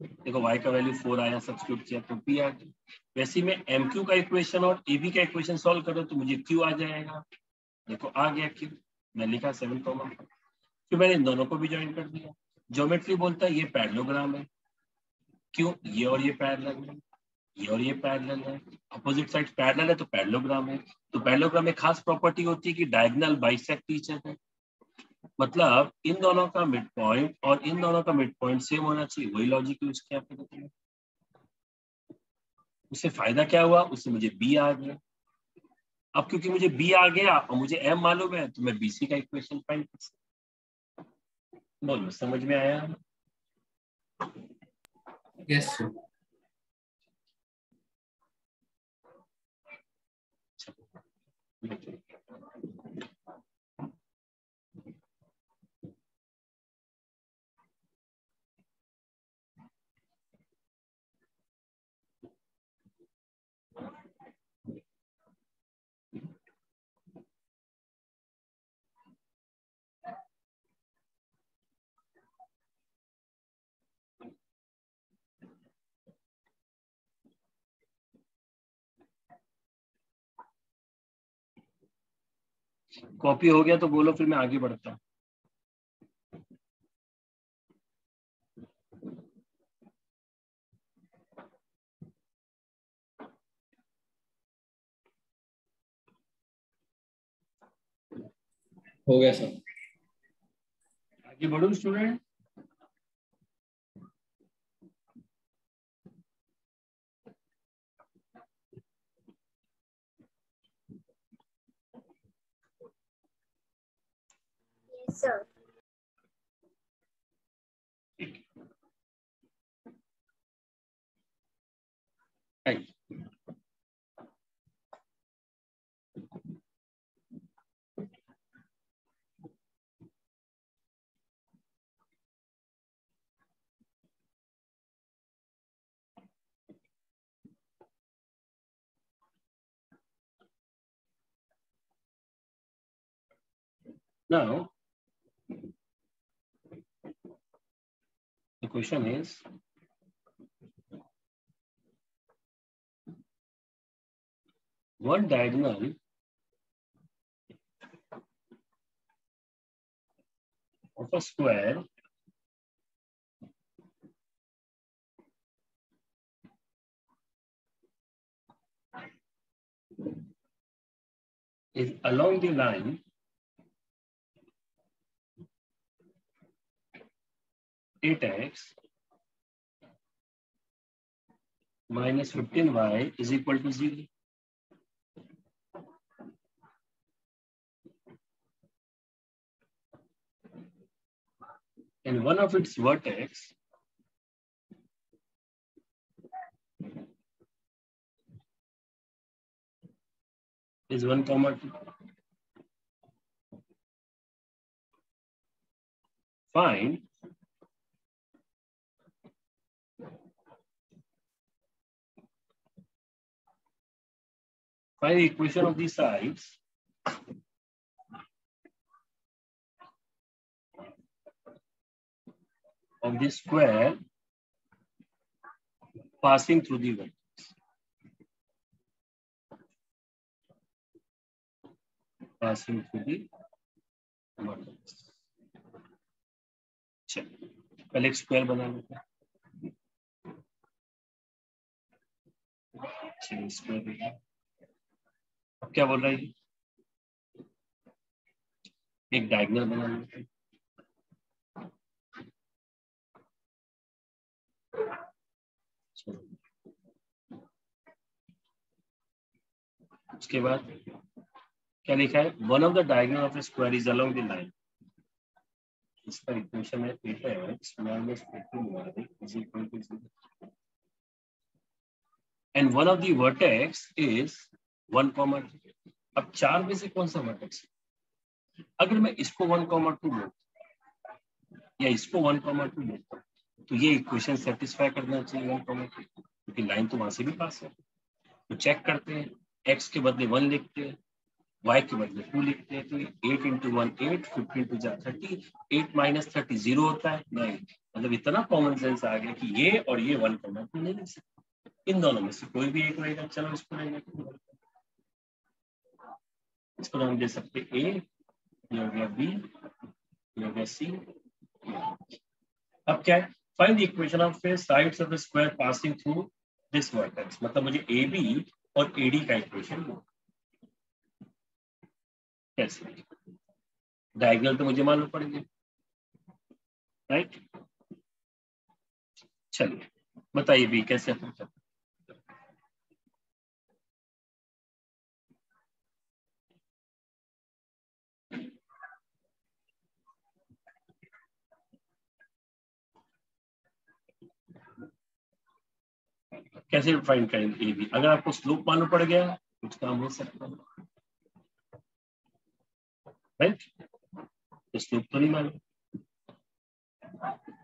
[SPEAKER 1] देखो, y का वैल्यू फोर आया सब्सिट्यूट किया तो p आ गया। वैसे मैं mq का इक्वेशन और ab का इक्वेशन सॉल्व करो तो मुझे q आ जाएगा। देखो, आ गया q मैं लिखा सेवन कॉमा फिर मैंने दोनों को भी ज्वाइन कर दिया। ज्योमेट्री बोलता है, ये पैरलोग्राम है। क्यों? ये और ये पैरेलल है ये और ये पैरेलल है। अपोजिट साइड पैरेलल है तो पैरेललोग्राम है। तो पैरेललोग्राम में खास प्रॉपर्टी होती है कि डायगोनल बाइसेक्ट ईच अदर मतलब इन दोनों का मिड पॉइंट और इन दोनों का मिड पॉइंट सेम होना चाहिए। वही लॉजिक यूज़ किया उससे फ़ायदा क्या हुआ? उससे मुझे बी आ गया। अब क्योंकि मुझे बी आ गया और मुझे एम मालूम है तो मैं बीसी का इक्वेशन फाइंड कर सकता बोलो, समझ में आया?
[SPEAKER 2] यस
[SPEAKER 1] कॉपी हो गया तो बोलो फिर मैं आगे बढ़ता हूँ।
[SPEAKER 9] हो गया सर।
[SPEAKER 1] आगे बढ़ू
[SPEAKER 8] student. Sir
[SPEAKER 1] Thank you. Now, question is, one diagonal of a square is along the line 8x minus 15y is equal to 0. and one of its vertex, is 1 comma 2. Find find the equation of the sides of the square passing through the vertex. Passing through the vertex. चलिए पहले एक square बना लेते हैं चलिए square देखिए अब क्या बोल रहा है? एक डायगोनल बना लेते उसके बाद क्या लिखा है? One of the diagonal of square is along the line इसका इक्वेशन है। Theta x minus 15y is equal to 0 and one of the vertex is 1 comma अब चार में से कौन सा वर्टेक्स अगर मैं इसको 1 कॉमा 2 लूँ या इसको 1 कॉमा 2 लेता तो ये इक्वेशन सेटिस्फाई करना चाहिए 1 कॉमा 2 क्योंकि लाइन तो वहाँ से भी पास है। तो चेक करते हैं, x के बदले 1 लिखते हैं, y के बदले 2 लिखते हैं तो eight into one eight fifty into जा thirty eight minus thirty zero होता है नहीं मतलब इतना कॉमन सेंस आ गया कि ये और ये वन कॉमा टू नहीं लिख सकते। इन दोनों में से कोई भी एक रहेगा। चलो इसको रहेगा इसको हम दे सकते ए गया बी गया सी अब क्या है? Find equation of sides of the square passing through this vertex मतलब मुझे ए बी और एडी का इक्वेशन कैसे डायगनल तो मुझे मालूम पड़ेंगे राइट चलिए, बताइए भी कैसे अपन करते कैसे फाइंड करेंगे ए बी अगर आपको स्लोप मालूम पड़ गया, कुछ काम हो सकता है। राइट तो स्लोप तो नहीं मालूम।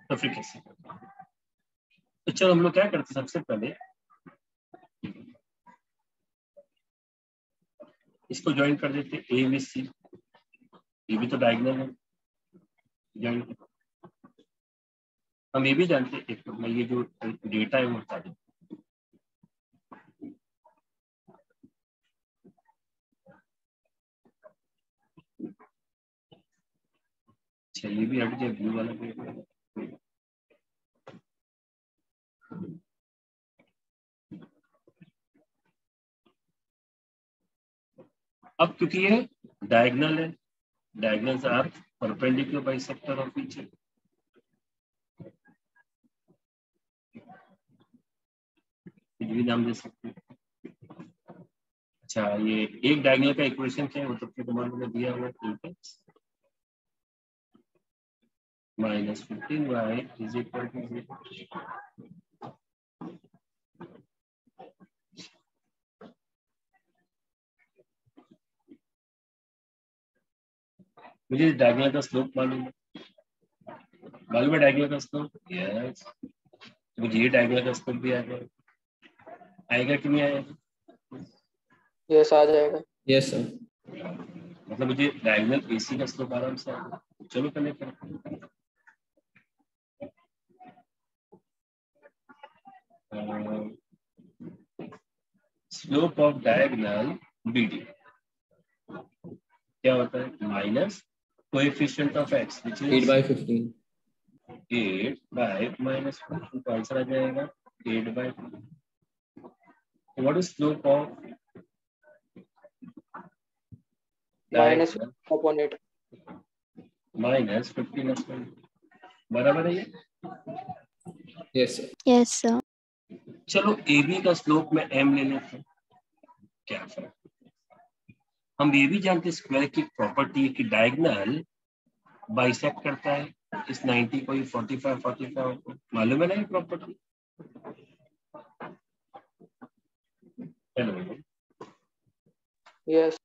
[SPEAKER 1] तो फिर कैसे? तो चलो हम लोग क्या करते सबसे पहले? इसको ज्वाइन कर देते ए बी सी ये भी तो डायगोनल है। ज्वाइन हम ये भी जानते हैं। एक तो मैं ये जो डेटा है वो बता दें अच्छा ये भी हट गया ब्लू वाला भी अब क्योंकि ये डायगोनल है are perpendicular bisector of each other. कुछ भी नाम दे सकते हैं। अच्छा ये एक डायगनल का इक्वेशन क्या है? वो तो फिर तुम्हारे दिया हुआ है। Minus fifteen y is equal to मुझे डायगोनल का स्लोप मालूम है। मालूम है डायगोनल का स्लोप यस मुझे ये डायगोनल का स्लोप भी आ जाएगा आएगा कि नहीं आएगा?
[SPEAKER 3] यस आ जाएगा।
[SPEAKER 9] यस सर
[SPEAKER 1] मतलब मुझे डायगोनल एसी का स्लोप आराम से आएगा चलो करने पर स्लोप ऑफ़ डायगोनल बीडी क्या होता है? Minus coefficient of x which is
[SPEAKER 9] 8 by 15
[SPEAKER 1] 8 by minus 1 तो आंसर आ जाएगा 8 by what is slope of
[SPEAKER 3] minus upon eight
[SPEAKER 1] minus fifteen upon बराबर है ये?
[SPEAKER 9] Yes sir
[SPEAKER 14] Yes, sir.
[SPEAKER 1] चलो ए बी का स्लोप में एम ले लेते हैं। क्या फ़र्क? हम ये भी जानते हैं स्क्वायर की प्रॉपर्टी है कि डायगोनल बाइसेक्ट करता है। इस 90 को ये 45 45 को मालूम है ना ये प्रॉपर्टी हेलो
[SPEAKER 3] यस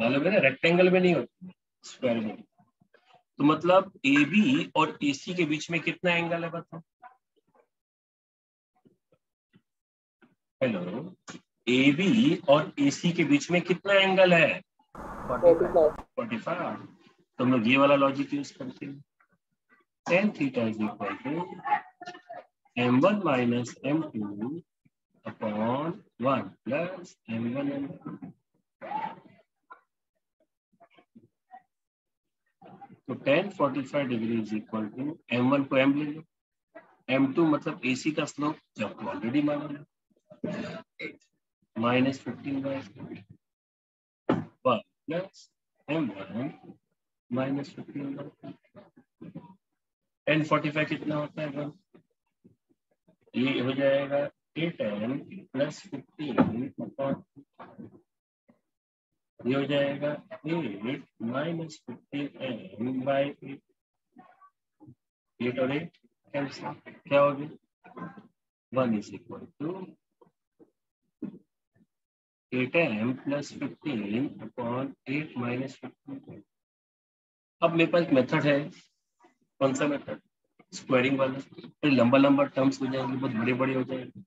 [SPEAKER 1] मालूम है ना? रेक्टेंगल में नहीं होता स्क्वायर में। तो मतलब ए बी और ए सी के बीच में कितना एंगल है बताओ? हेलो ए बी और ए सी के बीच में कितना एंगल है? फोर्टी फाइव तो हम लोग ये वाला लॉजिक यूज़ करते हैं। Tan theta is equal to m one minus m two upon one plus m one m तो tan forty five degree is equal to m one को एम ले लो। एम टू मतलब ए सी का स्लोप जब तो ऑलरेडी मालूम है minus fifteen by one plus m one minus fifteen by tan forty five कितना होता है वन ये हो जाएगा eight m plus fifteen upon ये हो जाएगा eight minus fifteen m by eight eight और एट कैंसिल क्या हो गया one is equal to eight m plus fifteen upon eight minus fifteen अब मेरे पास मेथड है। कौन सा मेथड स्क्वायरिंग वाला। फिर लंबा लंबा टर्म्स हो जाएँगे, बहुत बड़े बड़े हो जाएँगे।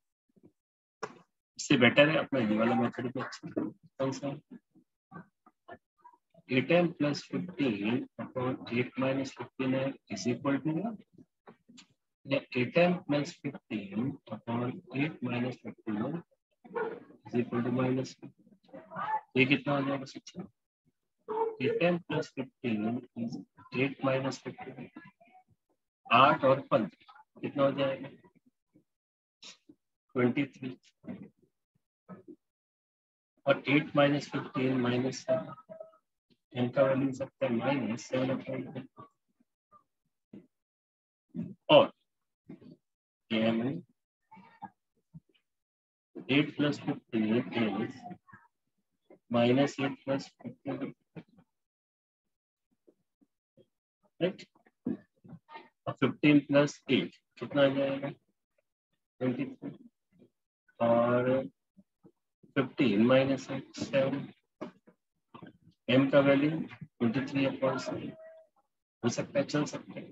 [SPEAKER 1] इससे बेटर है, अपना ये वाला मेथड भी अच्छा कौन सा? Eight m plus fifteen upon eight minus fifteen है is equal to eight m plus fifteen upon eight minus fifteen is equal to minus ये कितना हो जाएगा सिक्सटीन ये ten plus fifteen is eight minus fifteen आठ और पंद्रह कितना हो जाएगा ट्वेंटी थ्री और eight minus fifteen minus n का वैल्यू सकता है माइनस सेवन अपॉइंट और ये हमें 8 plus 15 is minus 8 plus 15. Right? और 15 प्लस 8 कितना आ जाएगा? 23 और 15 माइनस 8 7 m का वैल्यू 23 अपॉन 7 हो सकता है चल सकता है।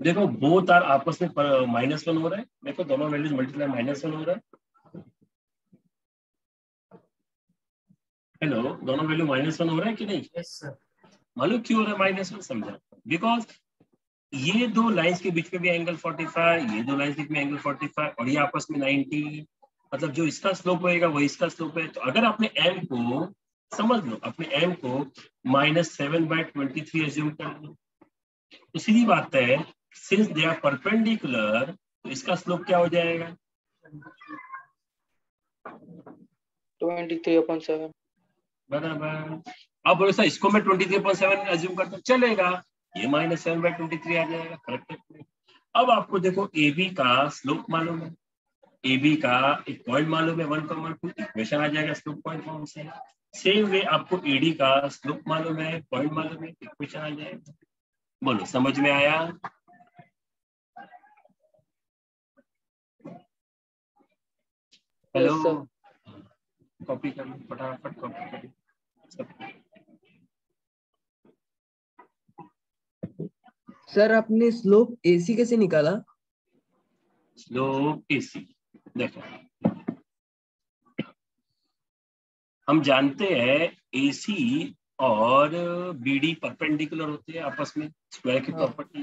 [SPEAKER 1] देखो बोथ आर आपस में माइनस वन हो रहा है। देखो दोनों वैल्यूज़ मल्टीप्लाई माइनस वन हो रहा है। हेलो दोनों वैल्यू माइनस वन हो रहा है कि नहीं?
[SPEAKER 10] सर
[SPEAKER 1] मालूम क्यों हो रहा है माइनस वन समझा? बिकॉज़ ये दो लाइंस के बीच में भी एंगल 45 ये दो लाइंस के बीच में एंगल 45 और ये आपस में 90 मतलब जो इसका स्लोप होएगा वो इसका स्लोप है। तो अगर आपने एम को समझ लो अपने एम को minus seven by twenty three assume कर लो। तो सीधी बात है सिंस दे आर परपेंडिकुलर तो इसका स्लोप क्या हो जाएगा?
[SPEAKER 3] ट्वेंटी थ्री अपॉन सेवन
[SPEAKER 1] बराबर। अब बोले सर इसको मैं twenty three point seven assume करता हूँ चलेगा। ये minus seven by twenty three आ जाएगा करेक्ट अब आपको देखो ए बी का स्लोप मालूम है। ए बी का एक पॉइंट मालूम है वन कॉमन टू इक्वेशन आ जाएगा स्लोप पॉइंट फॉर्म से। सेम वे आपको एडी का स्लोप मालूम है पॉइंट मालूम है इक्वेशन आ जाएगा। बोलो समझ में आया? हेलो कॉपी कर फटाफट कॉपी कर।
[SPEAKER 7] सर आपने स्लोप एसी कैसे निकाला?
[SPEAKER 1] स्लोप एसी देखो। हम जानते हैं एसी और बीडी परपेंडिकुलर होते हैं आपस में स्क्वायर की प्रॉपर्टी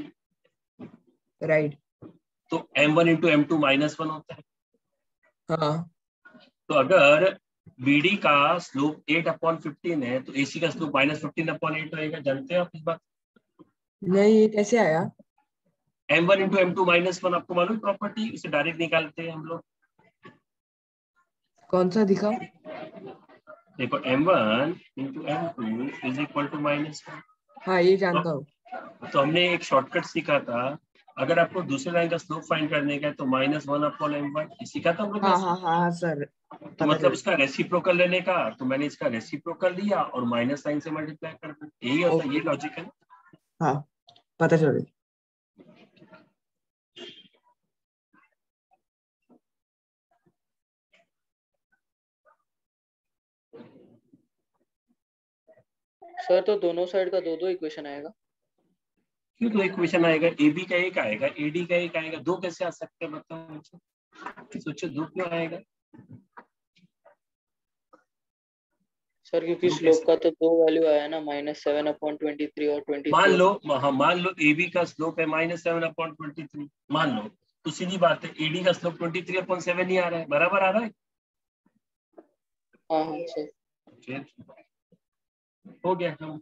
[SPEAKER 7] राइट
[SPEAKER 1] तो m one into m two minus one होता है।
[SPEAKER 7] हाँ।
[SPEAKER 1] तो अगर बीडी का स्लोप एट अपॉन फिफ्टीन है तो एसी का slope minus fifteen upon eight रहेगा जानते हैं आप इस बात?
[SPEAKER 7] नहीं ये कैसे आया?
[SPEAKER 1] M one into m two minus one आपको मालूम प्रॉपर्टी इसे डायरेक्ट निकालते हैं हम लोग।
[SPEAKER 7] कौन सा दिखा?
[SPEAKER 1] देखो m one into m two is equal to minus one
[SPEAKER 7] हाँ ये जानता हूँ।
[SPEAKER 1] तो हमने एक शॉर्टकट सीखा था। अगर आपको दूसरे लाइन का स्लोप फाइंड करने का है तो minus one upon m one सीखा था हम लोग
[SPEAKER 7] हाँ हाँ हाँ। हाँ सर
[SPEAKER 1] तो मतलब उसका रेसिप्रोकल लेने का तो मैंने इसका रेसिप्रोकल लिया और माइनस साइन से मल्टीप्लाई कर दिया। यही होता है ये लॉजिक है।
[SPEAKER 7] हाँ पता चल गया।
[SPEAKER 3] सर तो दोनों साइड का दो दो इक्वेशन आएगा।
[SPEAKER 1] क्यों तो इक्वेशन आएगा? ए बी का एक आएगा ए डी का एक आएगा दो कैसे आ सकते हैं बताओ मुझे सोचो दो क्यों आएगा?
[SPEAKER 3] सर क्योंकि स्लोप का तो दो वैल्यू आया ना minus seven upon twenty three और ट्वेंटी
[SPEAKER 1] मान लो हाँ मान लो ए बी का स्लोप है minus seven upon twenty three मान लो तो सीधी बात है एडी का slope twenty three upon seven ही आ रहा है। बराबर आ रहा है?
[SPEAKER 3] हाँ हाँ
[SPEAKER 1] हो गया हम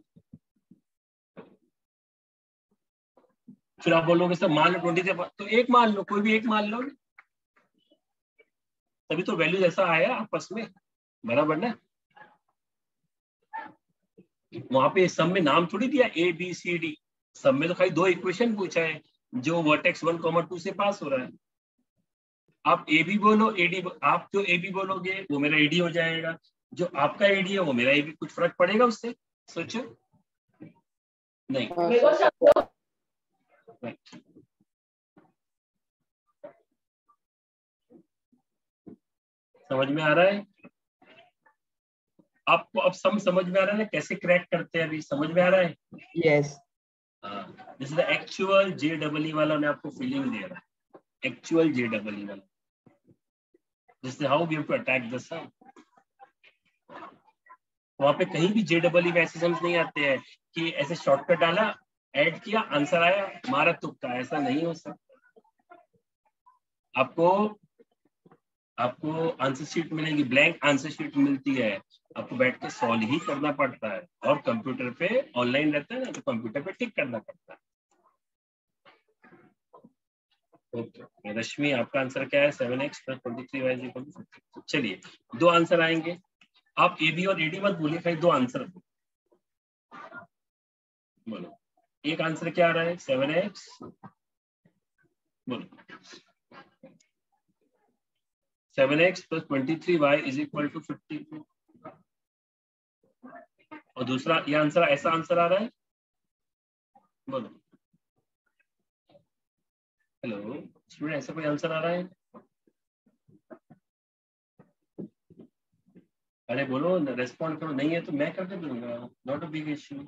[SPEAKER 1] फिर आप बोलोगे, सर, मान लो ट्वेंटी तो एक मान लो, कोई भी एक मान लो। तभी तो वैल्यू ऐसा आया आपस में। बराबर ना? वहाँ पे सब में नाम थोड़ी दिया ए बी सी डी सब में तो खाली दो इक्वेशन पूछा है, जो वर्टेक्स वन कॉमर टू से पास हो रहा है। आप ए बी बोलो एडी आप जो ए बी बोलोगे, वो मेरा एडी हो जाएगा। जो आपका एडी है, वो मेरा ए बी कुछ फ़र्क पड़ेगा उससे, सोचो। नहीं। Right. समझ में आ रहा है? आपको अब सम समझ में आ रहा है ना कैसे क्रैक करते हैं अभी? समझ में आ रहा है? Yes this is the actual J double वाला मैं आपको फीलिंग दे रहा है। एक्चुअल जे डबल वाला। Is how we have to attack the sum वहाँ पे कहीं भी जे डबल ऐसे सम्स नहीं आते हैं कि ऐसे शॉर्टकट डाला ऐड किया आंसर आया, मारा तुक्का, ऐसा नहीं हो सकता। आपको आपको आंसर शीट मिलेगी ब्लैंक आंसर शीट मिलती है। आपको बैठ के सॉल्व ही करना पड़ता है। और कंप्यूटर पे ऑनलाइन रहता है ना तो कंप्यूटर पे टिक करना पड़ता है। ओके रश्मि, आपका आंसर क्या है? Seven x plus twenty three y चलिए, दो आंसर आएँगे। आप ए बी और ए डी मत बोलिए खाली दो आंसर बोलो। एक आंसर क्या आ रहा है? सेवन एक्स बोलो। Seven x plus twenty three y is equal to fifty और दूसरा, ये आंसर, ऐसा आंसर आ रहा है? बोलो। हेलो स्टूडेंट ऐसा कोई आंसर आ रहा है? अरे बोलो रेस्पॉन्ड करो। नहीं है तो मैं करके दूँगा। Not a big issue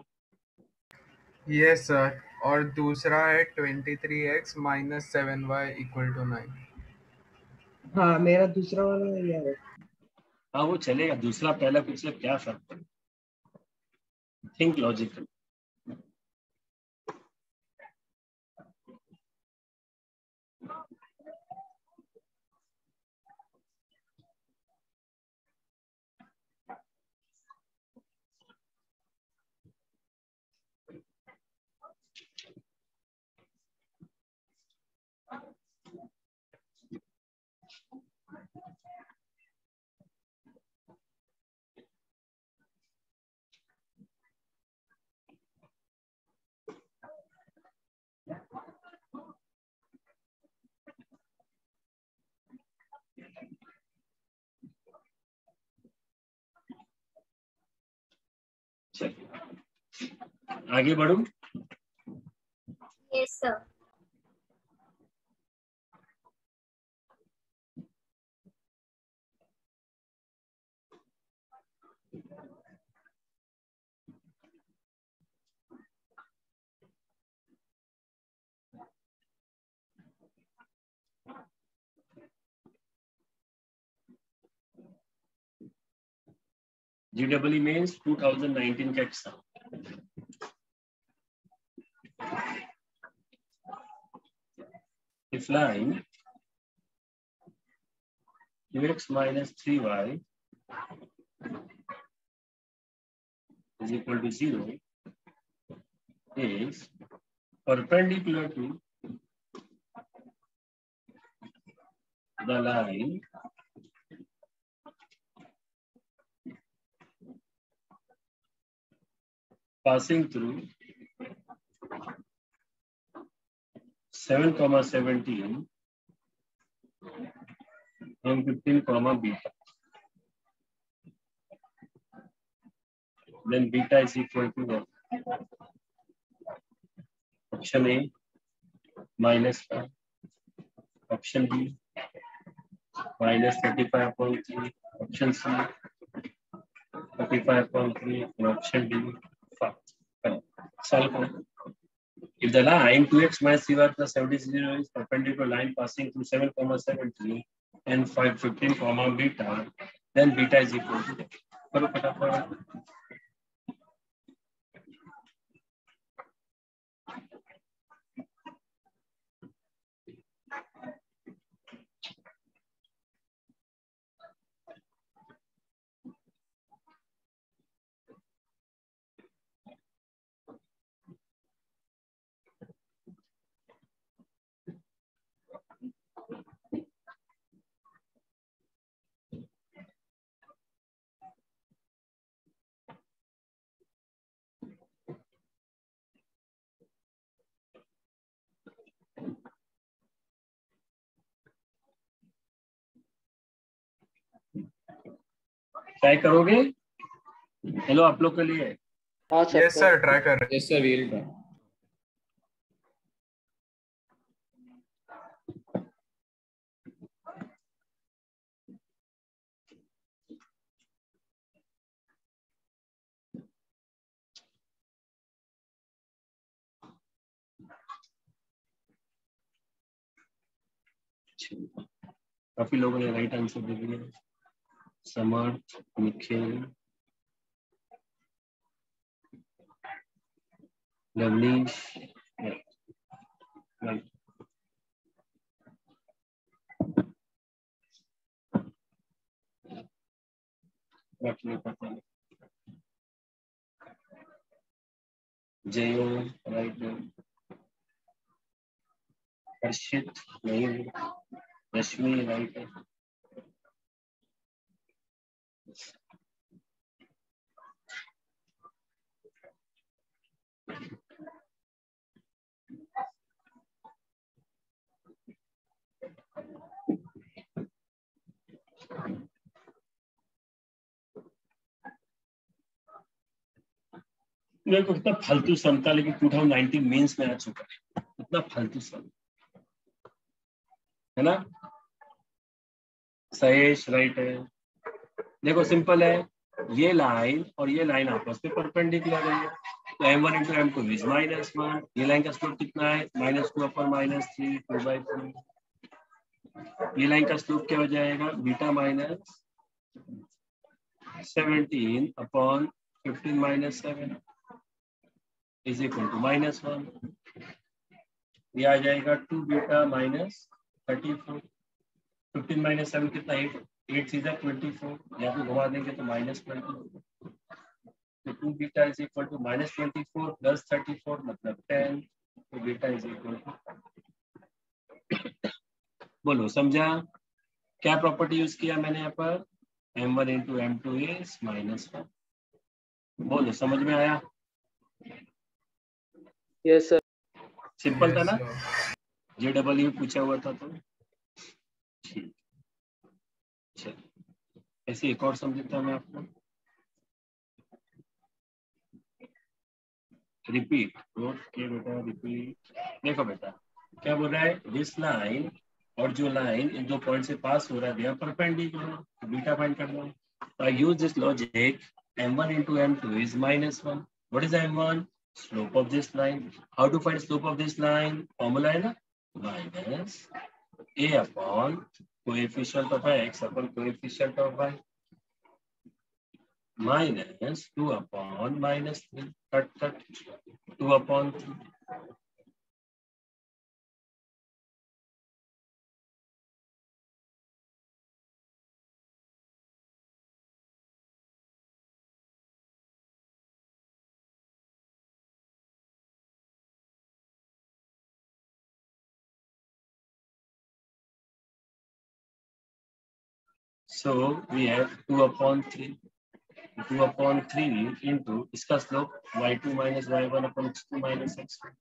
[SPEAKER 11] yes sir और दूसरा है twenty three x minus seven y equal to nine
[SPEAKER 7] हाँ मेरा दूसरा वाला ये है
[SPEAKER 1] हाँ वो चलेगा। दूसरा पहला पिछले क्या फ़र्क पड़ेगा? थिंक लॉजिकल आगे बढ़ू
[SPEAKER 8] यस सर
[SPEAKER 1] GEE means 2019 का exam if line qx minus 3y is equal to 0 is perpendicular to the line passing through 7 comma 17 and 15 comma beta. Then beta is equal to what? Option A minus 5. Option B minus 35 upon 3. Option C 35 upon 3. And option D 5. Solve for. If the line 2x minus 3y plus 70 is perpendicular line passing through 7 comma 17 and 5 15 comma beta, then beta is equal to try करोगे? Hello आप लोग के लिए।
[SPEAKER 3] हाँ
[SPEAKER 11] yes sir try कर। रहे
[SPEAKER 9] yes sir we'll try
[SPEAKER 1] काफ़ी लोगों ने राइट आंसर दे दिया। समर्थ निखिल। जयो राइट हर्षित नहीं रश्मि राइट मेरे को इतना फालतू सन था, लेकिन 2019 मेंस में आ चुका है। इतना फालतू सन है ना? सहेश राइट है देखो सिंपल है। ये लाइन और ये लाइन आपस में परपेंडिकुलर है। तो m one into m two is minus one ये लाइन का स्लोप कितना है? Minus two upon minus three two by three ये लाइन का स्लोप क्या हो जाएगा? Beta minus seventeen upon fifteen minus seven is equal to minus one ये आ जाएगा two beta minus thirty four fifteen minus seven कितना एट एट सीधा ट्वेंटी फोर या तो घुमा देंगे तो माइनस ट्वेंटी तो two beta is equal to minus twenty four plus thirty four मतलब टेन तो बीटा इज़ इक्वल टू बोलो समझा? क्या प्रॉपर्टी यूज़ किया मैंने यहाँ पर? M one into m two is minus one बोलो समझ में आया?
[SPEAKER 3] यस सर
[SPEAKER 1] सिंपल था ना? जे डबल यू पूछा हुआ था तो। ठीक। चलिए ऐसे एक और समझता मैं आपको। रिपीट ओके बेटा रिपीट देखो बेटा, क्या बोल रहा है? दिस लाइन और जो लाइन इन दो पॉइंट से पास हो रहा है परपेंडिकुलर बीटा फाइंड करना है I use this logic m1 into m2 is minus 1 what is m1 slope of this line how to find slope of this line? Formula है ना? Minus a upon coefficient of x upon coefficient of y minus 2 upon minus 3 cut cut 2 upon 3 So we have 2 upon 3. 2 upon 3 into इसका slope y2 minus y1 upon x2 minus x1.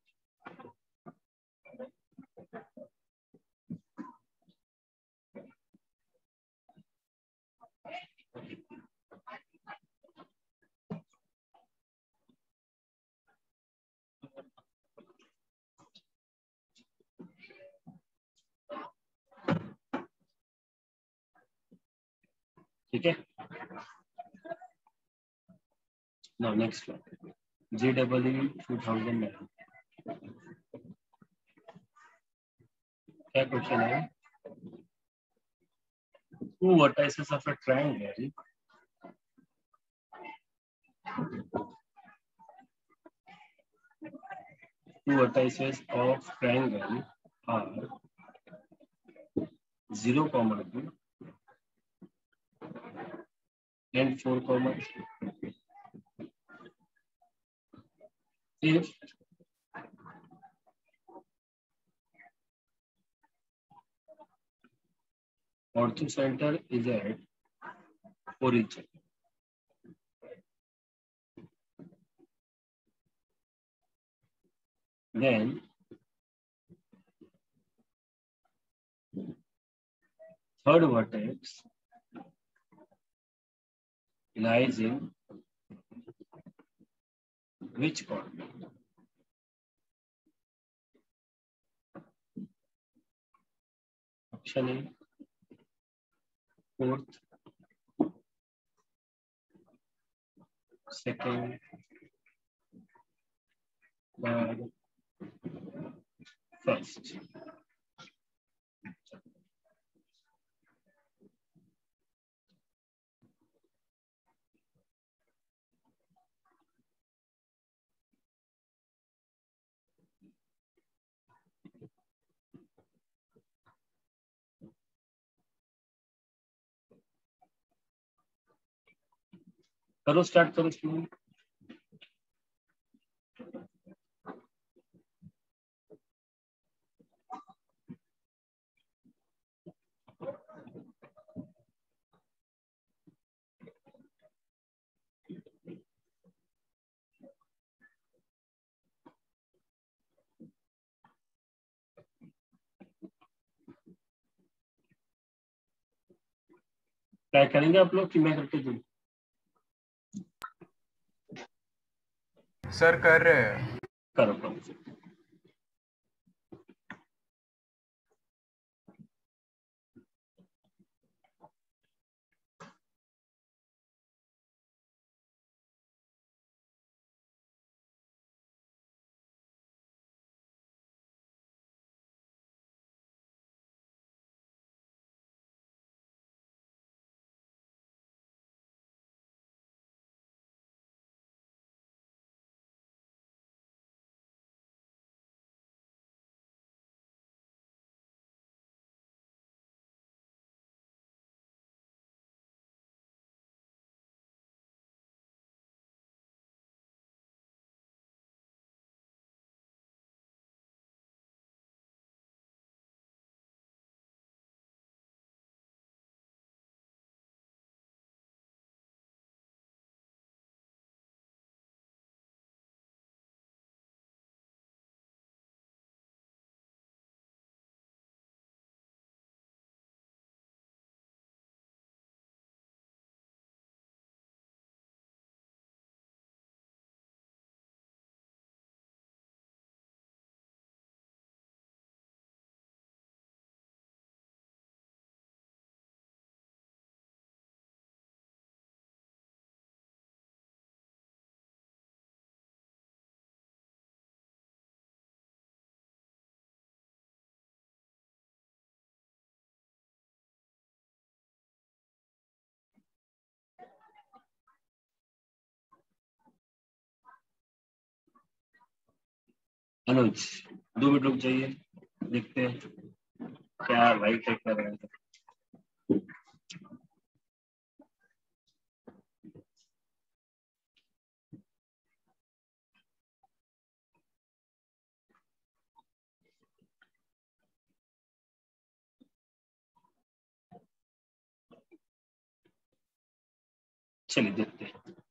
[SPEAKER 1] ठीक है? No next जी double two thousand में। क्या question है? Two vertices of a triangle two vertices of triangle are zero comma two and 4 comma 3 if orthocenter is at origin. Then third vertex lies in which corner? Option A, fourth, second, third, first. करो start करो student करेंगे आप लोग कि मैं करके दूँ?
[SPEAKER 11] Sir कर रहे हैं।
[SPEAKER 1] करो करो अनुज दो मिनट रुक जाइए, देखते हैं क्या राइट है क्या राइट है। चलिए देखते हैं।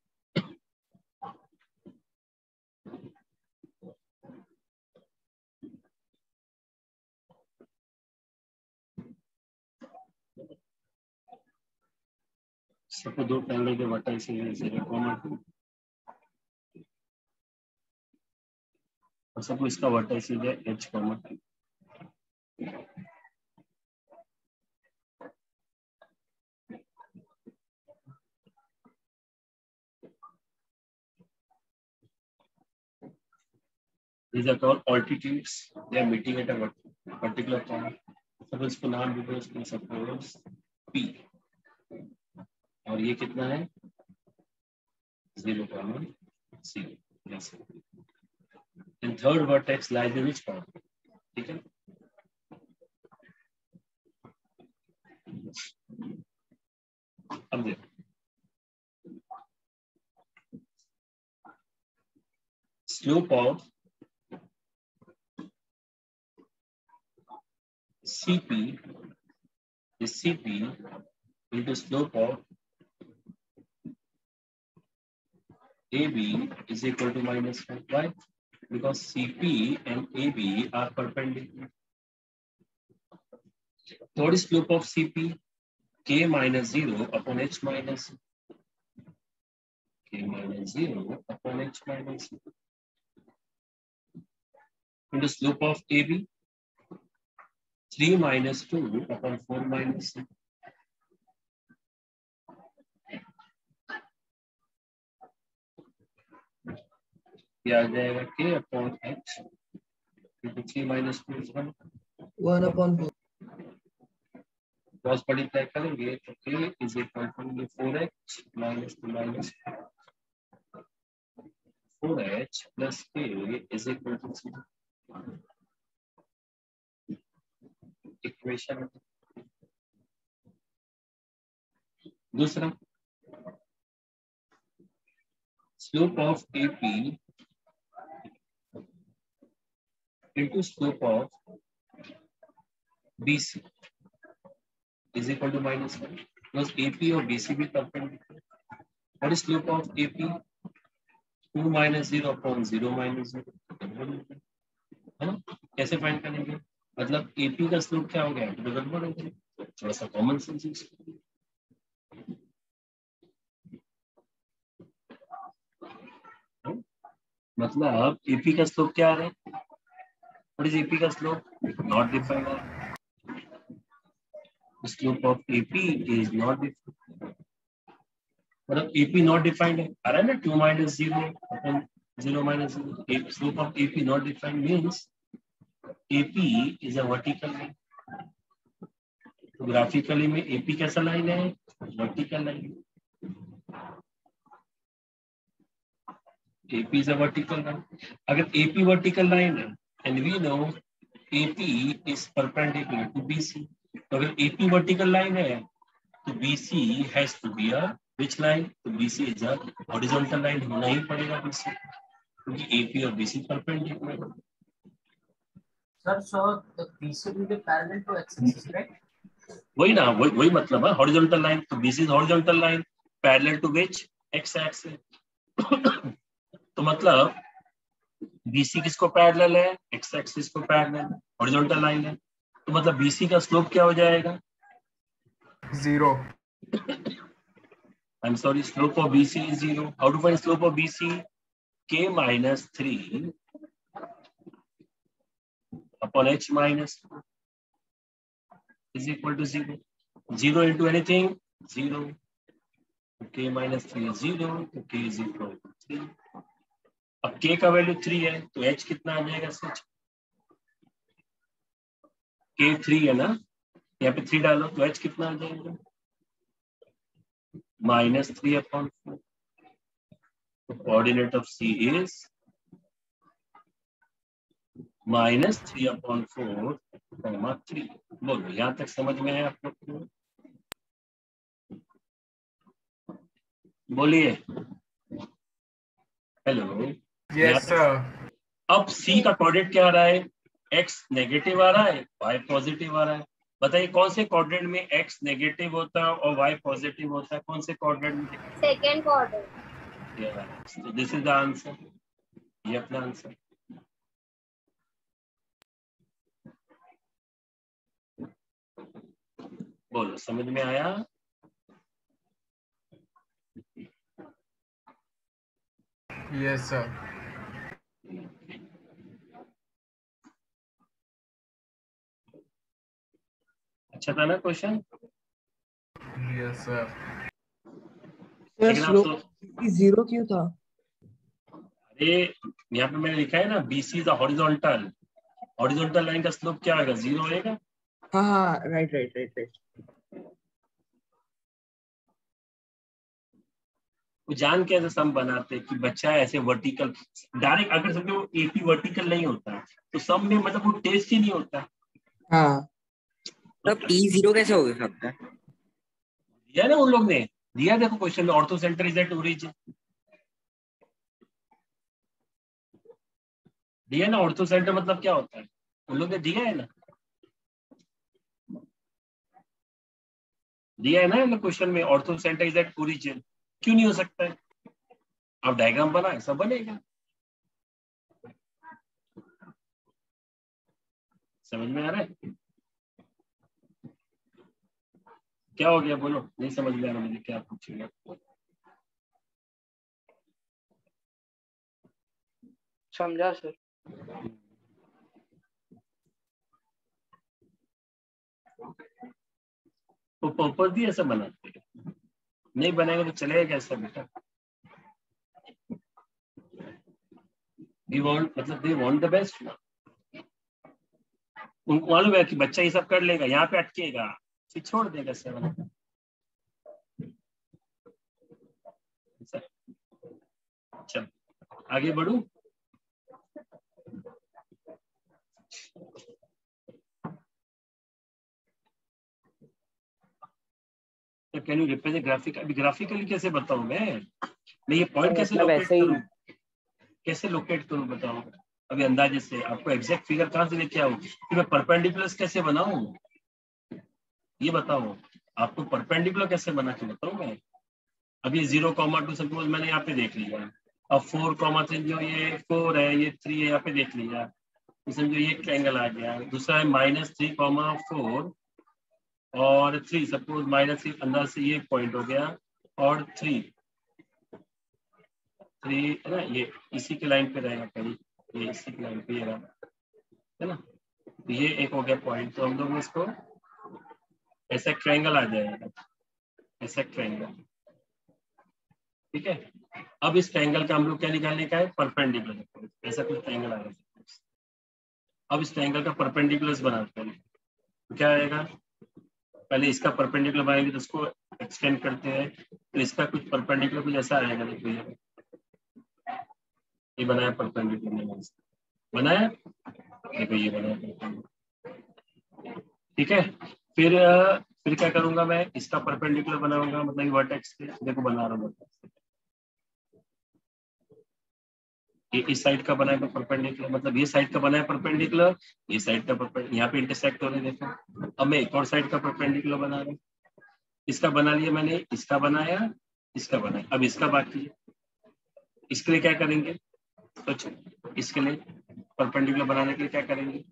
[SPEAKER 1] सबको दो ट्रायंगल के वर्टाइसेस से कॉमन और सबको इसका वर्टाइसेस है h comma These are called altitudes. They are meeting at a particular point. Suppose इसको नाम दे दो इसको P. और ये कितना है? Zero comma zero third vertex lies in which point ठीक है? अब देखो। Of CP is CP into slope of AB is equal to minus 5. Why? Because CP and AB are perpendicular. Is slope of CP? K minus 0 upon H minus K minus 0 upon H minus And the slope of AB 3 minus 2 upon 4 minus ये आ जाएगा k upon h three minus two is one
[SPEAKER 7] one upon two
[SPEAKER 1] cross multiply करेंगे तो k is equal to four minus two minus four h plus k is equal to equation दूसरा। Slope of AP into slope of BC is equal to minus 1 because AP और BC भी perpendicular. What is slope of AP? 2 minus 0 upon 0 minus 0. है ना कैसे find करेंगे मतलब AP का slope क्या हो गया तो गड़बड़ हो गया थोड़ा सा कॉमन सेंस यूज़ मतलब एपी का स्लोप क्या आ रहा है व्हाट इज़ एपी का slope not defined slope of AP is not defined मतलब एपी नॉट डिफाइंड है। आ रहा है ना two minus zero upon zero minus zero slope of AP not defined means AP is a vertical line तो graphically में AP कैसा line है? Vertical line AP is a vertical line. अगर AP vertical line है and we know AP is perpendicular to BC. तो अगर AP vertical line है तो BC has to be a which line? तो BC is a horizontal line होना ही पड़ेगा BC क्योंकि AP और BC perpendicular
[SPEAKER 10] Sir, so the BC will be parallel to x-axis, right?
[SPEAKER 1] वही ना वही वही मतलब है हॉरिजॉन्टल लाइन तो BC is horizontal line parallel to which x axis तो मतलब BC किसको पैरेलल है? एक्स एक्सिस को पैरेलल हॉरिजॉन्टल लाइन है। तो मतलब BC का स्लोप क्या हो जाएगा?
[SPEAKER 11] Zero
[SPEAKER 1] I am sorry slope of BC is zero how to find slope of BC k minus 3 upon h minus is equal to 0 0 into anything? 0 k minus 3 is 0 तो k is equal to 3 अब k का value three है तो h कितना आ जाएगा सच k three है ना? यहाँ पे थ्री डालो तो h कितना आ जाएगा? Minus three upon four coordinate of c is minus three upon four comma three बोलो, यहाँ तक समझ में है आप लोग? को बोलिए। हेलो
[SPEAKER 11] यस सर
[SPEAKER 1] अब सी का कोऑर्डिनेट क्या आ रहा है? एक्स नेगेटिव आ रहा है वाई पॉजिटिव आ रहा है। बताइए कौन से कोऑर्डिनेट में एक्स नेगेटिव होता है और वाई पॉजिटिव होता है? कौन से कोऑर्डिनेट में?
[SPEAKER 8] Second quarter
[SPEAKER 1] this is the answer ये अपना आंसर बोलो समझ में आया?
[SPEAKER 11] यस सर
[SPEAKER 1] अच्छा था ना क्वेश्चन
[SPEAKER 11] यस सर
[SPEAKER 7] ज़ीरो क्यों था?
[SPEAKER 1] अरे यहाँ पे मैंने लिखा है ना BC is horizontal horizontal line का स्लोप क्या होगा ज़ीरो होएगा
[SPEAKER 7] हाँ हाँ राइट राइट राइट राइट
[SPEAKER 1] वो जान कैसे सम बनाते हैं कि बच्चा ऐसे वर्टिकल डायरेक्ट अगर समझो एपी वर्टिकल नहीं होता तो सम में मतलब वो टेस्ट ही नहीं होता।
[SPEAKER 7] हाँ।
[SPEAKER 13] तो पी ज़ीरो कैसे हो सकता है
[SPEAKER 1] दिया ना उन लोग ने दिया देखो क्वेश्चन में orthocentre is at origin दिया ना ऑर्थो सेंटर मतलब क्या होता है? उन लोग ने दिया है ना? दिया है ना क्वेश्चन में orthocentre is at origin क्यों नहीं हो सकता है? आप डायग्राम बनाए सब बनेगा। समझ में आ रहा है? क्या हो गया? बोलो। नहीं समझ में आ रहा मुझे क्या पूछेगा?
[SPEAKER 3] समझा सर
[SPEAKER 1] वो पर्पज भी ऐसा बनाते हैं। नहीं बनेगा तो चलेगा कैसा बेटा? वी वांट मतलब दे वांट द बेस्ट ना उनको मालूम है कि बच्चा ये सब कर लेगा, यहाँ पे अटकेगा, फिर छोड़ देगा सेवन चल, आगे बढ़ू। तो कैन यू रिप्रेजेंट ग्राफिक अभी ग्राफिकली कैसे बताऊँ मैं? मैं ये पॉइंट कैसे
[SPEAKER 3] मतलब
[SPEAKER 1] लोकेट करूँ? कैसे लोकेट करूँ बताओ अभी अंदाजे से आपको एग्जैक्ट फिगर कहाँ से लेके आऊँ? कि मैं परपेंडिकुलर कैसे बनाऊँ? ये बताओ। आपको परपेंडिकुलर कैसे बना के बताऊँ मैं? अभी ज़ीरो कॉमा टू सपोज़ मैंने यहाँ पे देख लिया। अब फोर कॉमा थ्री जो ये फोर है ये थ्री है यहाँ पे देख लिया। तो समझो ये ट्रायंगल आ गया। दूसरा है माइनस थ्री कॉमा फोर और थ्री सपोज़ माइनस अंदर से ये पॉइंट हो गया, और थ्री थ्री है ना, ये, इसी के लाइन पे रहेगा कहीं ये इसी के लाइन पे ये रहा है ना? तो ये एक हो गया पॉइंट तो हम लोग इसको, ऐसा ट्रायंगल आ जाएगा, ऐसा ट्रायंगल ठीक है? अब इस ट्रायंगल का हम लोग क्या निकालने का है? परपेंडिकुलर ऐसा कुछ ट्रायंगल आ रहा है। अब इस ट्रायंगल का परपेंडिकुलर बनाते हैं। क्या आएगा? पहले इसका परपेंडिकुलर बनाएँगे तो उसको एक्सटेंड करते हैं तो इसका कुछ परपेंडिकुलर कुछ ऐसा आएगा, देखो ये। ये बनाया परपेंडिकुलर बनाया? देखो ये बनाया ठीक है? फिर फिर क्या करूँगा मैं? इसका परपेंडिकुलर बनाऊँगा मतलब वर्टेक्स पे। देखो बना रहा हूँ ये इस साइड का बनाया परपेंडिकुलर मतलब ये साइड का बनाया परपेंडिकुलर ये साइड का परपेंडिकुलर यहाँ पे इंटरसेक्ट हो रहे हैं, देखो। अब मैं एक और साइड का परपेंडिकुलर बना रहा हूँ। इसका बना लिया मैंने इसका बनाया इसका बनाया। अब इसका बाकी है इसके लिए क्या करेंगे? सोचो इसके लिए परपेंडिकुलर बनाने के लिए क्या करेंगे?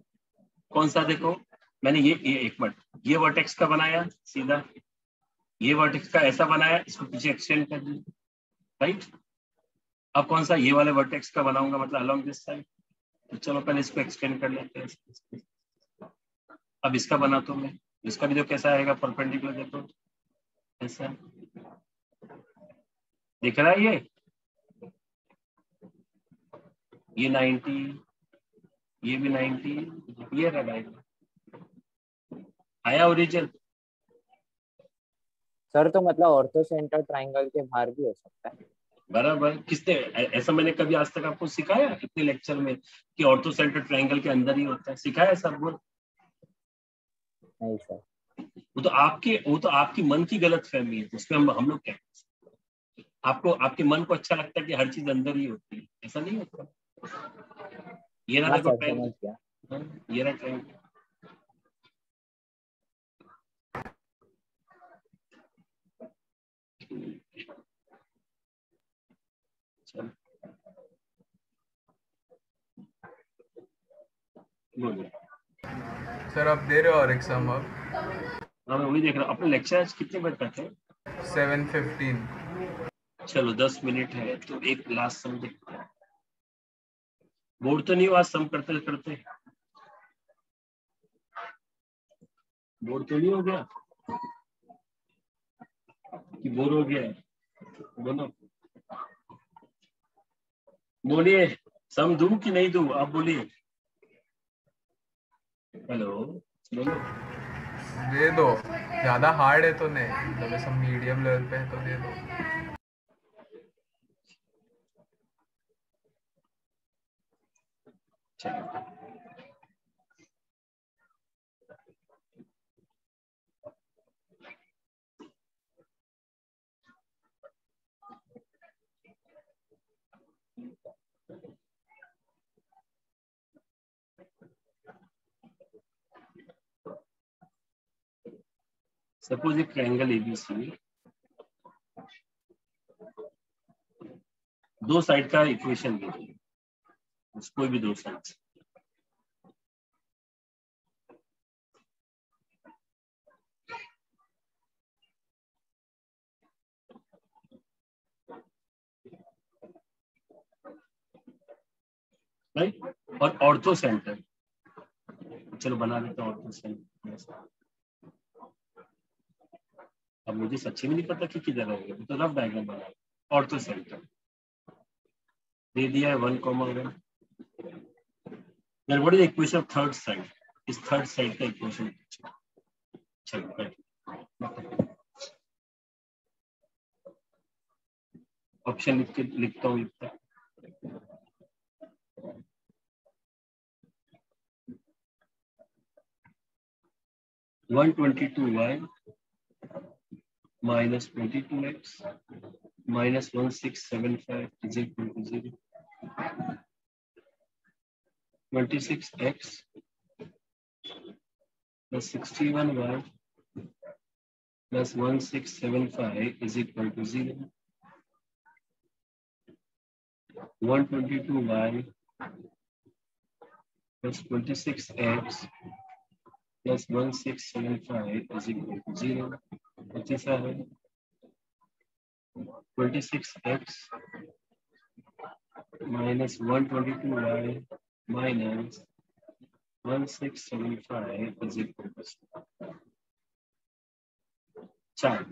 [SPEAKER 1] कौन सा देखो? मैंने ये ये एक मिनट ये वर्टेक्स का बनाया सीधा। ये वर्टेक्स का ऐसा बनाया इसको पीछे एक्सटेंड कर दिया। राइट अब कौन सा ये वाले वर्टेक्स का बनाऊँगा? मतलब अलोंग दिस साइड तो चलो पहले इसको एक्सटेंड कर लेते हैं। अब इसका बनाता हूँ मैं। इसका भी जो कैसा आएगा? परपेंडिकुलर देखो। ऐसा। दिख रहा है ये? ये 90 ये भी 90 ये रहा आया ओरिजिन
[SPEAKER 3] सर तो मतलब ऑर्थो सेंटर ट्रायंगल के बाहर भी हो सकता है।
[SPEAKER 1] बराबर। किसने ऐसा मैंने कभी आज तक आपको सिखाया? इतने लेक्चर में? कि ऑर्थो सेंटर ट्रायंगल के अंदर ही होता है। सिखाया ऐसा बोल
[SPEAKER 15] नहीं सर।
[SPEAKER 1] वो तो आपके वो तो आपकी मन की गलत फहमी है। उसमें हम हम लोग क्या? आपको आपके मन को अच्छा लगता है कि हर चीज़ अंदर ही होती है। ऐसा नहीं होता। ये ना
[SPEAKER 15] हाँ
[SPEAKER 1] देखो ट्रायंगल हाँ, ये रहा ट्रायंगल चलो
[SPEAKER 11] सर आप दे रहे हो और एग्ज़ाम अब?
[SPEAKER 1] हाँ मैं वही देख रहा हूँ। अपने लेक्चर आज कितने बजे तक है?
[SPEAKER 11] सेवन फिफ्टीन
[SPEAKER 1] चलो दस मिनट है तो एक लास्ट सम देखते हैं। बोर्ड तो नहीं हुआ सम करते करते? बोर्ड तो नहीं हो गया? कि बोर हो गया बोलो। बोलिए सम दू कि नहीं दू? आप बोलिए। हेलो बोलो।
[SPEAKER 11] दे दो। ज़्यादा हार्ड है तो नहीं। मतलब ऐसा मीडियम लेवल पे है तो दे दो।
[SPEAKER 1] चलो। सपोज़ एक ट्रायंगल एबीसी दो साइड का इक्वेशन लीजिए कोई भी दो साइड राइट और ऑर्थो सेंटर चलो बना देते हैं ऑर्थो सेंटर अब मुझे सच्ची में नहीं पता कि किधर रहेगा तो रफ डायग्राम बना। ऑर्थो सेंटर दे दिया है one comma one then what is equation of third side इस थर्ड साइड का इक्वेशन चलो, कर। ऑप्शन लिख के, लिखता हूँ लिखता one twenty two y minus 22x minus 1675 is equal to 0. 26x plus 61y plus 1675 is equal to 0. 122y plus 26x plus 1675 is equal to 0. पच्चीस है twenty six x minus one twenty two y minus one six seven five is equal to चार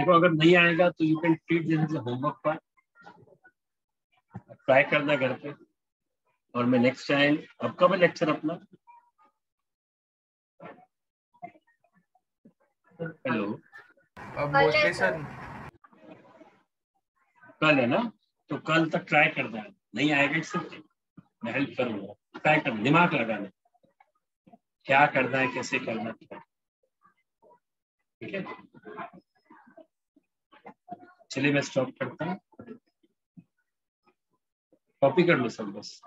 [SPEAKER 1] देखो अगर नहीं आएगा तो you can treat this homework पर try करना घर पे। और मैं नेक्स्ट टाइम अब कब है लेक्चर अपना? हेलो
[SPEAKER 11] मोस्टली
[SPEAKER 1] कल है ना? तो कल तक ट्राई करना है। नहीं आएगा इट्स ओके मैं हेल्प करूँगा। ट्राई करना। दिमाग लगाना। क्या करना है कैसे करना है? ठीक है? चलिए मैं स्टॉप करता हूँ। कॉपी कर लो सब बस।